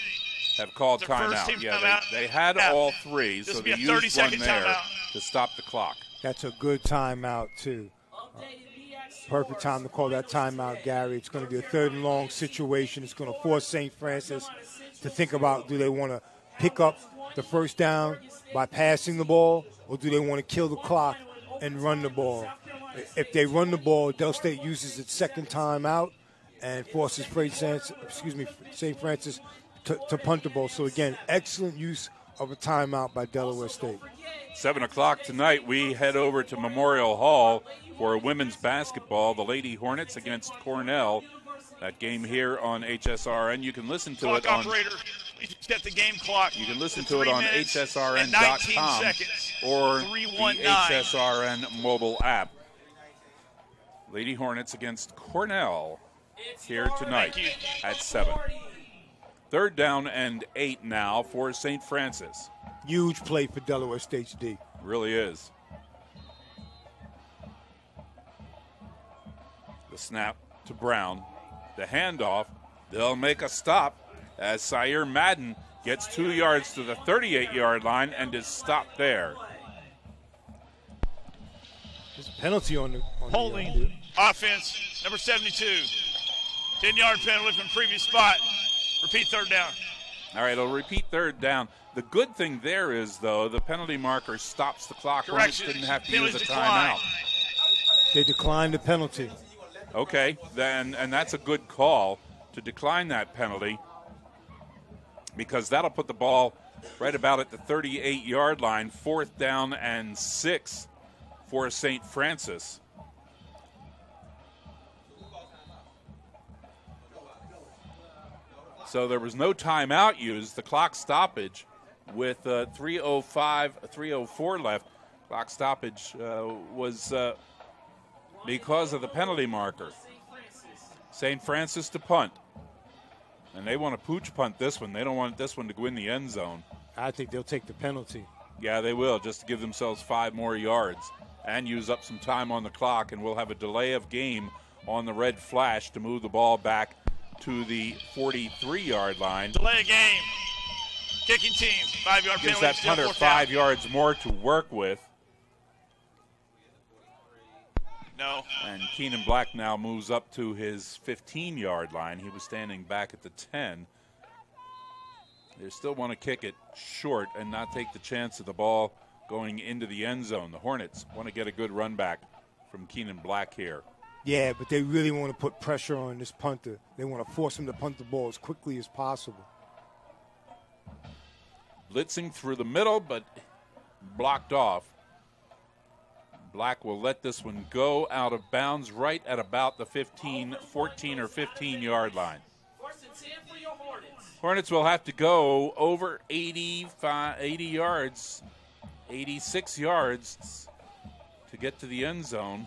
have called timeout. Yeah, timeout. They, they, had yeah. all three, this so they used one there timeout. to stop the clock. That's a good timeout too. Uh, perfect time to call that timeout, Gary. It's going to be a third and long situation. It's going to force St. Francis to think about do they want to pick up the first down by passing the ball, or do they want to kill the clock and run the ball? If they run the ball, Del State uses its second time out and forces excuse me, St. Francis to, to punt the ball. So again, excellent use of a timeout by Delaware State. Seven o'clock tonight, we head over to Memorial Hall for women's basketball. The Lady Hornets against Cornell. That game here on HSRN. You can listen to clock it on. Operator, set the game clock. You can listen to it on HSRN.com or the HSRN mobile app. Lady Hornets against Cornell here tonight at 7. Third down and eight now for St. Francis. Huge play for Delaware State's D. Really is. The snap to Brown. The handoff. They'll make a stop as Sire Madden gets two yards to the 38 yard line and is stopped there. There's a penalty on the on holding the, uh, offense number 72. 10 yard penalty from previous spot. Repeat third down. All right, it'll repeat third down. The good thing there is, though, the penalty marker stops the clock. Correction. didn't have to use a timeout. They declined the penalty. Okay, then, and that's a good call to decline that penalty because that'll put the ball right about at the 38 yard line, fourth down and six for St. Francis. So there was no timeout used. The clock stoppage with uh, 305, 304 left. Clock stoppage uh, was uh, because of the penalty marker. St. Francis to punt. And they want to pooch punt this one. They don't want this one to go in the end zone. I think they'll take the penalty. Yeah, they will, just to give themselves five more yards and use up some time on the clock. And we'll have a delay of game on the red flash to move the ball back to the 43 yard line. Delay a game. Kicking team. Five yard Gives penalty. that punter five yards more to work with. No. And Keenan Black now moves up to his 15 yard line. He was standing back at the 10. They still want to kick it short and not take the chance of the ball going into the end zone. The Hornets want to get a good run back from Keenan Black here. Yeah, but they really want to put pressure on this punter. They want to force him to punt the ball as quickly as possible. Blitzing through the middle, but blocked off. Black will let this one go out of bounds right at about the 15, 14 or 15 yard line. Hornets will have to go over 85, 80 yards, 86 yards to get to the end zone.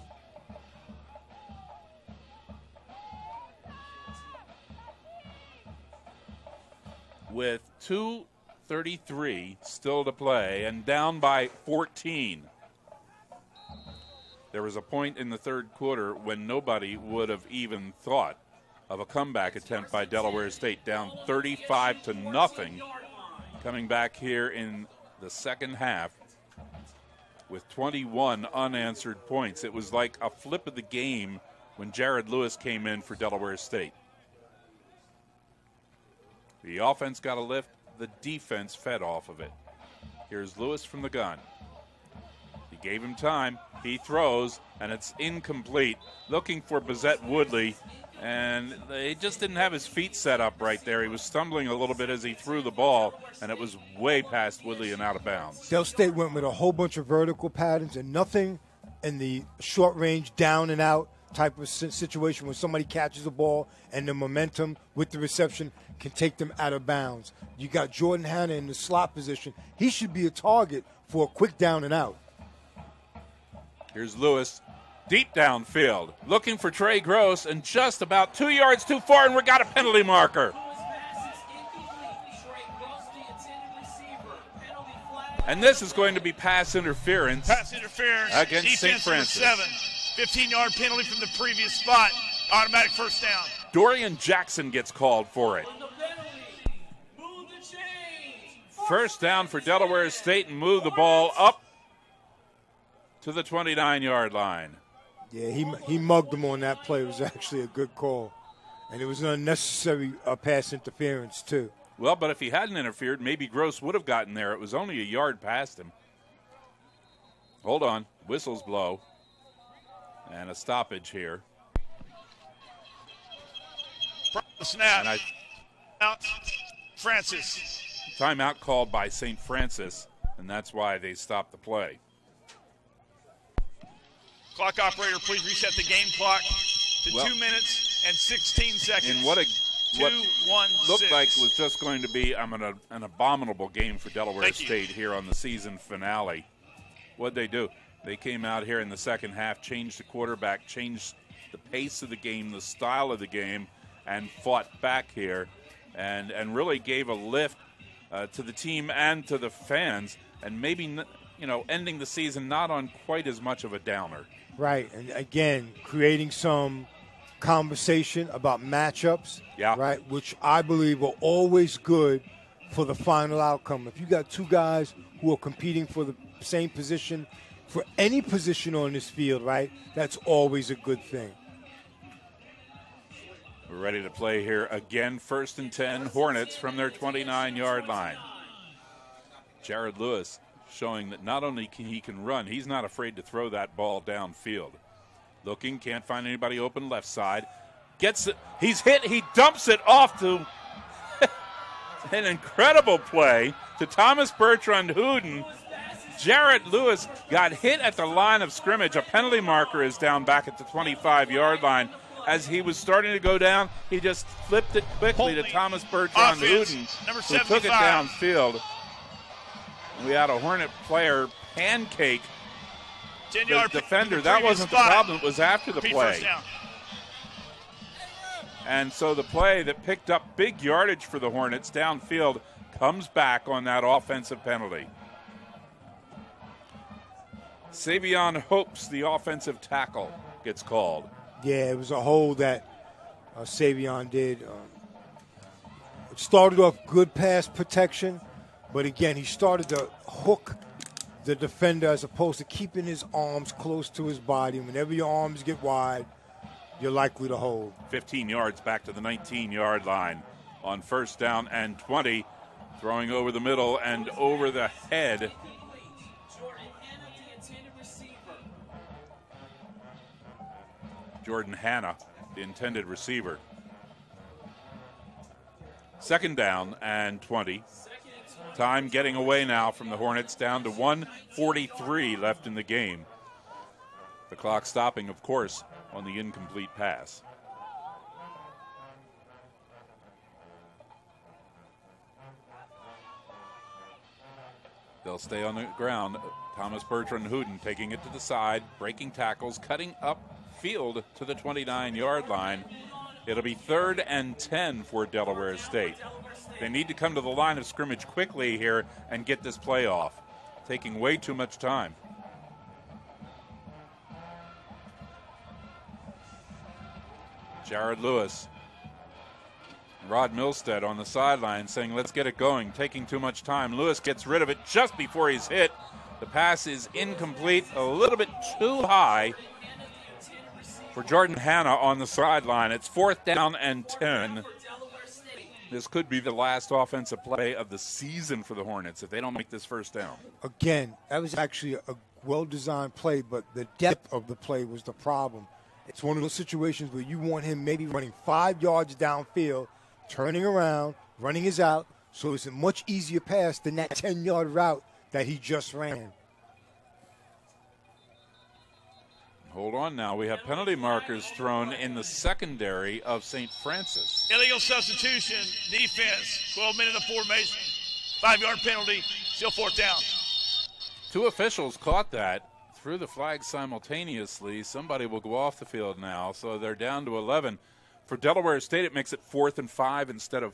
With 2.33 still to play and down by 14. There was a point in the third quarter when nobody would have even thought of a comeback attempt by Delaware State, down 35 to nothing, coming back here in the second half with 21 unanswered points. It was like a flip of the game when Jared Lewis came in for Delaware State. The offense got a lift, the defense fed off of it. Here's Lewis from the gun. He gave him time. He throws, and it's incomplete. Looking for Bazette Woodley, and he just didn't have his feet set up right there. He was stumbling a little bit as he threw the ball, and it was way past Woodley and out of bounds. Del State went with a whole bunch of vertical patterns and nothing in the short range down and out type of situation when somebody catches the ball and the momentum with the reception can take them out of bounds. You got Jordan Hanna in the slot position. He should be a target for a quick down and out. Here's Lewis, deep downfield, looking for Trey Gross, and just about two yards too far, and we got a penalty marker. And this is going to be pass interference. Pass interference against St. Francis. Seven. 15 yard penalty from the previous spot. Automatic first down. Dorian Jackson gets called for it. First down for Delaware State and move the ball up to the 29 yard line. Yeah, he, he mugged him on that play. It was actually a good call. And it was an unnecessary uh, pass interference, too. Well, but if he hadn't interfered, maybe Gross would have gotten there. It was only a yard past him. Hold on. Whistles blow. And a stoppage here. Snap. And I, out Francis. Timeout called by St. Francis, and that's why they stopped the play. Clock operator, please reset the game clock to well, two minutes and 16 seconds. And what a what looked six. like was just going to be I'm an, an abominable game for Delaware Thank State you. here on the season finale. What'd they do? They came out here in the second half, changed the quarterback, changed the pace of the game, the style of the game, and fought back here, and and really gave a lift uh, to the team and to the fans, and maybe you know ending the season not on quite as much of a downer. Right, and again, creating some conversation about matchups. Yeah. Right, which I believe are always good for the final outcome. If you got two guys who are competing for the same position, for any position on this field, right, that's always a good thing. We're ready to play here again. First and 10, Hornets from their 29 yard line. Jared Lewis showing that not only can he can run, he's not afraid to throw that ball downfield. Looking, can't find anybody open left side. Gets it. He's hit. He dumps it off to an incredible play to Thomas Bertrand Hudon. Jared Lewis got hit at the line of scrimmage. A penalty marker is down back at the 25 yard line. As he was starting to go down, he just flipped it quickly to Thomas Bertrand Hudon, who took it downfield. We had a Hornet player pancake the defender. That wasn't spot. the problem. It was after the play. And so the play that picked up big yardage for the Hornets downfield comes back on that offensive penalty. Savion hopes the offensive tackle gets called. Yeah, it was a hold that uh, Savion did. Um, started off good pass protection, but again, he started to hook the defender as opposed to keeping his arms close to his body. Whenever your arms get wide, you're likely to hold. 15 yards back to the 19 yard line on first down and 20. Throwing over the middle and over the head. Jordan Hanna, the intended receiver. Second down and 20. Time getting away now from the Hornets down to 143 left in the game. The clock stopping, of course, on the incomplete pass. They'll stay on the ground. Thomas Bertrand Hudon taking it to the side, breaking tackles, cutting up field to the 29 yard line. It'll be third and 10 for Delaware State. They need to come to the line of scrimmage quickly here and get this play off, taking way too much time. Jared Lewis. Rod Milstead on the sideline saying, let's get it going, taking too much time. Lewis gets rid of it just before he's hit. The pass is incomplete, a little bit too high for Jordan Hanna on the sideline. It's fourth down and 10. This could be the last offensive play of the season for the Hornets if they don't make this first down. Again, that was actually a well designed play, but the depth of the play was the problem. It's one of those situations where you want him maybe running five yards downfield, turning around, running his out, so it's a much easier pass than that 10 yard route that he just ran. Hold on now. We have penalty markers thrown in the secondary of St. Francis. Illegal substitution, defense, 12 minute of formation, five yard penalty, still fourth down. Two officials caught that, threw the flag simultaneously. Somebody will go off the field now, so they're down to 11. For Delaware State, it makes it fourth and five instead of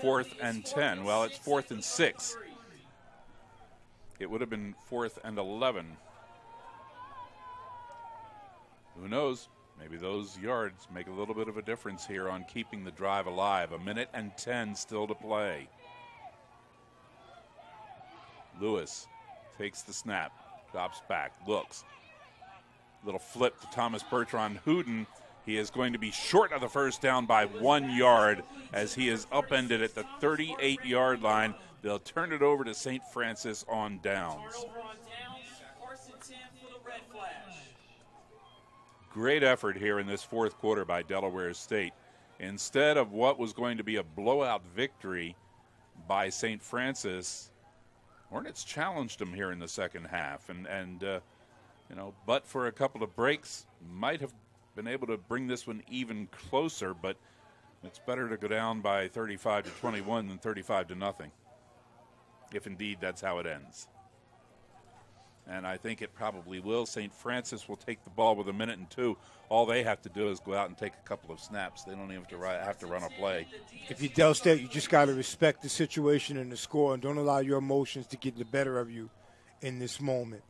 fourth and 10. Well, it's fourth and six. It would have been fourth and 11 who knows? Maybe those yards make a little bit of a difference here on keeping the drive alive. A minute and 10 still to play. Lewis takes the snap, drops back, looks. Little flip to Thomas Bertrand Hudon. He is going to be short of the first down by one yard as he is upended at the 38 yard line. They'll turn it over to St. Francis on downs. Great effort here in this fourth quarter by Delaware State. Instead of what was going to be a blowout victory by St. Francis, Hornets challenged them here in the second half, and and uh, you know, but for a couple of breaks, might have been able to bring this one even closer. But it's better to go down by 35 to 21 than 35 to nothing, if indeed that's how it ends and I think it probably will. St. Francis will take the ball with a minute and two. All they have to do is go out and take a couple of snaps. They don't even have to, have to run a play. If you Del State, you just got to respect the situation and the score, and don't allow your emotions to get the better of you in this moment.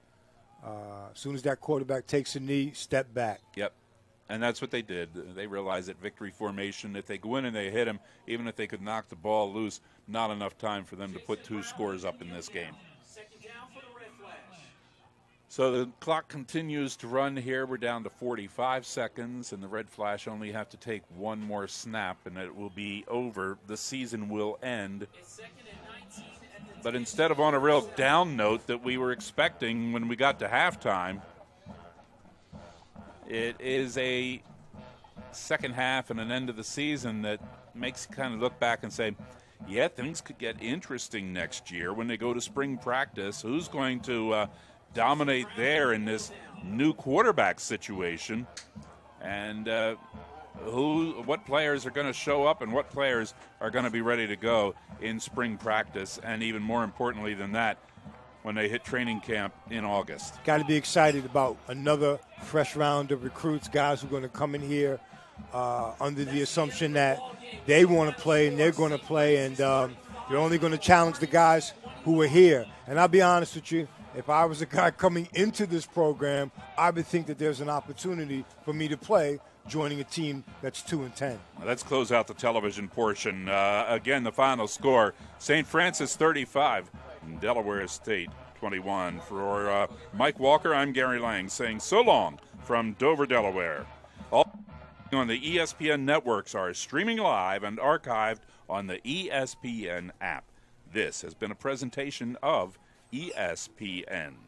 Uh, as soon as that quarterback takes a knee, step back. Yep. And that's what they did. They realized that victory formation, if they go in and they hit him, even if they could knock the ball loose, not enough time for them to put two scores up in this game. So the clock continues to run here. We're down to 45 seconds, and the red flash only have to take one more snap, and it will be over. The season will end. But instead of on a real down note that we were expecting when we got to halftime, it is a second half and an end of the season that makes you kind of look back and say, yeah, things could get interesting next year when they go to spring practice. Who's going to uh, dominate there in this new quarterback situation. And uh, who, what players are going to show up and what players are going to be ready to go in spring practice, and even more importantly than that, when they hit training camp in August. Got to be excited about another fresh round of recruits, guys who are going to come in here uh, under the assumption that they want to play and they're going to play, and um, they're only going to challenge the guys who are here. And I'll be honest with you, if I was a guy coming into this program, I would think that there's an opportunity for me to play joining a team that's 2 and 10. Let's close out the television portion. Uh, again, the final score St. Francis 35, Delaware State 21. For uh, Mike Walker, I'm Gary Lang saying so long from Dover, Delaware. All on the ESPN networks are streaming live and archived on the ESPN app. This has been a presentation of ESPN.